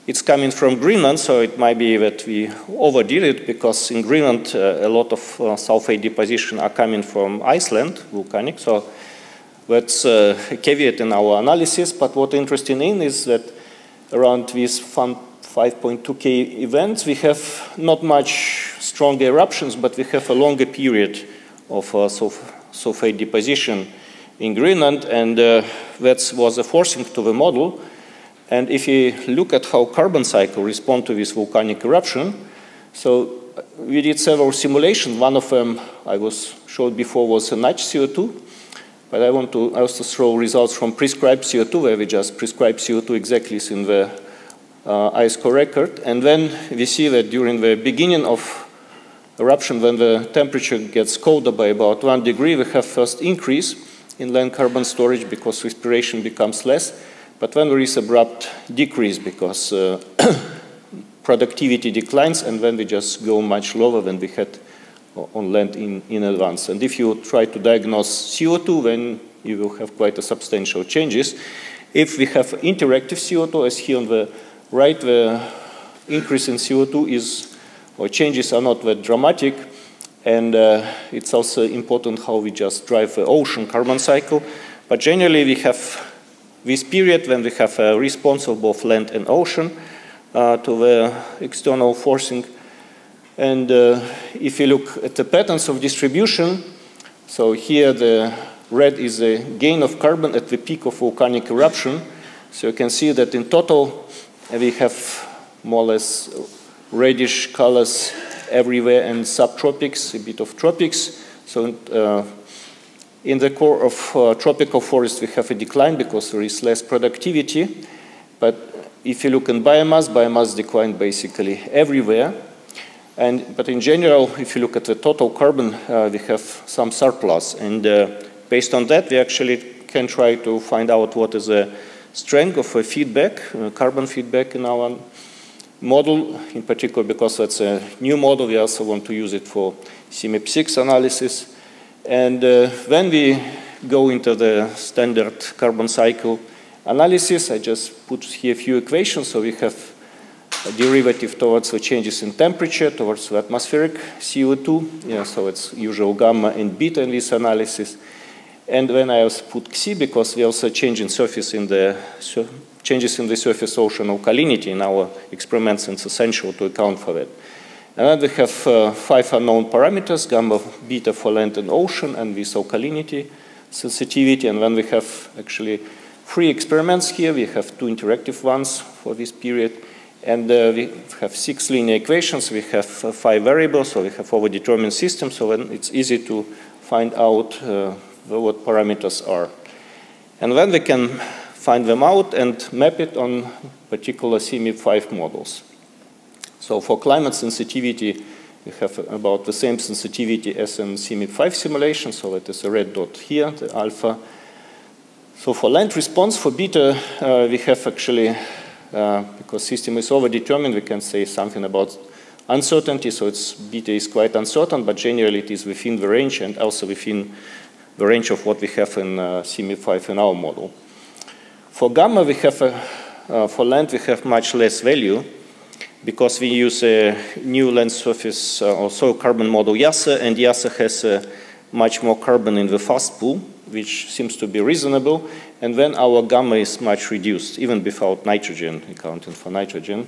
[SPEAKER 15] It's coming from Greenland, so it might be that we overdid it because in Greenland uh, a lot of sulfate deposition are coming from Iceland, volcanic. So that's uh, a caveat in our analysis, but what interesting in is that around these 5.2K events, we have not much strong eruptions, but we have a longer period of uh, sulfate deposition in Greenland, and uh, that was a forcing to the model. And if you look at how carbon cycle respond to this volcanic eruption, so we did several simulations. One of them I was showed before was a Natch CO2, but I want to also throw results from prescribed CO2, where we just prescribe CO2 exactly in the uh, ice core record. And then we see that during the beginning of eruption, when the temperature gets colder by about one degree, we have first increase in land carbon storage because respiration becomes less. But then there is abrupt decrease because uh, productivity declines, and then we just go much lower than we had on land in, in advance. And if you try to diagnose CO2, then you will have quite a substantial changes. If we have interactive CO2, as here on the right, the increase in CO2 is, or changes are not that dramatic. And uh, it's also important how we just drive the ocean carbon cycle. But generally, we have this period when we have a response of both land and ocean uh, to the external forcing. And uh, if you look at the patterns of distribution, so here the red is the gain of carbon at the peak of volcanic eruption. So you can see that in total we have more or less reddish colors everywhere in subtropics, a bit of tropics. So uh, in the core of uh, tropical forest, we have a decline because there is less productivity. But if you look in biomass, biomass declined basically everywhere. And, but in general, if you look at the total carbon, uh, we have some surplus. And uh, based on that, we actually can try to find out what is the strength of a feedback, uh, carbon feedback in our model, in particular because that's a new model. We also want to use it for CMIP6 analysis. And uh, when we go into the standard carbon cycle analysis, I just put here a few equations. So we have a derivative towards the changes in temperature, towards the atmospheric CO2. Yeah, so it's usual gamma and beta in this analysis. And when I also put Xi, because we also change in surface in the changes in the surface ocean alkalinity in our experiments, it's essential to account for that. And then we have uh, five unknown parameters, gamma, beta for land and ocean, and this alkalinity sensitivity. And then we have actually three experiments here. We have two interactive ones for this period. And uh, we have six linear equations. We have uh, five variables, so we have overdetermined systems. So then it's easy to find out uh, what parameters are. And then we can find them out and map it on particular CMIP5 models. So for climate sensitivity, we have about the same sensitivity as in CMIP5 simulation, so it is a red dot here, the alpha. So for land response, for beta, uh, we have actually, uh, because system is overdetermined, we can say something about uncertainty, so it's beta is quite uncertain, but generally it is within the range and also within the range of what we have in uh, CMIP5 in our model. For gamma, we have, a, uh, for land, we have much less value because we use a new land surface uh, or soil carbon model YASSO, and YASSO has uh, much more carbon in the fast pool, which seems to be reasonable, and then our gamma is much reduced, even without nitrogen, accounting for nitrogen.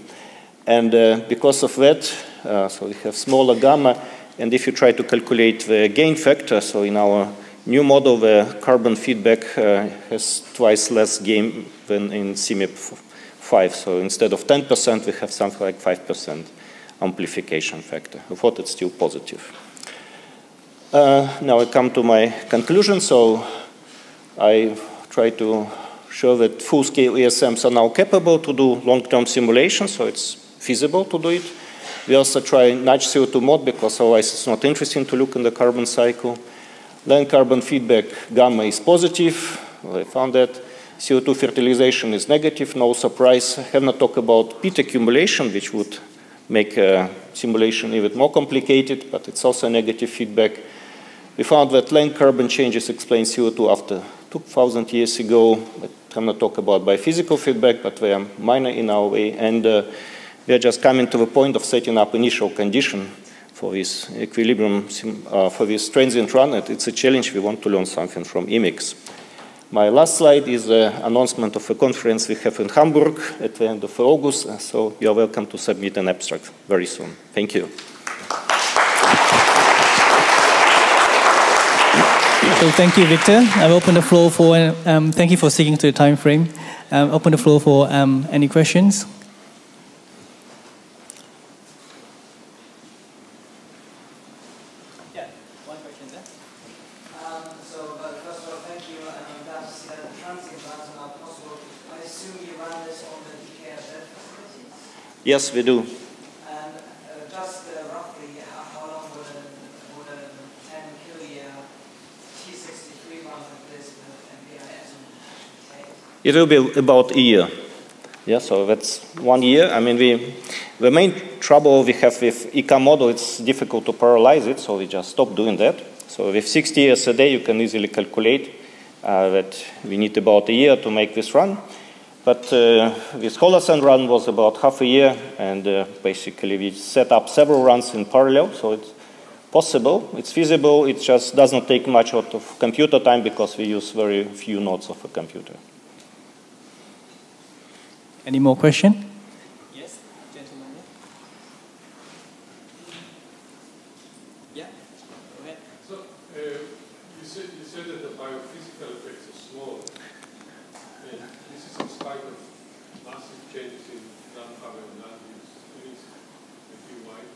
[SPEAKER 15] And uh, because of that, uh, so we have smaller gamma, and if you try to calculate the gain factor, so in our new model, the carbon feedback uh, has twice less gain than in CMIP 5. So instead of 10%, we have something like 5% amplification factor. I thought it's still positive. Uh, now I come to my conclusion. So I try to show that full-scale ESMs are now capable to do long-term simulations, so it's feasible to do it. We also try nudge CO2 mode because otherwise it's not interesting to look in the carbon cycle. Land carbon feedback gamma is positive. I found that. CO2 fertilization is negative, no surprise. I have not talked about peat accumulation, which would make a simulation even more complicated, but it's also a negative feedback. We found that land carbon changes explain CO2 after 2,000 years ago. I cannot talk about biophysical feedback, but they are minor in our way. And uh, we are just coming to the point of setting up initial condition for this equilibrium, uh, for this transient run. It's a challenge. We want to learn something from EMICS. My last slide is the announcement of a conference we have in Hamburg at the end of August. So you're welcome to submit an abstract very soon. Thank you.
[SPEAKER 11] So thank you, Victor. I've opened the floor for, um, thank you for sticking to the time frame. Um, open the floor for um, any questions.
[SPEAKER 15] Yes, we do.
[SPEAKER 14] And uh, just uh, roughly, how, how long would a, would a 10 kiloyear T63 run replacement we do.
[SPEAKER 15] It will be about a year. Yeah, so that's one year. I mean, we, the main trouble we have with ECHAM model, it's difficult to parallelize it, so we just stop doing that. So with 60 years a day, you can easily calculate uh, that we need about a year to make this run. But uh, this Holocene run was about half a year, and uh, basically we set up several runs in parallel, so it's possible, it's feasible, it just doesn't take much out of computer time because we use very few nodes of a computer.
[SPEAKER 11] Any more question?
[SPEAKER 16] Yes, gentleman. Yeah, go ahead.
[SPEAKER 17] So, uh, you, said, you said that the biophysical effects are small, and this is in spite of massive changes in non-power and land use. Please, if you mind.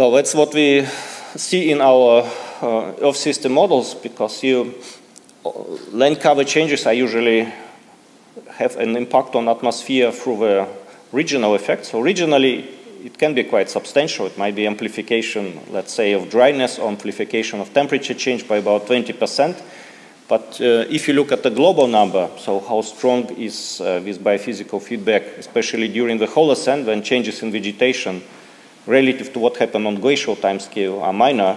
[SPEAKER 15] Well, that's what we see in our uh, Earth system models because you, land cover changes are usually have an impact on atmosphere through the regional effect. So regionally, it can be quite substantial. It might be amplification, let's say, of dryness or amplification of temperature change by about 20%. But uh, if you look at the global number, so how strong is uh, this biophysical feedback, especially during the Holocene when changes in vegetation relative to what happened on glacial timescale are minor.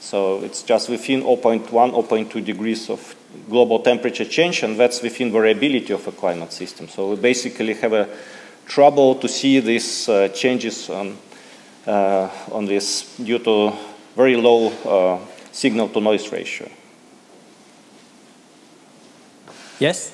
[SPEAKER 15] So it's just within 0.1, 0.2 degrees of global temperature change, and that's within variability of a climate system. So we basically have a trouble to see these uh, changes on, uh, on this due to very low uh, signal to noise ratio.
[SPEAKER 11] Yes?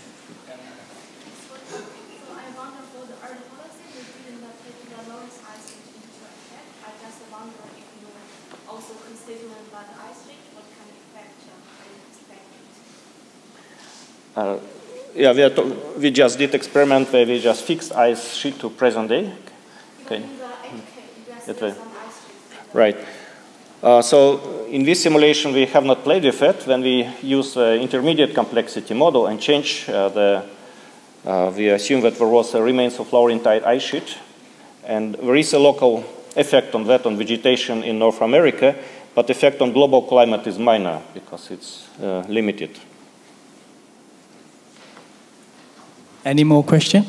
[SPEAKER 15] Uh, yeah, we, we just did experiment where we just fixed ice sheet to present day. Okay. Right. Uh, so in this simulation, we have not played with it. When we use the intermediate complexity model and change uh, the, uh, we assume that there was a remains of Laurentide ice sheet. And there is a local effect on that on vegetation in North America, but effect on global climate is minor because it's uh, limited.
[SPEAKER 11] Any more question?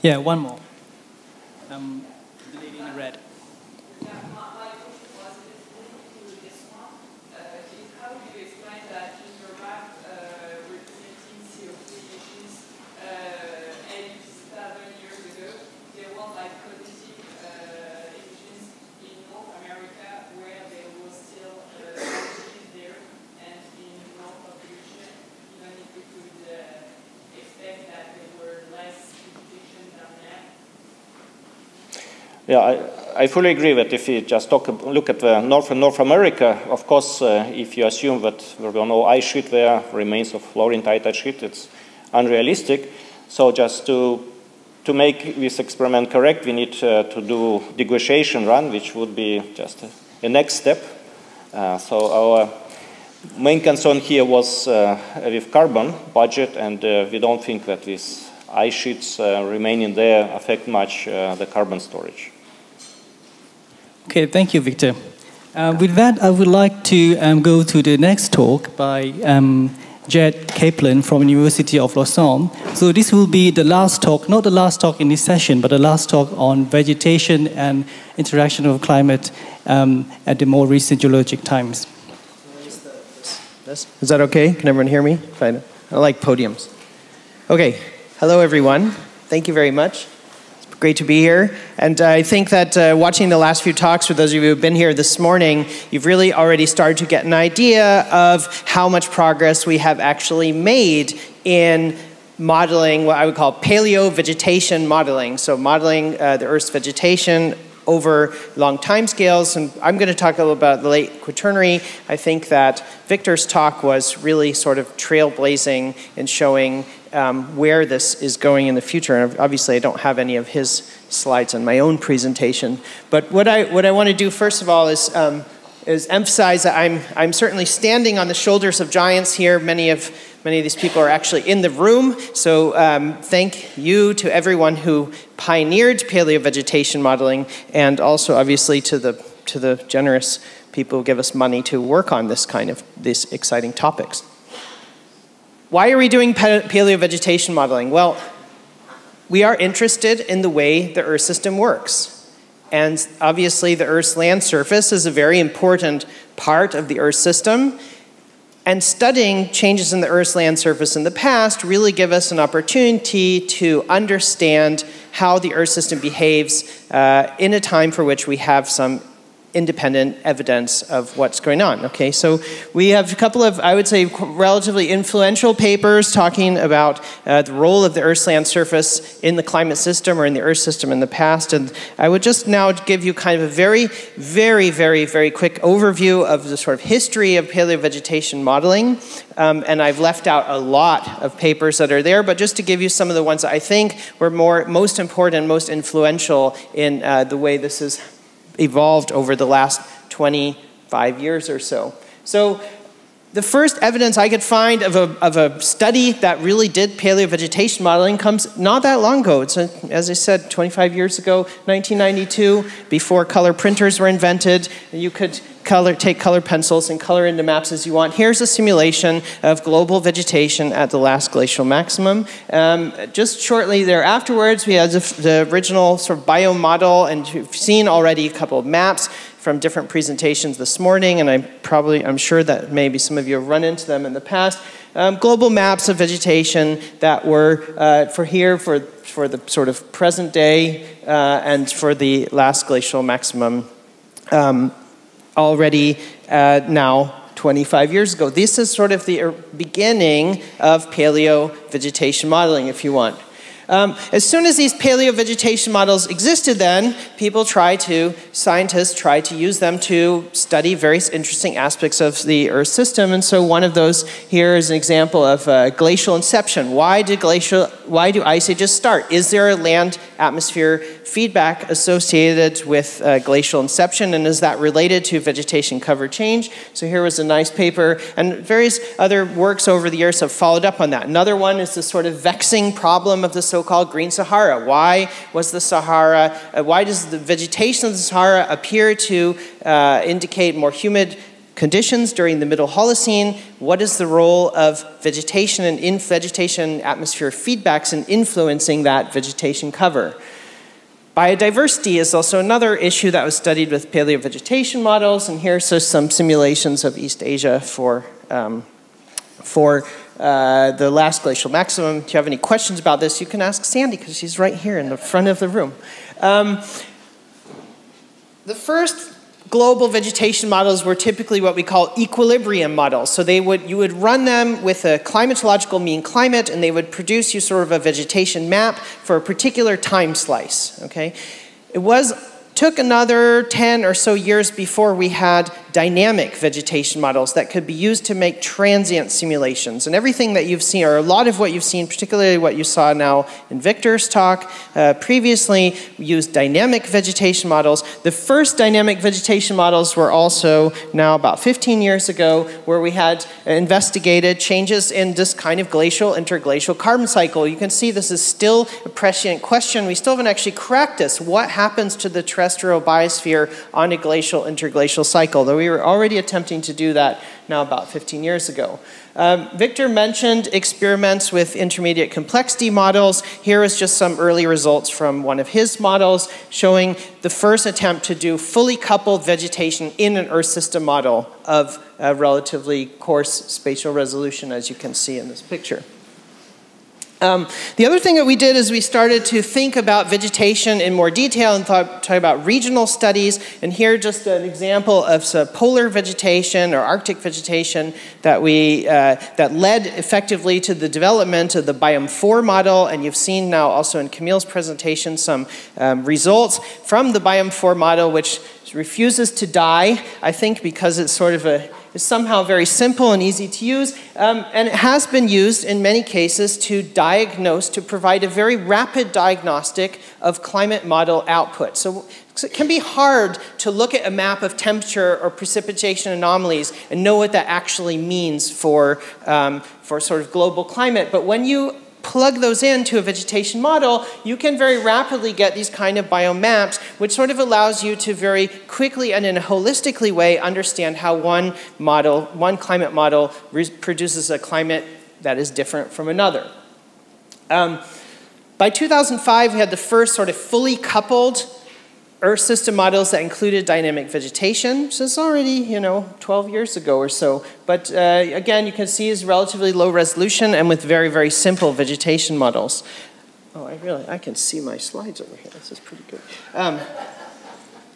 [SPEAKER 11] Yeah, one more. Um, the lady in red.
[SPEAKER 15] Yeah, I, I, fully agree that if you just talk, look at the North and North America, of course, uh, if you assume that there were no ice sheet there, remains of Laurentide ice sheet, it's unrealistic. So just to, to make this experiment correct, we need uh, to do deglaciation run, which would be just a next step. Uh, so our main concern here was uh, with carbon budget, and uh, we don't think that these ice sheets uh, remaining there affect much the carbon storage.
[SPEAKER 11] Okay, thank you, Victor. Uh, with that, I would like to um, go to the next talk by um, Jed Kaplan from University of Lausanne. So this will be the last talk, not the last talk in this session, but the last talk on vegetation and interaction of climate um, at the more recent geologic times.
[SPEAKER 16] Is that okay? Can everyone hear me? I like podiums. Okay. Hello, everyone. Thank you very much great to be here. And I think that uh, watching the last few talks, for those of you who have been here this morning, you've really already started to get an idea of how much progress we have actually made in modeling what I would call paleo vegetation modeling. So, modeling uh, the Earth's vegetation over long time scales. And I'm going to talk a little about the late Quaternary. I think that Victor's talk was really sort of trailblazing in showing um, where this is going in the future. And obviously, I don't have any of his slides on my own presentation. But what I, what I want to do, first of all, is, um, is emphasize that I'm, I'm certainly standing on the shoulders of giants here. Many of, many of these people are actually in the room. So um, thank you to everyone who pioneered paleovegetation modeling, and also, obviously, to the, to the generous people who give us money to work on this kind of these exciting topics. Why are we doing paleovegetation modeling? Well, we are interested in the way the Earth system works. And obviously, the Earth's land surface is a very important part of the Earth system. and studying changes in the Earth's land surface in the past really give us an opportunity to understand how the Earth system behaves uh, in a time for which we have some independent evidence of what's going on. Okay, so we have a couple of, I would say, relatively influential papers talking about uh, the role of the Earth's land surface in the climate system or in the Earth system in the past. And I would just now give you kind of a very, very, very, very quick overview of the sort of history of paleovegetation modeling. Um, and I've left out a lot of papers that are there, but just to give you some of the ones that I think were more most important, most influential in uh, the way this is evolved over the last 25 years or so. So the first evidence I could find of a, of a study that really did paleovegetation modeling comes not that long ago. It's, a, as I said, 25 years ago, 1992, before color printers were invented. And you could color, take color pencils and color into maps as you want. Here's a simulation of global vegetation at the last glacial maximum. Um, just shortly there afterwards, we had the, the original sort of Biome model, and you've seen already a couple of maps from different presentations this morning, and I'm probably, I'm sure that maybe some of you have run into them in the past. Um, global maps of vegetation that were uh, for here for, for the sort of present day uh, and for the last glacial maximum um, already uh, now 25 years ago. This is sort of the beginning of paleo vegetation modeling, if you want. Um, as soon as these paleovegetation models existed then, people tried to, scientists tried to use them to study various interesting aspects of the Earth system. And so one of those here is an example of uh, glacial inception. Why did glacial, why do ice ages start? Is there a land atmosphere feedback associated with uh, glacial inception, and is that related to vegetation cover change? So here was a nice paper, and various other works over the years have followed up on that. Another one is the sort of vexing problem of the so-called Green Sahara. Why was the Sahara, uh, why does the vegetation of the Sahara appear to uh, indicate more humid conditions during the Middle Holocene? What is the role of vegetation and in vegetation atmosphere feedbacks in influencing that vegetation cover? Biodiversity is also another issue that was studied with paleovegetation models, and here's some simulations of East Asia for, um, for uh, the last glacial maximum. If you have any questions about this, you can ask Sandy because she's right here in the front of the room. Um, the first global vegetation models were typically what we call equilibrium models. So they would, you would run them with a climatological mean climate and they would produce you sort of a vegetation map for a particular time slice, okay? It was took another 10 or so years before we had dynamic vegetation models that could be used to make transient simulations. And everything that you've seen, or a lot of what you've seen, particularly what you saw now in Victor's talk, uh, previously used dynamic vegetation models. The first dynamic vegetation models were also now about 15 years ago, where we had investigated changes in this kind of glacial interglacial carbon cycle. You can see this is still a prescient question. We still haven't actually cracked this. What happens to the terrestrial biosphere on a glacial interglacial cycle. Though we were already attempting to do that now about 15 years ago. Um, Victor mentioned experiments with intermediate complexity models. Here is just some early results from one of his models showing the first attempt to do fully coupled vegetation in an Earth system model of relatively coarse spatial resolution, as you can see in this picture. Um, the other thing that we did is we started to think about vegetation in more detail and thought, talk about regional studies. And here just an example of some polar vegetation or Arctic vegetation that we uh, that led effectively to the development of the Biome 4 model. And you've seen now also in Camille's presentation some um, results from the Biome 4 model, which refuses to die. I think because it's sort of a is somehow very simple and easy to use, um, and it has been used in many cases to diagnose, to provide a very rapid diagnostic of climate model output. So, it can be hard to look at a map of temperature or precipitation anomalies and know what that actually means for, um, for sort of global climate. But when you plug those into a vegetation model, you can very rapidly get these kind of biomaps, which sort of allows you to very quickly and in a holistically way understand how one model, one climate model produces a climate that is different from another. Um, by 2005, we had the first sort of fully coupled Earth system models that included dynamic vegetation. So it's already, you know, 12 years ago or so. But uh, again, you can see is relatively low resolution and with very, very simple vegetation models. Oh, I really, I can see my slides over here. This is pretty good. Um,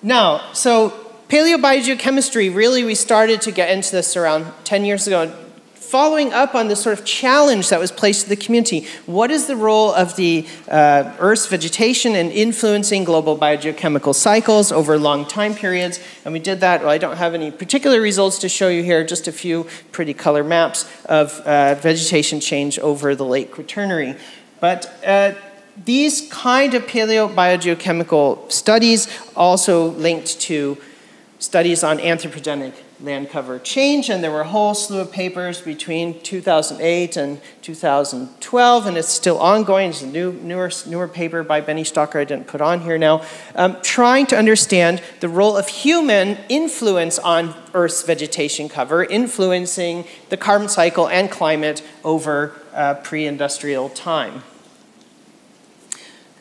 [SPEAKER 16] now, so paleobiogeochemistry, really we started to get into this around 10 years ago following up on the sort of challenge that was placed to the community, what is the role of the uh, Earth's vegetation in influencing global biogeochemical cycles over long time periods? And we did that. Well, I don't have any particular results to show you here, just a few pretty color maps of uh, vegetation change over the late Quaternary. But uh, these kind of paleobiogeochemical studies also linked to studies on anthropogenic land cover change, and there were a whole slew of papers between 2008 and 2012, and it's still ongoing. It's a new, newer, newer paper by Beni Stocker I didn't put on here now, um, trying to understand the role of human influence on Earth's vegetation cover, influencing the carbon cycle and climate over uh, pre-industrial time.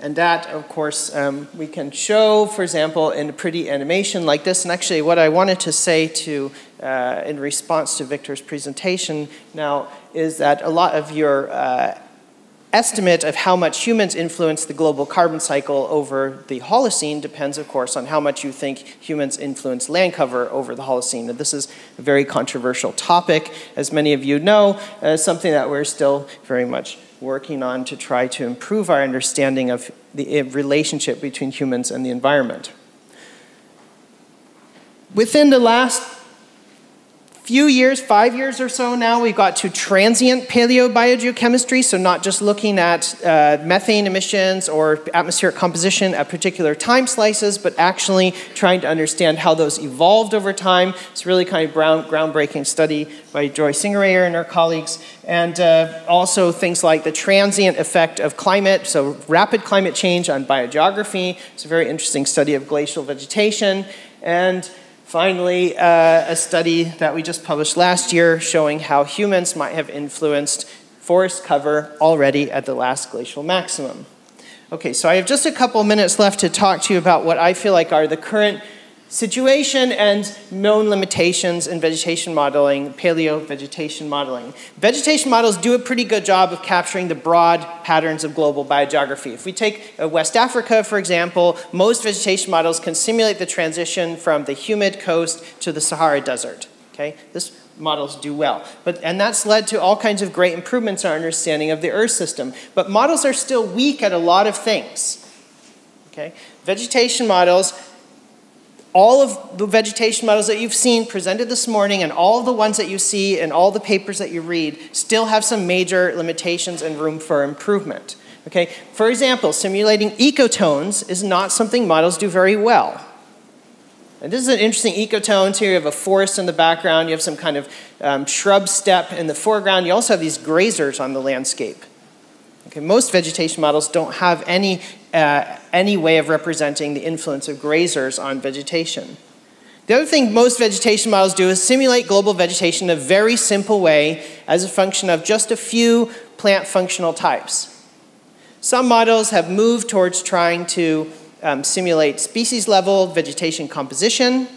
[SPEAKER 16] And that, of course, um, we can show, for example, in a pretty animation like this. And actually, what I wanted to say to, uh, in response to Victor's presentation now, is that a lot of your uh, estimate of how much humans influence the global carbon cycle over the Holocene depends, of course, on how much you think humans influence land cover over the Holocene. And this is a very controversial topic, as many of you know, uh, something that we're still very much working on to try to improve our understanding of the eh, relationship between humans and the environment. Within the last few years, five years or so now, we've got to transient paleobiogeochemistry, so not just looking at uh, methane emissions or atmospheric composition at particular time slices, but actually trying to understand how those evolved over time. It's really kind of brown, groundbreaking study by Joy Singarayer and her colleagues. And uh, also things like the transient effect of climate, so rapid climate change on biogeography. It's a very interesting study of glacial vegetation. And Finally, uh, a study that we just published last year showing how humans might have influenced forest cover already at the last glacial maximum. Okay, so I have just a couple minutes left to talk to you about what I feel like are the current situation and known limitations in vegetation modeling, paleo vegetation modeling. Vegetation models do a pretty good job of capturing the broad patterns of global biogeography. If we take uh, West Africa, for example, most vegetation models can simulate the transition from the humid coast to the Sahara Desert. Okay, this models do well. But, and that's led to all kinds of great improvements in our understanding of the Earth system. But models are still weak at a lot of things. Okay? Vegetation models all of the vegetation models that you've seen presented this morning and all of the ones that you see in all the papers that you read still have some major limitations and room for improvement. Okay? For example, simulating ecotones is not something models do very well. And this is an interesting ecotone. Here you have a forest in the background, you have some kind of um, shrub steppe in the foreground, you also have these grazers on the landscape. Okay, most vegetation models don't have any, uh, any way of representing the influence of grazers on vegetation. The other thing most vegetation models do is simulate global vegetation in a very simple way as a function of just a few plant functional types. Some models have moved towards trying to um, simulate species level vegetation composition,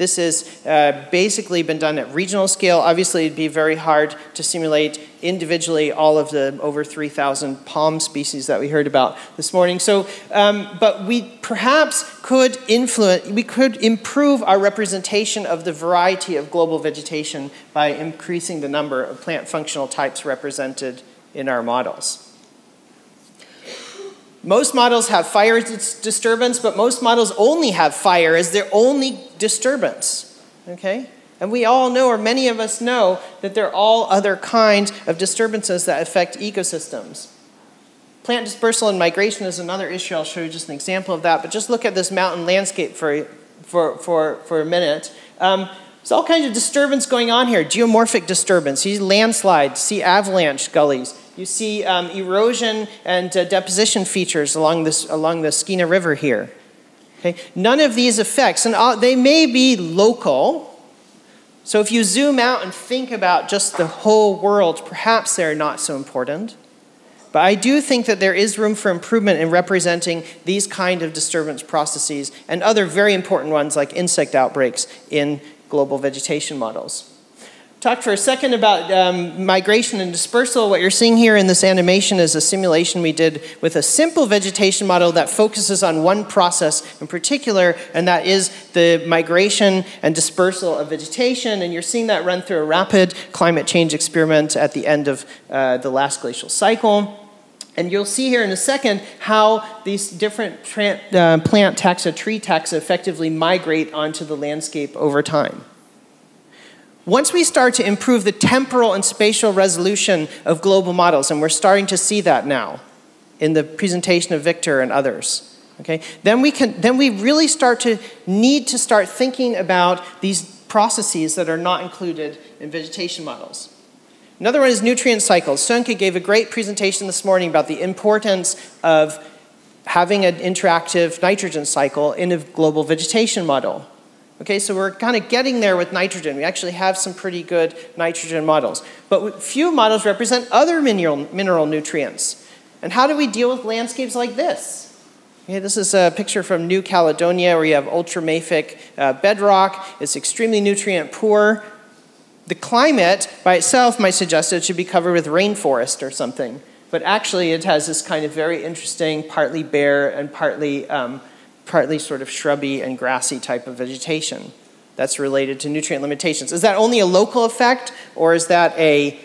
[SPEAKER 16] this has uh, basically been done at regional scale. Obviously, it'd be very hard to simulate individually all of the over 3,000 palm species that we heard about this morning. So, um, but we perhaps could influence, we could improve our representation of the variety of global vegetation by increasing the number of plant functional types represented in our models. Most models have fire disturbance, but most models only have fire as their only disturbance. Okay? And we all know, or many of us know, that there are all other kinds of disturbances that affect ecosystems. Plant dispersal and migration is another issue. I'll show you just an example of that. But just look at this mountain landscape for, for, for, for a minute. Um, there's all kinds of disturbance going on here. Geomorphic disturbance. See landslides, see avalanche gullies, you see um, erosion and uh, deposition features along, this, along the Skeena River here. Okay? None of these effects, and uh, they may be local. So if you zoom out and think about just the whole world, perhaps they're not so important. But I do think that there is room for improvement in representing these kind of disturbance processes and other very important ones like insect outbreaks in global vegetation models. Talk for a second about um, migration and dispersal. What you're seeing here in this animation is a simulation we did with a simple vegetation model that focuses on one process in particular, and that is the migration and dispersal of vegetation. And you're seeing that run through a rapid climate change experiment at the end of uh, the last glacial cycle. And you'll see here in a second how these different uh, plant taxa, tree taxa effectively migrate onto the landscape over time. Once we start to improve the temporal and spatial resolution of global models, and we're starting to see that now in the presentation of Victor and others, okay, then we, can, then we really start to need to start thinking about these processes that are not included in vegetation models. Another one is nutrient cycles. Sönke gave a great presentation this morning about the importance of having an interactive nitrogen cycle in a global vegetation model. Okay, so we're kind of getting there with nitrogen. We actually have some pretty good nitrogen models. But few models represent other mineral, mineral nutrients. And how do we deal with landscapes like this? Okay, this is a picture from New Caledonia where you have ultramafic uh, bedrock. It's extremely nutrient poor. The climate by itself might suggest it should be covered with rainforest or something. But actually, it has this kind of very interesting, partly bare and partly um, partly sort of shrubby and grassy type of vegetation that's related to nutrient limitations. Is that only a local effect or is that a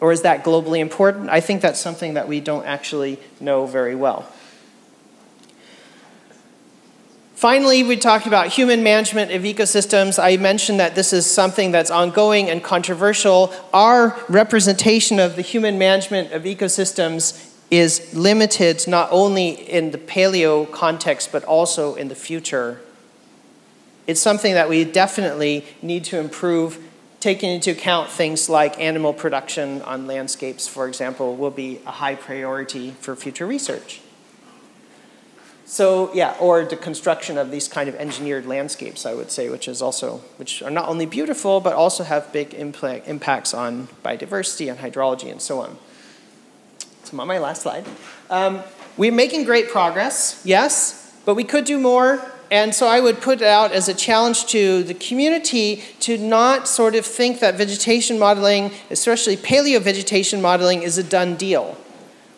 [SPEAKER 16] or is that globally important? I think that's something that we don't actually know very well. Finally, we talked about human management of ecosystems. I mentioned that this is something that's ongoing and controversial. Our representation of the human management of ecosystems is limited not only in the paleo context, but also in the future. It's something that we definitely need to improve, taking into account things like animal production on landscapes, for example, will be a high priority for future research. So yeah, or the construction of these kind of engineered landscapes, I would say, which is also which are not only beautiful but also have big impacts on biodiversity and hydrology and so on. I'm on my last slide. Um, we're making great progress, yes, but we could do more. And so I would put it out as a challenge to the community to not sort of think that vegetation modeling, especially paleo vegetation modeling, is a done deal.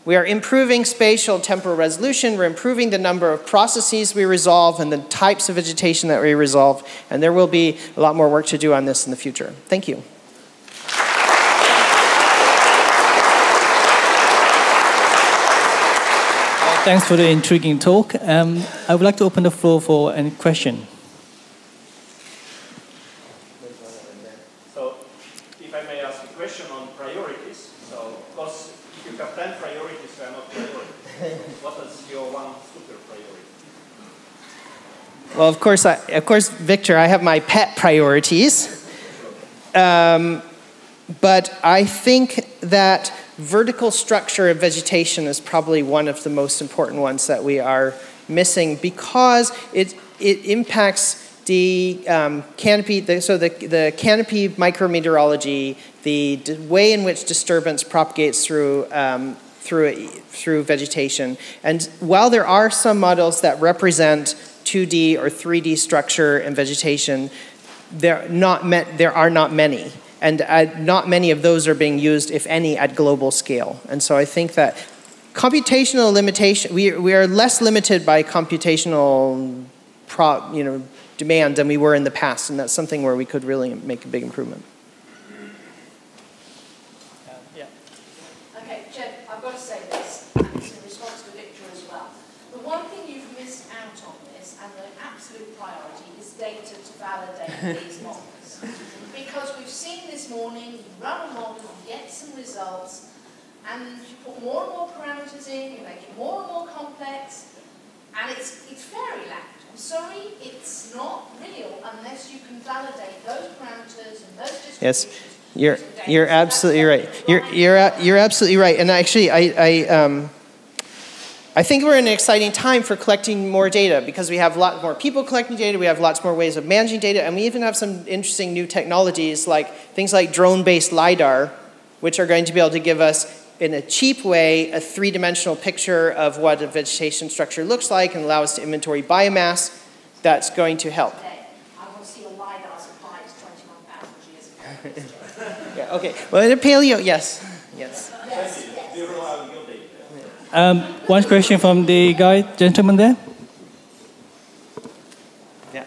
[SPEAKER 16] We are improving spatial temporal resolution, we're improving the number of processes we resolve and the types of vegetation that we resolve, and there will be a lot more work to do on this in the future. Thank you.
[SPEAKER 11] Thanks for the intriguing talk. Um, I would like to open the floor for any question.
[SPEAKER 8] So, if I may ask a question on priorities. So, because if you have 10 priorities, they are not priorities. what is your one super priority?
[SPEAKER 16] Well, of course, I, of course, Victor, I have my pet priorities. Um, but I think that vertical structure of vegetation is probably one of the most important ones that we are missing because it, it impacts the um, canopy, the, so the, the canopy micrometeorology, the way in which disturbance propagates through, um, through, through vegetation. And while there are some models that represent 2D or 3D structure and vegetation, there, not there are not many. And uh, not many of those are being used, if any, at global scale. And so I think that computational limitation, we, we are less limited by computational pro, you know, demand than we were in the past, and that's something where we could really make a big improvement.
[SPEAKER 13] Morning, you run a model, you get some results, and you put more and more parameters in, you make it more and more complex, and it's, it's fairyland. I'm sorry, it's not real unless you can validate those parameters and those distributions.
[SPEAKER 16] Yes. You're, you're absolutely right. You're, you're, you're absolutely right. And actually, I, I, um, I think we're in an exciting time for collecting more data because we have a lot more people collecting data, we have lots more ways of managing data, and we even have some interesting new technologies like things like drone-based LiDAR, which are going to be able to give us in a cheap way, a three-dimensional picture of what a vegetation structure looks like and allow us to inventory biomass, that's going to help.
[SPEAKER 13] I want to see a LiDAR supply as 21,000 years ago.
[SPEAKER 16] Yeah, okay. Well, in a paleo, yes. Yes.
[SPEAKER 11] Um, one question from the guy, gentleman there.
[SPEAKER 16] Yeah.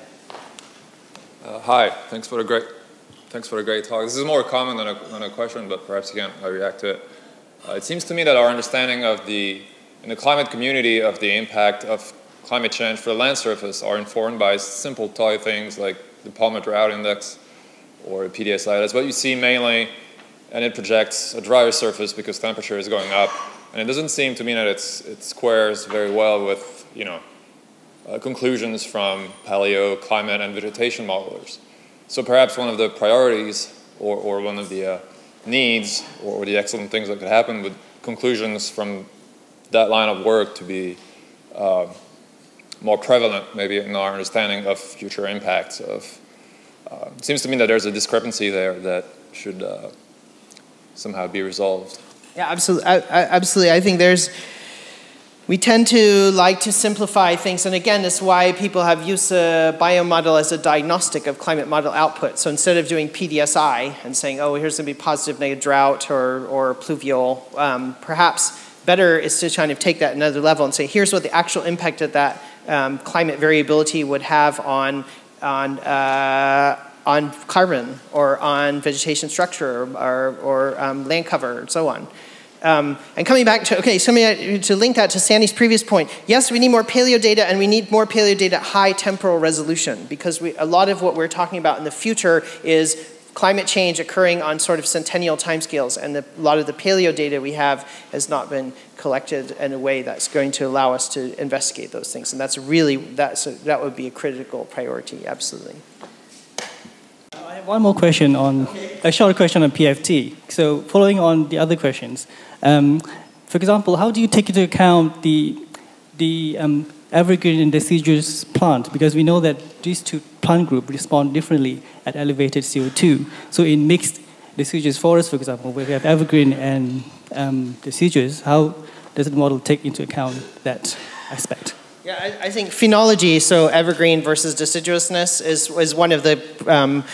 [SPEAKER 18] Uh, hi. Thanks for the great, thanks for the great talk. This is more a comment than a, than a question, but perhaps you can uh, react to it. Uh, it seems to me that our understanding of the, in the climate community, of the impact of climate change for the land surface are informed by simple toy things like the Palmer Drought Index or PDSI. That's what you see mainly, and it projects a drier surface because temperature is going up. And it doesn't seem to me that it's, it squares very well with, you know, uh, conclusions from paleo, climate, and vegetation modelers. So perhaps one of the priorities or, or one of the uh, needs or, or, the excellent things that could happen with conclusions from that line of work to be uh, more prevalent maybe in our understanding of future impacts of it seems to me that there's a discrepancy there that should uh, somehow be resolved.
[SPEAKER 16] Yeah, absolutely. I, I, absolutely. I think there's, we tend to like to simplify things. And again, that's why people have used a Biome model as a diagnostic of climate model output. So instead of doing PDSI and saying, oh, here's going to be positive, negative drought or, or pluvial, um, perhaps better is to kind of take that another level and say, here's what the actual impact of that um, climate variability would have on on, uh, on carbon or on vegetation structure or, or, or um, land cover and so on. Um, and coming back to, okay, so to link that to Sandy's previous point, yes, we need more paleo data and we need more paleo data at high temporal resolution because we, a lot of what we're talking about in the future is climate change occurring on sort of centennial timescales, and the, a lot of the paleo data we have has not been collected in a way that's going to allow us to investigate those things. And that's really, that's a, that would be a critical priority, absolutely.
[SPEAKER 11] One more question on, a short question on PFT. So following on the other questions, um, for example, how do you take into account the, the um, evergreen and deciduous plant because we know that these two plant groups respond differently at elevated CO2. So in mixed deciduous forests, for example, where we have evergreen and um, deciduous, how does the model take into account that aspect?
[SPEAKER 16] Yeah, I, I, think phenology, so evergreen versus deciduousness, is, is one of the um,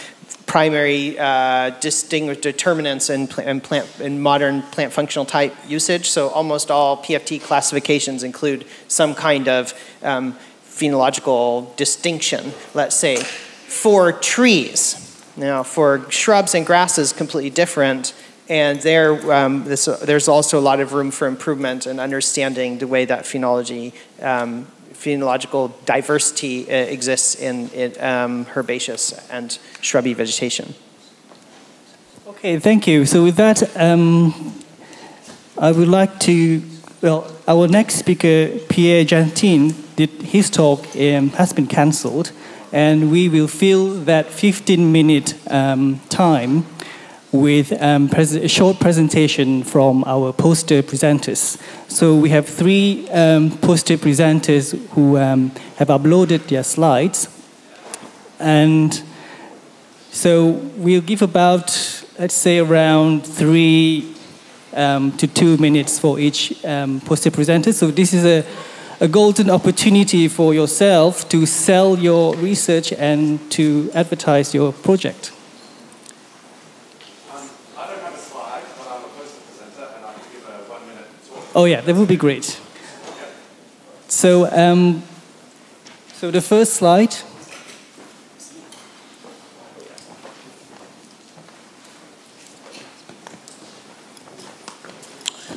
[SPEAKER 16] primary uh, distinguished determinants in, in, plant, in modern plant functional type usage. So almost all PFT classifications include some kind of um, phenological distinction, let's say. For trees, now for shrubs and grasses, completely different. And there, um, this, uh, there's also a lot of room for improvement and understanding the way that phenology um, phenological diversity uh, exists in, in um, herbaceous and shrubby vegetation.
[SPEAKER 11] Okay, thank you. So with that, um, I would like to, well, our next speaker, Pierre Gentine, did his talk um, has been cancelled, and we will fill that 15-minute um, time with um, a short presentation from our poster presenters. So we have three um, poster presenters who um, have uploaded their slides. And so we'll give about, let's say, around three um, to two minutes for each um, poster presenter. So this is a, a golden opportunity for yourself to sell your research and to advertise your project. Oh yeah, that would be great. So, um, so the first slide.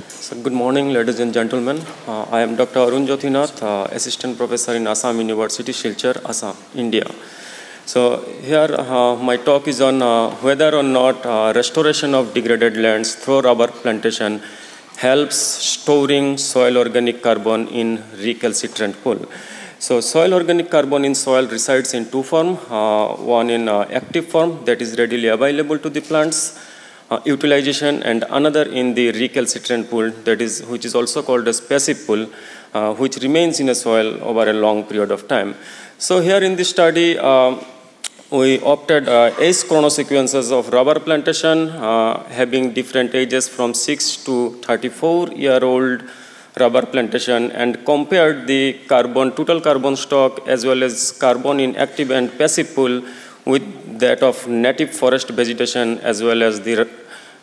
[SPEAKER 19] So good morning, ladies and gentlemen. Uh, I am Dr. Arun Jyothinath, uh, Assistant Professor in Assam University, Silchar, Assam, India. So here uh, my talk is on uh, whether or not uh, restoration of degraded lands through rubber plantation helps storing soil organic carbon in recalcitrant pool. So soil organic carbon in soil resides in two forms, uh, one in uh, active form that is readily available to the plants uh, utilization and another in the recalcitrant pool that is which is also called a passive pool uh, which remains in a soil over a long period of time. So here in this study uh, we opted uh, age chronosequences of rubber plantation uh, having different ages from 6 to 34 year old rubber plantation and compared the carbon, total carbon stock as well as carbon in active and passive pool with that of native forest vegetation as well as the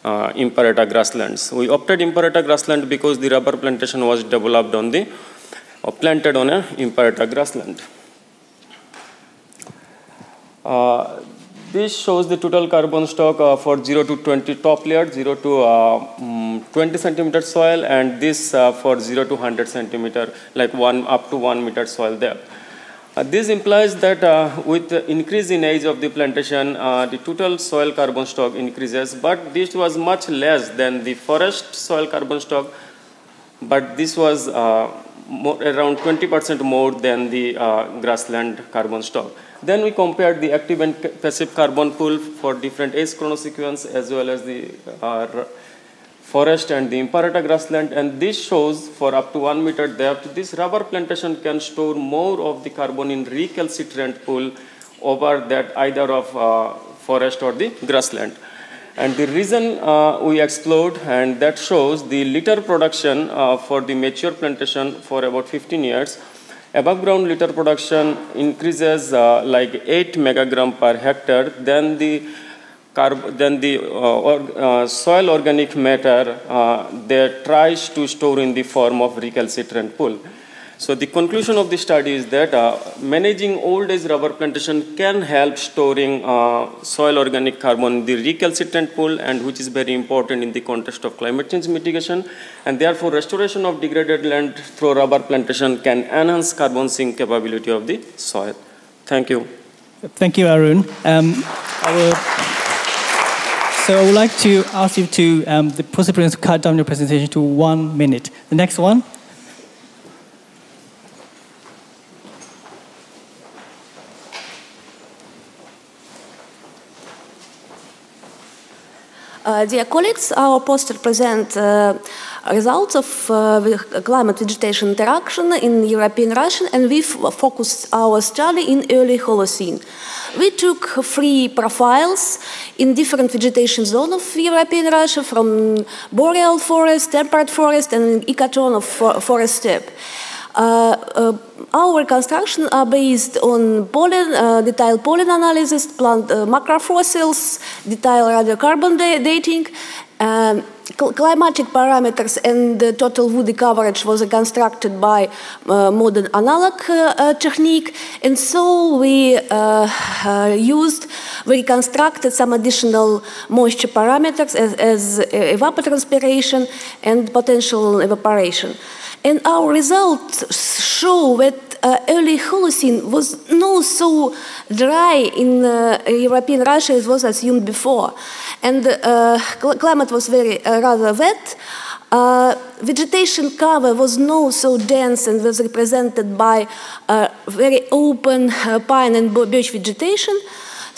[SPEAKER 19] uh, Imperata grasslands. We opted Imperata grassland because the rubber plantation was developed on the, or planted on a Imperata grassland. Uh, this shows the total carbon stock uh, for 0 to 20 top layer, 0 to uh, um, 20 centimeter soil, and this uh, for 0 to 100 centimeter, like one up to 1 meter soil depth. Uh, this implies that uh, with the increase in age of the plantation, the total soil carbon stock increases, but this was much less than the forest soil carbon stock, but this was more, around 20% more than the grassland carbon stock. Then we compared the active and passive carbon pool for different age chronosequence as well as the uh, forest and the imperata grassland and this shows for up to one meter depth this rubber plantation can store more of the carbon in recalcitrant pool over that either of uh, forest or the grassland. And the reason uh, we explored, and that shows the litter production uh, for the mature plantation for about 15 years, above ground litter production increases uh, like 8 megagram per hectare, then the then the uh, or, uh, soil organic matter uh, that tries to store in the form of recalcitrant pool. So the conclusion of the study is that uh, managing old age rubber plantation can help storing uh, soil organic carbon in the recalcitrant pool and which is very important in the context of climate change mitigation and therefore restoration of degraded land through rubber plantation can enhance carbon sink capability of the soil. Thank you.
[SPEAKER 11] Thank you, Arun. Um, so I would like to ask you to, um, the participants to cut down your presentation to one minute. The next one.
[SPEAKER 20] Uh, dear colleagues, our poster presents uh, results of uh, climate vegetation interaction in European Russia and we focused our study in early Holocene. We took three profiles in different vegetation zones of European Russia from boreal forest, temperate forest and ecotone of forest steppe. Uh, uh, our construction are based on pollen, uh, detailed pollen analysis, plant macrofossils, detailed radiocarbon dating, um, cl climatic parameters and the total woody coverage was constructed by uh, modern analog uh, technique. And so we uh, used we reconstructed some additional moisture parameters as, as evapotranspiration and potential evaporation and our results show that uh, early Holocene was not so dry in uh, European Russia as was assumed before. And uh, cl climate was very uh, rather wet. Uh, vegetation cover was not so dense and was represented by uh, very open pine and birch vegetation.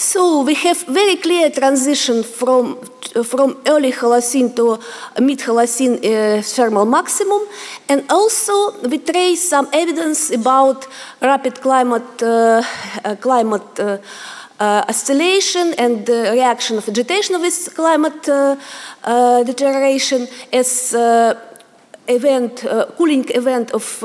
[SPEAKER 20] So we have very clear transition from, from early Holocene to mid Holocene uh, thermal maximum. And also we trace some evidence about rapid climate, uh, uh, climate uh, uh, oscillation and the reaction of vegetation of this climate uh, deterioration as event, cooling event of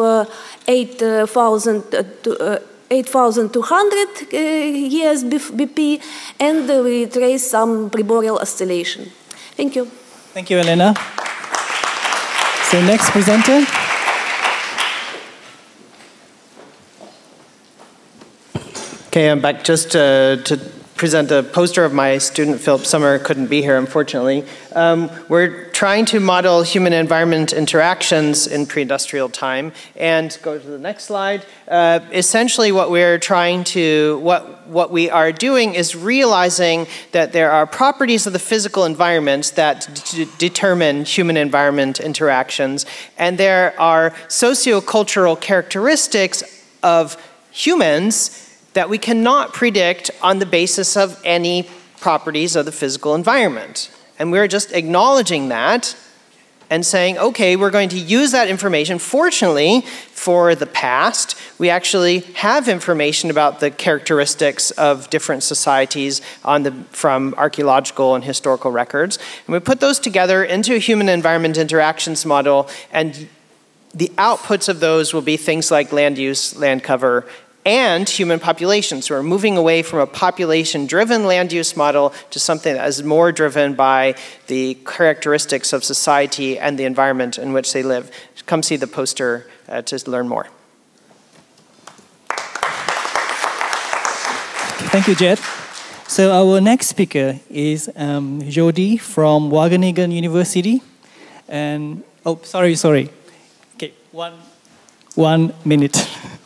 [SPEAKER 20] 8,000 to 8,200 uh, years BP, and we trace some preboreal oscillation. Thank you.
[SPEAKER 11] Thank you, Elena. So next presenter.
[SPEAKER 16] Okay, I'm back just uh, to present a poster of my student, Philipp Sommer, couldn't be here, unfortunately. Um, we're trying to model human environment interactions in pre-industrial time. And go to the next slide. Uh, essentially what we're trying to, what, what we are doing is realizing that there are properties of the physical environment that determine human environment interactions. And there are sociocultural characteristics of humans that we cannot predict on the basis of any properties of the physical environment. And we're just acknowledging that and saying, okay, we're going to use that information. Fortunately, for the past, we actually have information about the characteristics of different societies on the, from archaeological and historical records. And we put those together into a human environment interactions model, and the outputs of those will be things like land use, land cover, and human populations. So we're moving away from a population driven land use model to something that is more driven by the characteristics of society and the environment in which they live. Come see the poster uh, to learn more.
[SPEAKER 11] Thank you, Jed. So our next speaker is um, Jordi from Wageningen University. And, oh, sorry, sorry. Okay, one, one minute.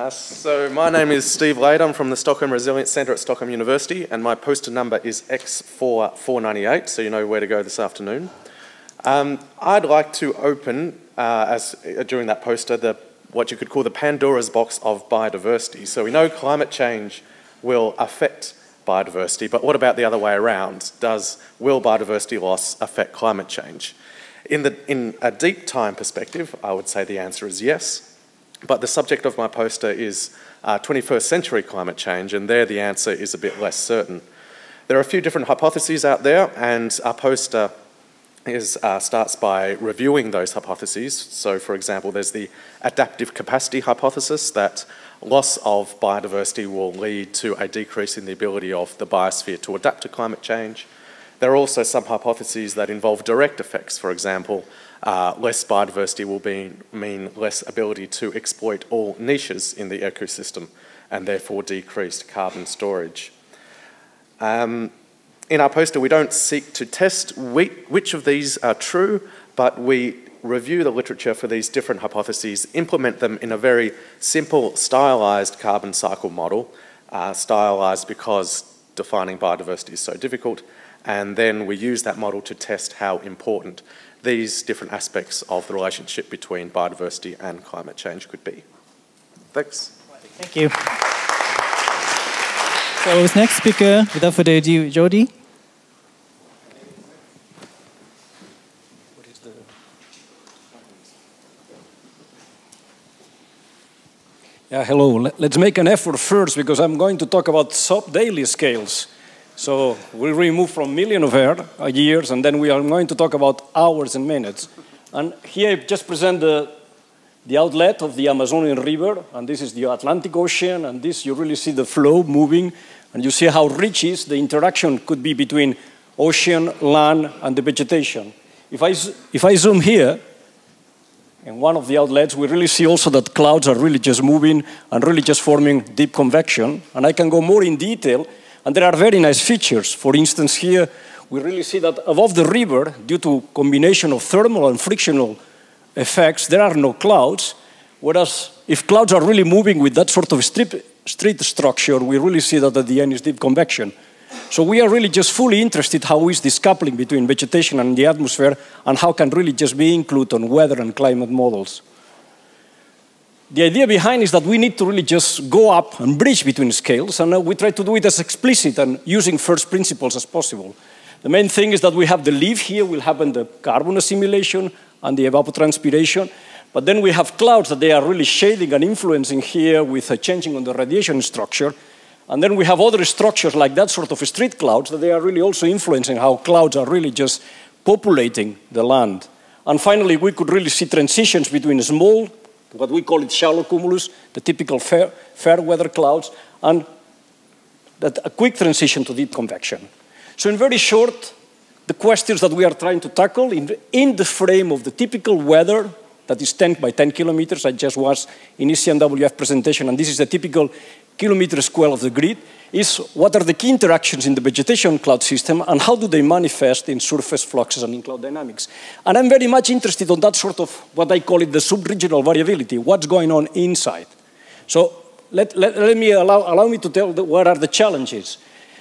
[SPEAKER 21] Uh, so my name is Steve Lade. I'm from the Stockholm Resilience Centre at Stockholm University, and my poster number is X4498, so you know where to go this afternoon. Um, I'd like to open, uh, as uh, during that poster, the what you could call the Pandora's box of biodiversity. So we know climate change will affect biodiversity, but what about the other way around? Does will biodiversity loss affect climate change? In, the, in a deep time perspective, I would say the answer is yes. But the subject of my poster is uh, 21st century climate change, and there the answer is a bit less certain. There are a few different hypotheses out there, and our poster is, uh, starts by reviewing those hypotheses. So, for example, there's the adaptive capacity hypothesis that loss of biodiversity will lead to a decrease in the ability of the biosphere to adapt to climate change. There are also some hypotheses that involve direct effects. For example, uh, less biodiversity will be, mean less ability to exploit all niches in the ecosystem and therefore decreased carbon storage. Um, in our poster, we don't seek to test which of these are true, but we review the literature for these different hypotheses, implement them in a very simple, stylized carbon cycle model, uh, stylized because defining biodiversity is so difficult, and then we use that model to test how important these different aspects of the relationship between biodiversity and climate change could be. Thanks.
[SPEAKER 11] Thank you. So, our next speaker, without further ado, Jordi.
[SPEAKER 22] Yeah, hello. Let's make an effort first because I'm going to talk about sub-daily scales. So we remove from million of air, uh, years, and then we are going to talk about hours and minutes. And here I just present the, the outlet of the Amazonian River, and this is the Atlantic Ocean, and this you really see the flow moving, and you see how rich is the interaction could be between ocean, land, and the vegetation. If I, if I zoom here, in one of the outlets, we really see also that clouds are really just moving and really just forming deep convection. And I can go more in detail and there are very nice features. For instance, here we really see that above the river, due to combination of thermal and frictional effects, there are no clouds. Whereas if clouds are really moving with that sort of strip, street structure, we really see that at the end is deep convection. So we are really just fully interested how is this coupling between vegetation and the atmosphere and how can really just be included on weather and climate models. The idea behind is that we need to really just go up and bridge between scales, and uh, we try to do it as explicit and using first principles as possible. The main thing is that we have the leaf here, we'll happen the carbon assimilation and the evapotranspiration, but then we have clouds that they are really shading and influencing here with a changing on the radiation structure. And then we have other structures like that sort of street clouds that they are really also influencing how clouds are really just populating the land. And finally, we could really see transitions between small what we call it shallow cumulus, the typical fair, fair weather clouds, and that a quick transition to deep convection. So in very short, the questions that we are trying to tackle in in the frame of the typical weather that is 10 by 10 kilometers, I just was in ECMWF presentation, and this is the typical kilometer square of the grid, is what are the key interactions in the vegetation cloud system and how do they manifest in surface fluxes and in cloud dynamics. And I'm very much interested on that sort of what I call it the subregional variability, what's going on inside. So let, let, let me allow, allow me to tell the, what are the challenges.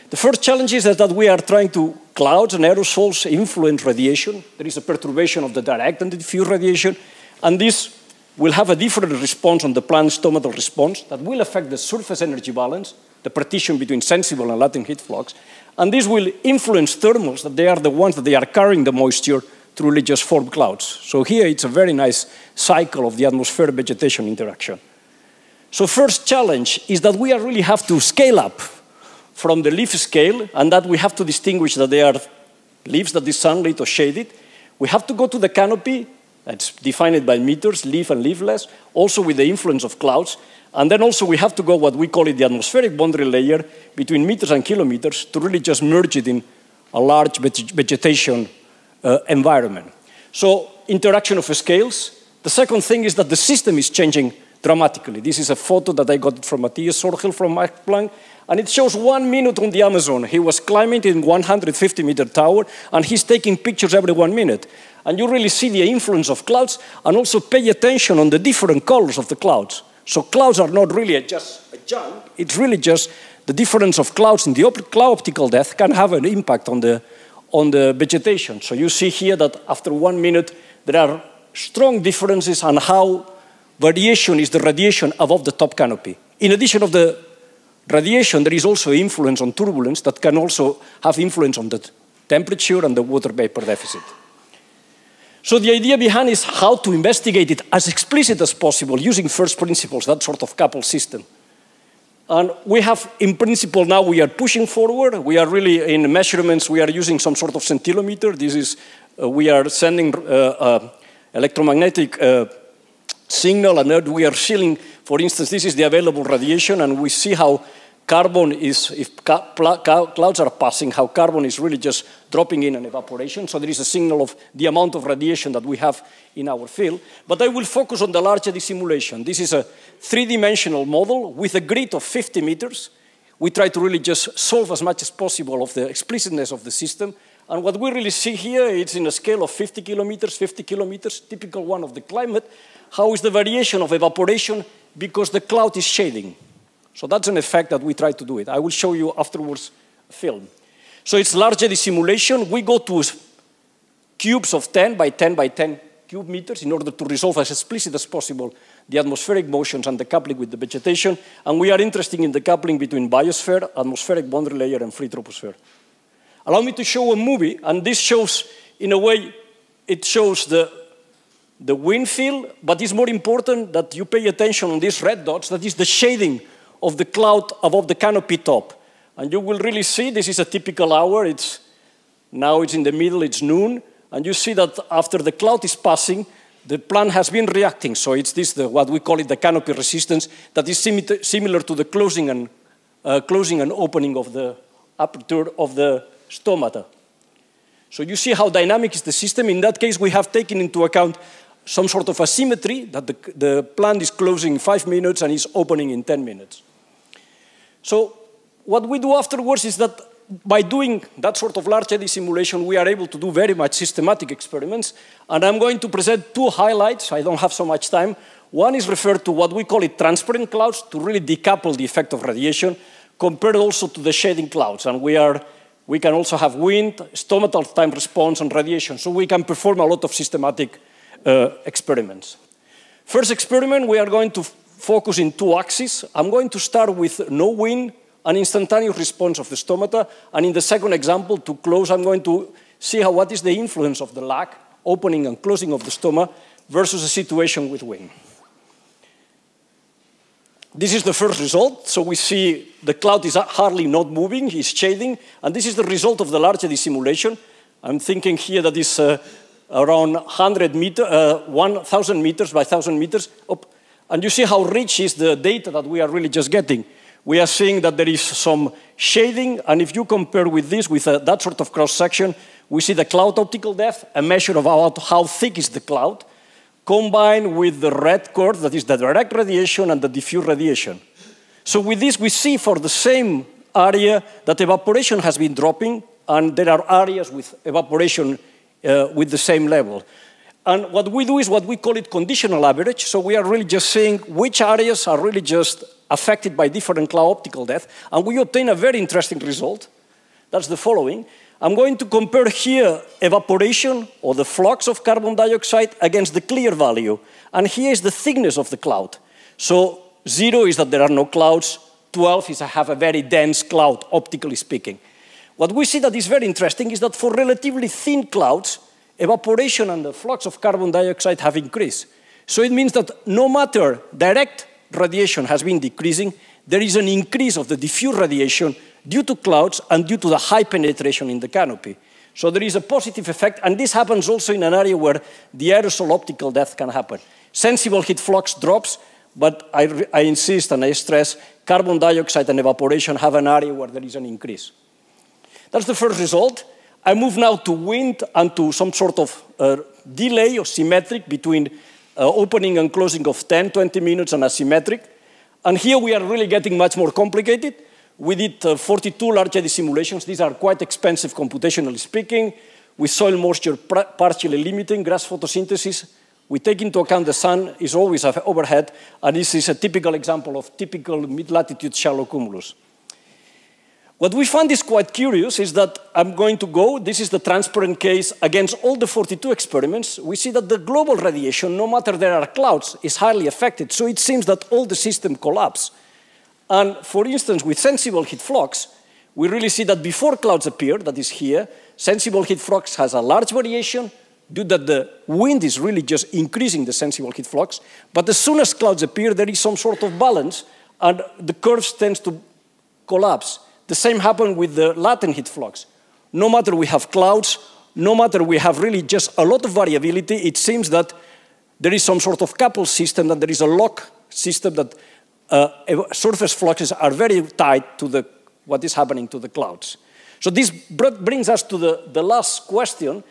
[SPEAKER 22] The first challenge is that, we are trying to, clouds and aerosols influence radiation. There is a perturbation of the direct and the diffuse radiation, and this will have a different response on the plant stomatal response that will affect the surface energy balance, the partition between sensible and latent heat flux. And this will influence thermals, that they are the ones that they are carrying the moisture to really just form clouds. So here it's a very nice cycle of the atmosphere-vegetation interaction. So first challenge is that we really have to scale up from the leaf scale, and that we have to distinguish that they are leaves that is sunlit or shaded. We have to go to the canopy, that's defined by meters, leaf and leafless, also with the influence of clouds. And then also we have to go what we call it the atmospheric boundary layer between meters and kilometers to really just merge it in a large vegetation uh, environment. So interaction of scales. The second thing is that the system is changing dramatically. This is a photo that I got from Matthias Sörgel from Max Planck, and it shows one minute on the Amazon. He was climbing in 150 meter tower, and he's taking pictures every one minute. And you really see the influence of clouds, and also pay attention on the different colors of the clouds. So clouds are not really just a junk, it's really just the difference of clouds in the op cloud optical depth can have an impact on the, on the vegetation. So you see here that after one minute, there are strong differences on how variation is the radiation above the top canopy. In addition of the radiation, there is also influence on turbulence that can also have influence on the temperature and the water vapor deficit. So the idea behind is how to investigate it as explicit as possible using first principles, that sort of coupled system. And we have, in principle, now we are pushing forward. We are really in measurements, we are using some sort of scintillometer. This is, uh, we are sending uh, uh, electromagnetic uh, signal and we are seeing, for instance, this is the available radiation and we see how carbon is, if clouds are passing, how carbon is really just dropping in an evaporation. So there is a signal of the amount of radiation that we have in our field. But I will focus on the large eddy simulation. This is a three-dimensional model with a grid of 50 meters. We try to really just solve as much as possible of the explicitness of the system. And what we really see here is in a scale of 50 kilometers, 50 kilometers, typical one of the climate, how is the variation of evaporation because the cloud is shading. So that's an effect that we try to do it. I will show you afterwards a film. So it's large eddy simulation. We go to cubes of 10 by 10 by 10 cube meters in order to resolve as explicit as possible the atmospheric motions and the coupling with the vegetation. And we are interested in the coupling between biosphere, atmospheric boundary layer, and free troposphere. Allow me to show a movie, and this shows, in a way, it shows the, the wind field, but it's more important that you pay attention on these red dots, that is the shading of the cloud above the canopy top. And you will really see this is a typical hour. It's, now it's in the middle, it's noon. And you see that after the cloud is passing, the plant has been reacting. So it's this, the, what we call it the canopy resistance, that is similar to the closing and, uh, closing and opening of the aperture of the stomata. So you see how dynamic is the system. In that case, we have taken into account some sort of asymmetry, that the, the plant is closing in five minutes and is opening in 10 minutes. So what we do afterwards is that by doing that sort of large eddy simulation, we are able to do very much systematic experiments. And I'm going to present two highlights. I don't have so much time. One is referred to what we call it transparent clouds to really decouple the effect of radiation, compared also to the shading clouds. And we, are, we can also have wind, stomatal time response, and radiation. So we can perform a lot of systematic uh, experiments. First experiment, we are going to focus in two axes. I'm going to start with no wind, an instantaneous response of the stomata, and in the second example, to close, I'm going to see how, what is the influence of the lack, opening and closing of the stoma, versus a situation with wind. This is the first result. So we see the cloud is hardly not moving, it's shading, and this is the result of the large eddy simulation. I'm thinking here that is uh, around 100 meter, uh, 1,000 meters by 1,000 meters. Up. And you see how rich is the data that we are really just getting. We are seeing that there is some shading, and if you compare with this, with uh, that sort of cross-section, we see the cloud optical depth, a measure of how, how thick is the cloud, combined with the red curve, that is the direct radiation and the diffuse radiation. So with this, we see for the same area that evaporation has been dropping, and there are areas with evaporation uh, with the same level. And what we do is what we call it conditional average. So we are really just saying which areas are really just affected by different cloud optical depth. And we obtain a very interesting result. That's the following. I'm going to compare here evaporation or the flux of carbon dioxide against the clear value. And here is the thickness of the cloud. So zero is that there are no clouds. 12 is I have a very dense cloud, optically speaking. What we see that is very interesting is that for relatively thin clouds, evaporation and the flux of carbon dioxide have increased. So it means that no matter direct radiation has been decreasing, there is an increase of the diffuse radiation due to clouds and due to the high penetration in the canopy. So there is a positive effect, and this happens also in an area where the aerosol optical depth can happen. Sensible heat flux drops, but I, I insist and I stress carbon dioxide and evaporation have an area where there is an increase. That's the first result. I move now to wind and to some sort of uh, delay or symmetric between uh, opening and closing of 10, 20 minutes and asymmetric. And here we are really getting much more complicated. We did uh, 42 large eddy simulations. These are quite expensive computationally speaking, with soil moisture partially limiting grass photosynthesis. We take into account the sun is always overhead, and this is a typical example of typical mid-latitude shallow cumulus. What we find is quite curious is that I'm going to go, this is the transparent case against all the 42 experiments. We see that the global radiation, no matter there are clouds, is highly affected. So it seems that all the system collapse. And for instance, with sensible heat flux, we really see that before clouds appear, that is here, sensible heat flux has a large variation due that the wind is really just increasing the sensible heat flux. But as soon as clouds appear, there is some sort of balance and the curves tends to collapse. The same happened with the latent heat flux. No matter we have clouds, no matter we have really just a lot of variability, it seems that there is some sort of couple system, that there is a lock system that uh, surface fluxes are very tied to the, what is happening to the clouds. So this brings us to the, the last question,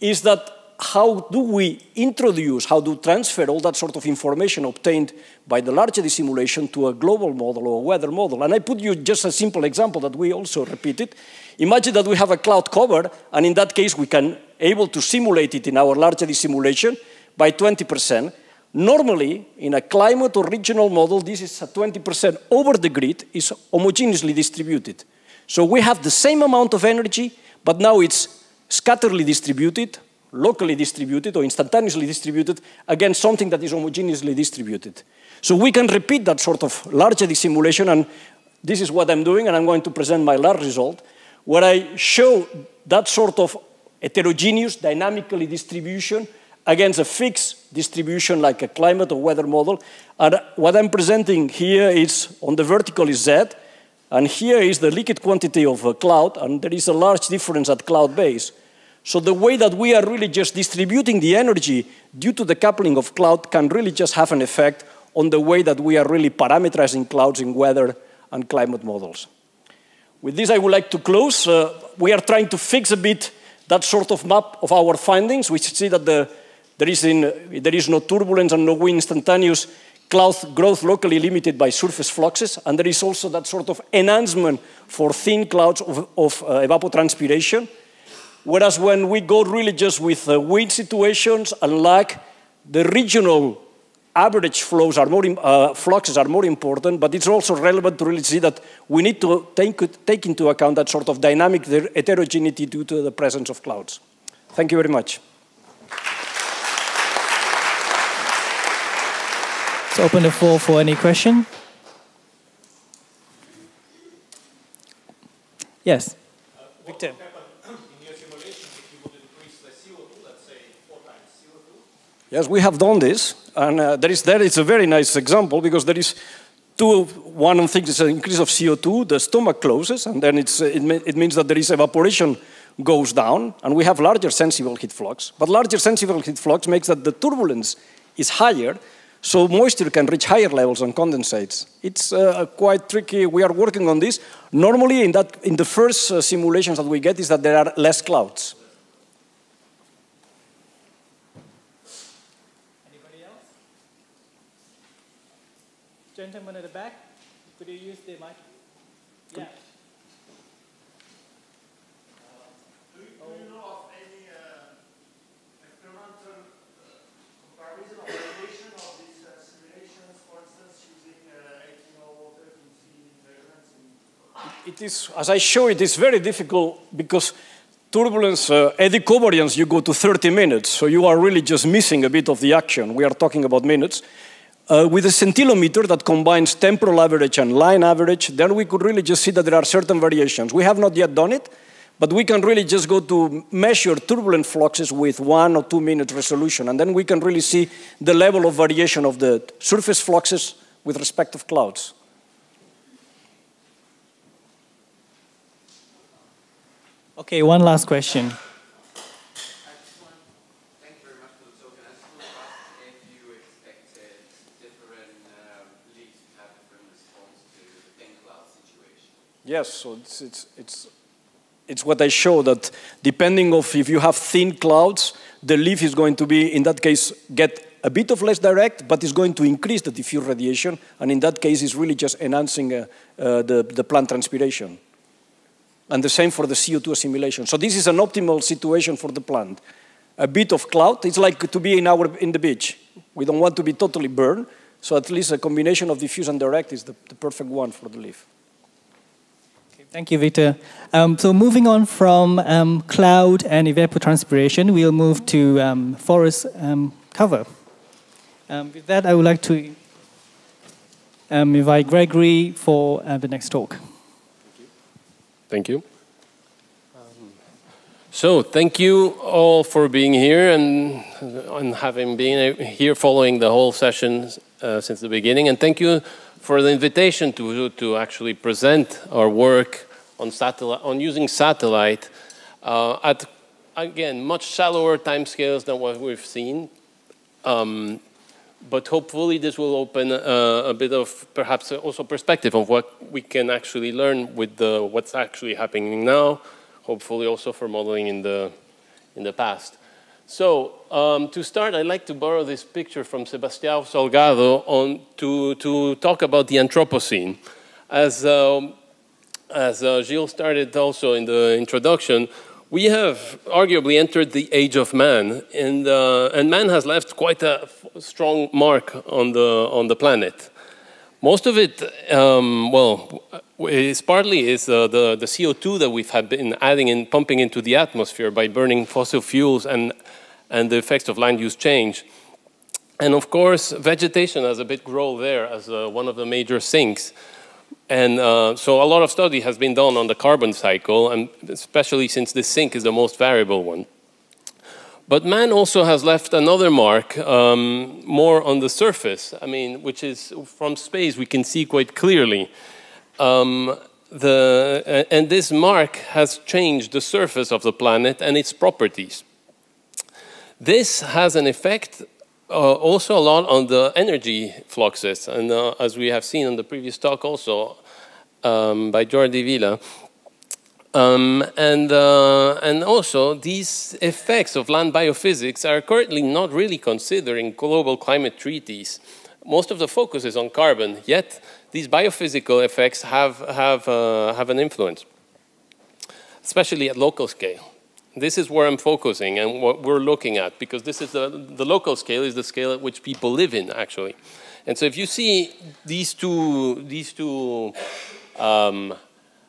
[SPEAKER 22] is that how do we introduce, how do transfer all that sort of information obtained by the large eddy simulation to a global model or a weather model? And I put you just a simple example that we also repeated. Imagine that we have a cloud cover, and in that case, we can able to simulate it in our large eddy simulation by 20%. Normally, in a climate or regional model, this is a 20% over the grid is homogeneously distributed. So we have the same amount of energy, but now it's scatterly distributed locally distributed or instantaneously distributed against something that is homogeneously distributed. So we can repeat that sort of large eddy simulation, and this is what I'm doing, and I'm going to present my last result, where I show that sort of heterogeneous dynamically distribution against a fixed distribution like a climate or weather model. And what I'm presenting here is on the vertical is Z, and here is the liquid quantity of a cloud, and there is a large difference at cloud base. So the way that we are really just distributing the energy due to the coupling of cloud can really just have an effect on the way that we are really parameterizing clouds in weather and climate models. With this, I would like to close. Uh, we are trying to fix a bit that sort of map of our findings. We see that the, there, is in, there is no turbulence and no wind instantaneous cloud growth locally limited by surface fluxes, and there is also that sort of enhancement for thin clouds of, of uh, evapotranspiration. Whereas when we go really just with uh, wind situations and lag, the regional average flows are more, uh, fluxes are more important, but it's also relevant to really see that we need to take, take into account that sort of dynamic heterogeneity due to the presence of clouds. Thank you very much.
[SPEAKER 11] Let's open the floor for any question. Yes.
[SPEAKER 22] Uh, Victor. Yes, we have done this, and uh, there is there is a very nice example because there is two. One thing is an increase of CO2, the stomach closes, and then it's, it, it means that there is evaporation goes down, and we have larger sensible heat flux. But larger sensible heat flux makes that the turbulence is higher, so moisture can reach higher levels and condensates. It's uh, quite tricky. We are working on this. Normally, in, that, in the first uh, simulations that we get is that there are less clouds.
[SPEAKER 11] Gentleman at the back, could you use the mic? Yeah.
[SPEAKER 8] Do you, do you know of any uh, experimental uh, comparison or variation of these uh, simulations, for instance, using uh, 18 measurements?
[SPEAKER 22] It is, as I show it, it's very difficult because turbulence, uh, eddy covariance, you go to 30 minutes, so you are really just missing a bit of the action. We are talking about minutes. Uh, with a scintillometer that combines temporal average and line average, then we could really just see that there are certain variations. We have not yet done it, But we can really just go to measure turbulent fluxes with one or two minute resolution, and then we can really see the level of variation of the surface fluxes with respect of clouds.
[SPEAKER 11] Okay, one last question.
[SPEAKER 22] Yes, so it's, it's, it's, it's what I show that depending of if you have thin clouds, the leaf is going to be, in that case, get a bit of less direct, but it's going to increase the diffuse radiation, and in that case, it's really just enhancing uh, uh, the, the plant transpiration. And the same for the CO2 assimilation. So this is an optimal situation for the plant. A bit of cloud, it's like to be in, our, in the beach. We don't want to be totally burned, so at least a combination of diffuse and direct is the, the perfect one for the leaf.
[SPEAKER 11] Thank you, Victor. Um, so moving on from um, cloud and evapotranspiration, we'll move to um, forest um, cover. Um, with that, I would like to um, invite Gregory for uh, the next talk.
[SPEAKER 23] Thank you. So, thank you all for being here and, and having been here following the whole session uh, since the beginning. And thank you for the invitation to, to actually present our work on, satellite, on using satellite uh, at, again, much shallower timescales than what we've seen. Um, but hopefully this will open uh, a bit of perhaps also perspective of what we can actually learn with the, what's actually happening now, hopefully also for modeling in the, in the past. So um, to start, I'd like to borrow this picture from Sebastião Salgado on, to, to talk about the Anthropocene. As, um, as uh, Gilles started also in the introduction, we have arguably entered the age of man, and, uh, and man has left quite a strong mark on the, on the planet. Most of it, um, well, is partly is uh, the, the CO2 that we've had been adding and pumping into the atmosphere by burning fossil fuels and, and the effects of land use change. And of course, vegetation has a big role there as uh, one of the major sinks. And uh, so a lot of study has been done on the carbon cycle, and especially since this sink is the most variable one. But man also has left another mark, um, more on the surface, I mean, which is from space we can see quite clearly. Um, the, and this mark has changed the surface of the planet and its properties. This has an effect uh, also a lot on the energy fluxes, and uh, as we have seen in the previous talk also um, by Jordi Vila. Um, and, uh, and also, these effects of land biophysics are currently not really considered in global climate treaties. Most of the focus is on carbon, yet these biophysical effects have, have, uh, have an influence, especially at local scale. This is where I'm focusing and what we're looking at, because this is the, the local scale is the scale at which people live in, actually. And so if you see these two, these two um,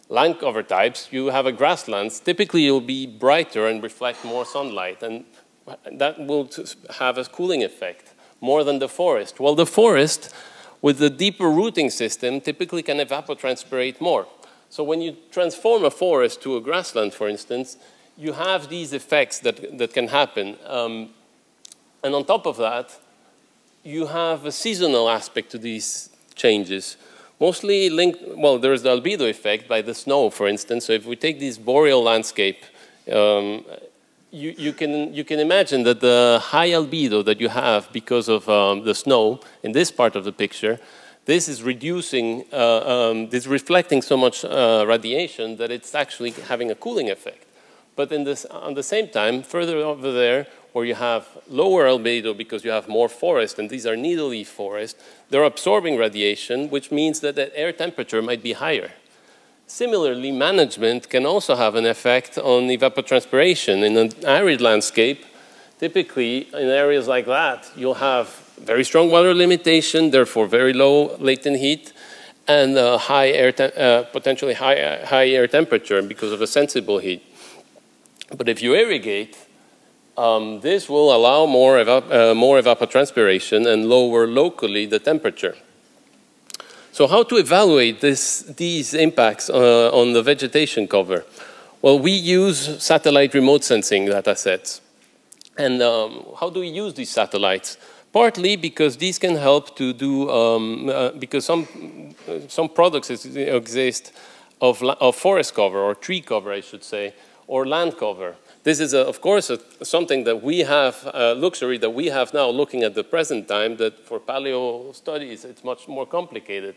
[SPEAKER 23] land cover types, you have a grasslands. Typically, it will be brighter and reflect more sunlight, and that will have a cooling effect more than the forest. Well, the forest, with the deeper rooting system, typically can evapotranspirate more. So when you transform a forest to a grassland, for instance, you have these effects that, that can happen. Um, and on top of that, you have a seasonal aspect to these changes. Mostly linked, well, there's the albedo effect by the snow, for instance. So if we take this boreal landscape, um, you, you, can, you can imagine that the high albedo that you have because of um, the snow in this part of the picture, this is reducing, uh, um, this reflecting so much uh, radiation that it's actually having a cooling effect. But this, on the same time, further over there, where you have lower albedo because you have more forest, and these are needle leaf forests, they're absorbing radiation, which means that the air temperature might be higher. Similarly, management can also have an effect on evapotranspiration. In an arid landscape, typically in areas like that, you'll have very strong water limitation, therefore very low latent heat, and uh, high air uh, potentially high, high air temperature because of a sensible heat. But if you irrigate, um, this will allow more, uh, more evapotranspiration and lower locally the temperature. So how to evaluate this, these impacts uh, on the vegetation cover? Well, we use satellite remote sensing data sets. And um, how do we use these satellites? Partly because these can help to do, um, uh, because some, some products exist of, of forest cover or tree cover, I should say, or land cover. This is, a, of course, a, something that we have, a luxury that we have now looking at the present time that for paleo studies, it's much more complicated.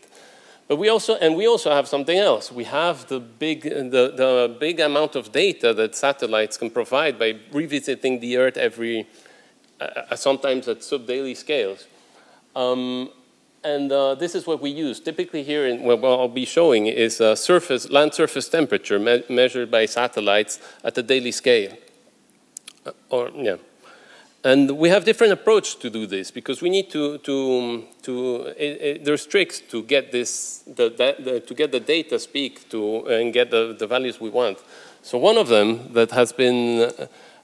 [SPEAKER 23] But we also, and we also have something else. We have the big, the, the big amount of data that satellites can provide by revisiting the Earth every, uh, sometimes at sub-daily scales. Um, and uh, this is what we use. Typically here, in, what I'll be showing is surface, land surface temperature me measured by satellites at a daily scale. Uh, or, yeah. And we have different approach to do this because we need to, to, to it, it, there's tricks to get this, the, the, to get the data speak to and get the, the values we want. So one of them that has been,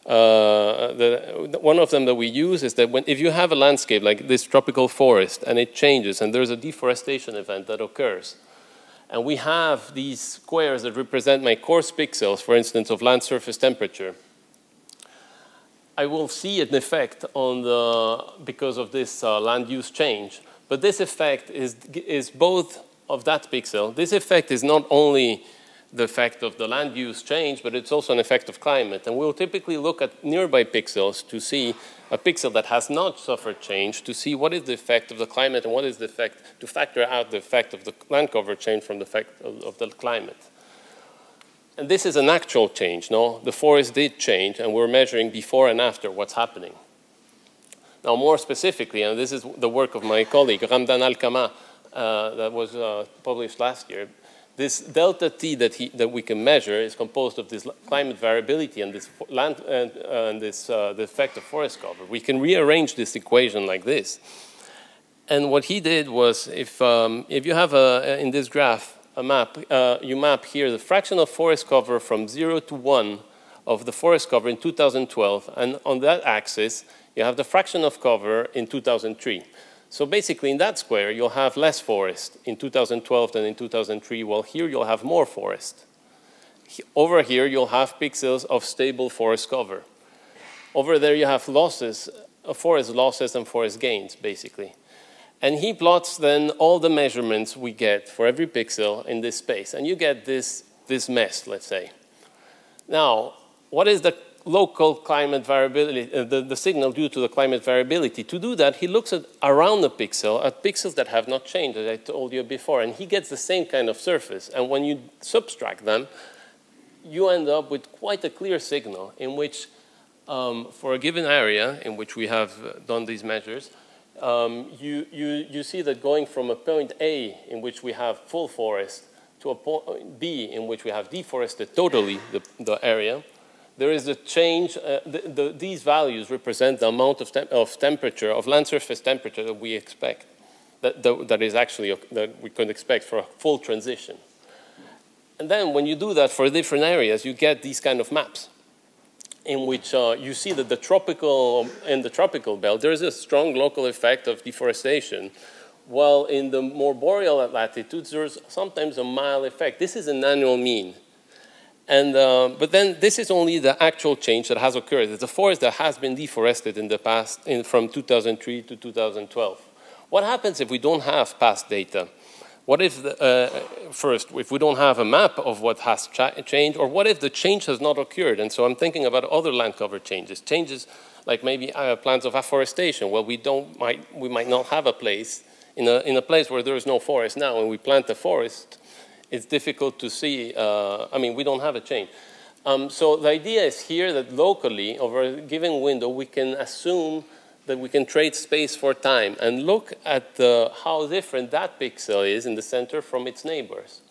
[SPEAKER 23] uh, the, one of them that we use is that when, if you have a landscape like this tropical forest and it changes and there's a deforestation event that occurs, and we have these squares that represent my coarse pixels, for instance, of land surface temperature, I will see an effect on the, because of this uh, land use change. But this effect is, is both of that pixel. This effect is not only the effect of the land use change, but it's also an effect of climate. And we'll typically look at nearby pixels to see a pixel that has not suffered change to see what is the effect of the climate and what is the effect, to factor out the effect of the land cover change from the effect of, of the climate. And this is an actual change, no? The forest did change, and we're measuring before and after what's happening. Now, more specifically, and this is the work of my colleague, Ramdane Alkama, uh, that was uh, published last year, this delta T that, he, that we can measure is composed of this climate variability and this land and, uh, and this, uh, the effect of forest cover. We can rearrange this equation like this. And what he did was, if, um, if you have a, in this graph, a map, uh, you map here the fraction of forest cover from 0 to 1 of the forest cover in 2012, and on that axis, you have the fraction of cover in 2003. So basically, in that square, you'll have less forest in 2012 than in 2003, while here you'll have more forest. Over here, you'll have pixels of stable forest cover. Over there, you have losses, uh, forest losses and forest gains, basically. And he plots then all the measurements we get for every pixel in this space. And you get this, this mess, let's say. Now, what is the local climate variability, uh, the, the signal due to the climate variability? To do that, he looks at around the pixel, at pixels that have not changed, as I told you before, and he gets the same kind of surface. And when you subtract them, you end up with quite a clear signal in which, um, for a given area in which we have uh, done these measures, um, you, you, you see that going from a point A in which we have full forest to a point B in which we have deforested totally the, the area, there is a change. Uh, the, the, these values represent the amount of, of temperature, of land surface temperature that we expect, that, that, that is actually, that we could expect for a full transition. And then when you do that for different areas, you get these kind of maps in which uh, you see that the tropical, in the tropical belt, there is a strong local effect of deforestation, while in the more boreal latitudes, there's sometimes a mild effect. This is an annual mean. And, uh, but then this is only the actual change that has occurred. It's a forest that has been deforested in the past, in, from 2003 to 2012. What happens if we don't have past data? What if, the, uh, first, if we don't have a map of what has changed, or what if the change has not occurred? And so I'm thinking about other land cover changes, changes like maybe uh, plans of afforestation. Well, we, don't, might, we might not have a place, in a, in a place where there is no forest now, and we plant a forest, it's difficult to see, uh, I mean, we don't have a change. Um, so the idea is here that locally, over a given window, we can assume that we can trade space for time and look at the, how different that pixel is in the center from its neighbors.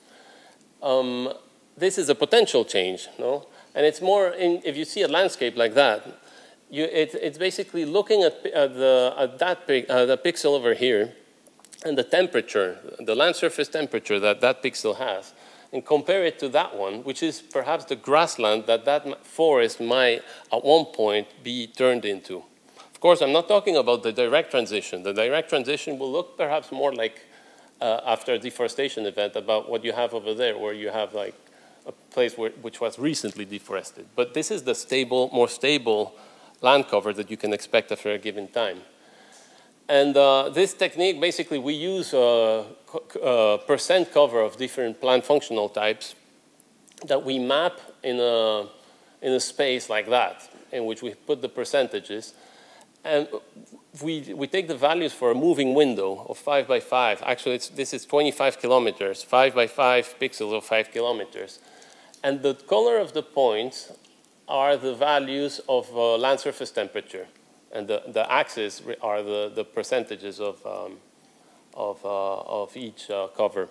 [SPEAKER 23] Um, this is a potential change, no? And it's more, in, if you see a landscape like that, you, it, it's basically looking at, at, the, at that uh, the pixel over here and the temperature, the land surface temperature that that pixel has, and compare it to that one, which is perhaps the grassland that that forest might at one point be turned into. Of course, I'm not talking about the direct transition. The direct transition will look perhaps more like uh, after a deforestation event about what you have over there, where you have like a place where, which was recently deforested. But this is the stable, more stable land cover that you can expect after a given time. And uh, this technique, basically, we use a, a, percent cover of different plant functional types that we map in a, in a space like that, in which we put the percentages. And we, we take the values for a moving window of 5 by 5. Actually, this is 25 kilometers, 5 by 5 pixels of 5 kilometers. And the color of the points are the values of uh, land surface temperature. And the, the axes are the, the percentages of, um, of, uh, of each uh, cover.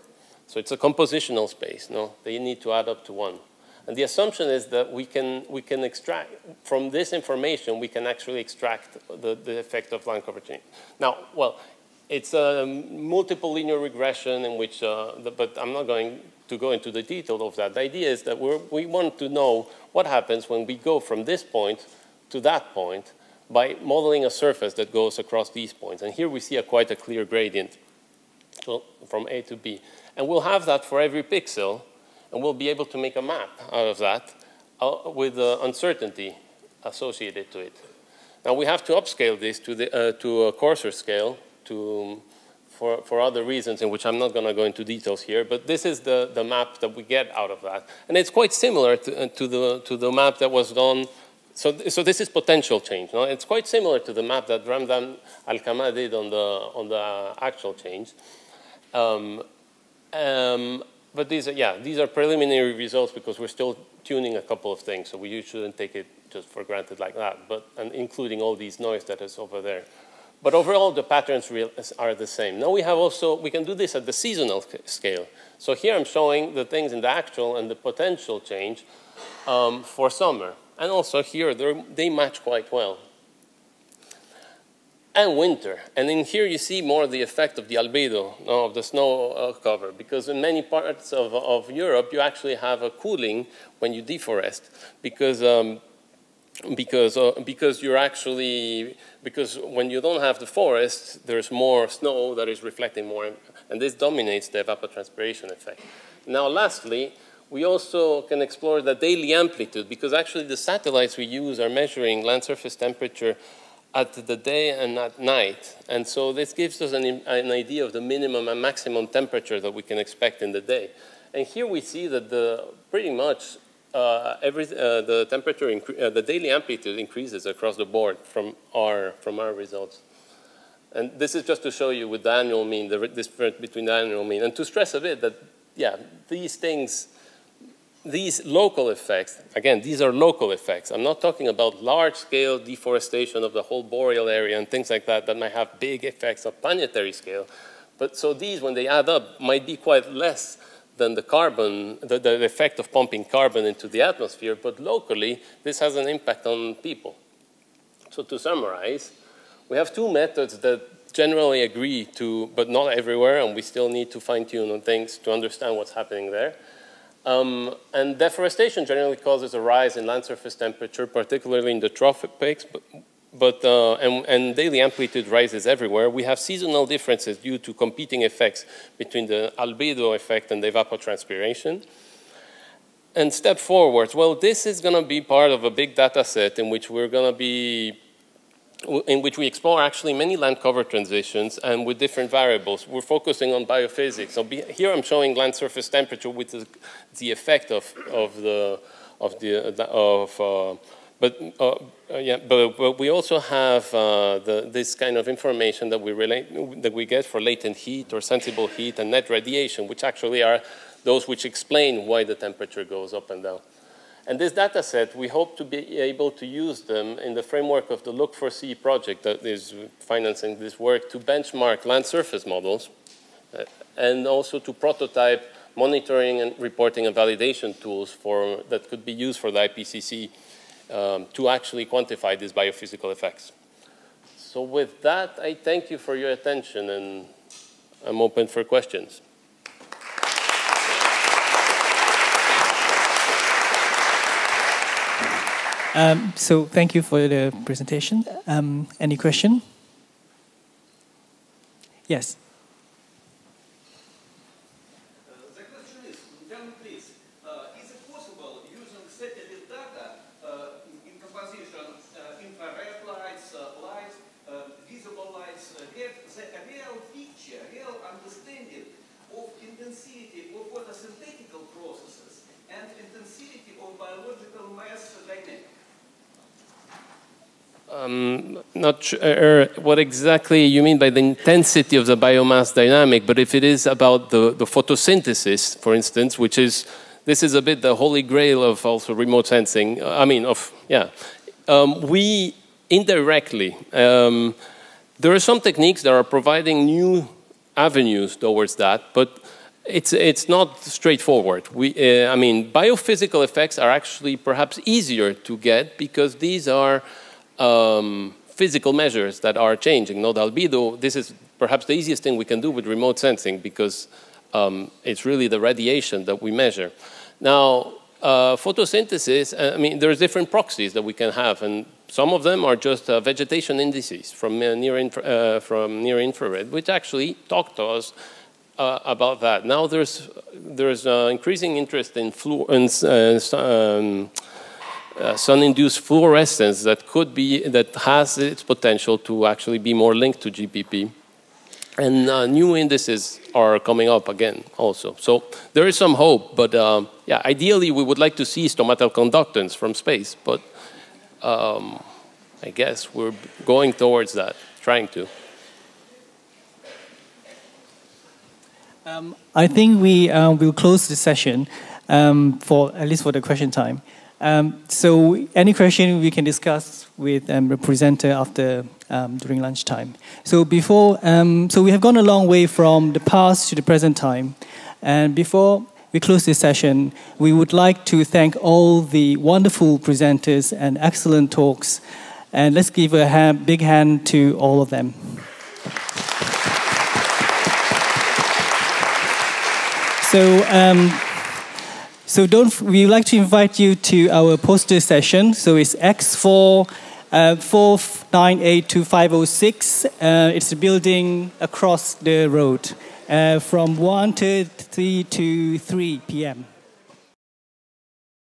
[SPEAKER 23] So it's a compositional space, no? They need to add up to one. And the assumption is that we can, we can extract, from this information, we can actually extract the, the effect of land cover change. Now, well, it's a multiple linear regression in which, uh, the, but I'm not going to go into the detail of that. The idea is that we we want to know what happens when we go from this point to that point by modeling a surface that goes across these points. And here we see a quite a clear gradient from A to B. And we'll have that for every pixel, and we'll be able to make a map out of that uh, with the uncertainty associated to it. Now we have to upscale this to, the, uh, to a coarser scale to, for, for other reasons in which I'm not going to go into details here, but this is the, the map that we get out of that. And it's quite similar to, uh, to, the, to the map that was done so, so this is potential change. No? It's quite similar to the map that Ramdane Alkama did on the, on the actual change. Um, um, but these are, yeah, these are preliminary results because we're still tuning a couple of things, so we shouldn't take it just for granted like that, but and including all these noise that is over there. But overall, the patterns are the same. Now we have also, we can do this at the seasonal scale. So here I'm showing the things in the actual and the potential change um, for summer. And also here, they match quite well. And winter. And in here you see more the effect of the albedo, of the snow uh, cover, because in many parts of, of Europe, you actually have a cooling when you deforest, because um, because uh, because you're actually because when you don't have the forest, there's more snow that is reflecting more, and this dominates the evapotranspiration effect. Now, lastly, we also can explore the daily amplitude because actually the satellites we use are measuring land surface temperature at the day and at night. And so this gives us an, an idea of the minimum and maximum temperature that we can expect in the day. And here we see that the, pretty much uh, every, uh, the temperature, uh, the daily amplitude increases across the board from our, from our results. And this is just to show you with the annual mean, the difference between the annual mean. And to stress a bit that, yeah, these things these local effects, again, these are local effects. I'm not talking about large-scale deforestation of the whole boreal area and things like that that might have big effects of planetary scale. But so these, when they add up, might be quite less than the carbon, the, the effect of pumping carbon into the atmosphere, but locally, this has an impact on people. So to summarize, we have two methods that generally agree to, but not everywhere, and we still need to fine-tune on things to understand what's happening there. Um, and deforestation generally causes a rise in land surface temperature, particularly in the tropics, but, but uh, and, and, daily amplitude rises everywhere. We have seasonal differences due to competing effects between the albedo effect and the evapotranspiration. And step forwards, well, this is going to be part of a big data set in which we're going to be in which we explore actually many land cover transitions and with different variables. We're focusing on biophysics. So be, here I'm showing land surface temperature with the, the effect of, of the, of the, of, uh, but, uh, uh, yeah, but, but, we also have uh, the, this kind of information that we, relate, that we get for latent heat or sensible heat and net radiation, which actually are those which explain why the temperature goes up and down. And this data set, we hope to be able to use them in the framework of the LUC4C project that is financing this work to benchmark land surface models uh, and also to prototype monitoring and reporting and validation tools for, that could be used for the IPCC um, to actually quantify these biophysical effects. So with that, I thank you for your attention and I'm open for questions.
[SPEAKER 11] Um, so thank you for the presentation. Um, any question? Yes.
[SPEAKER 24] Uh, the question is, tell me please, uh, is it
[SPEAKER 23] I'm not sure what exactly you mean by the intensity of the biomass dynamic, but if it is about the, the photosynthesis, for instance, which is, this is a bit the holy grail of also remote sensing, I mean, of, yeah. Um, we indirectly, um, there are some techniques that are providing new avenues towards that, but it's, it's not straightforward. We, uh, I mean, biophysical effects are actually perhaps easier to get because these are um, physical measures that are changing. Node albedo, this is perhaps the easiest thing we can do with remote sensing because um, it's really the radiation that we measure. Now, uh, photosynthesis, uh, I mean, there's different proxies that we can have, and some of them are just uh, vegetation indices from, uh, near uh, from near infrared, which actually talk to us uh, about that. Now there's, there's increasing interest in, in um, uh, sun-induced fluorescence that could be that has its potential to actually be more linked to GPP. And uh, new indices are coming up again also. So there is some hope, but um, yeah, ideally we would like to see stomatal conductance from space, but um, I guess we're going towards that, trying to.
[SPEAKER 11] Um, I think we uh, will close the session um, for at least for the question time. Um, so any question we can discuss with um, the presenter after um, during lunchtime. So before, um, so we have gone a long way from the past to the present time, and before we close this session, we would like to thank all the wonderful presenters and excellent talks, and let's give a hand, big hand to all of them. So. So don't, we like to invite you to our poster session. So it's X4 uh, 4982 Uh, it's a building across the road uh, from 1 to 3 to 3 p.m.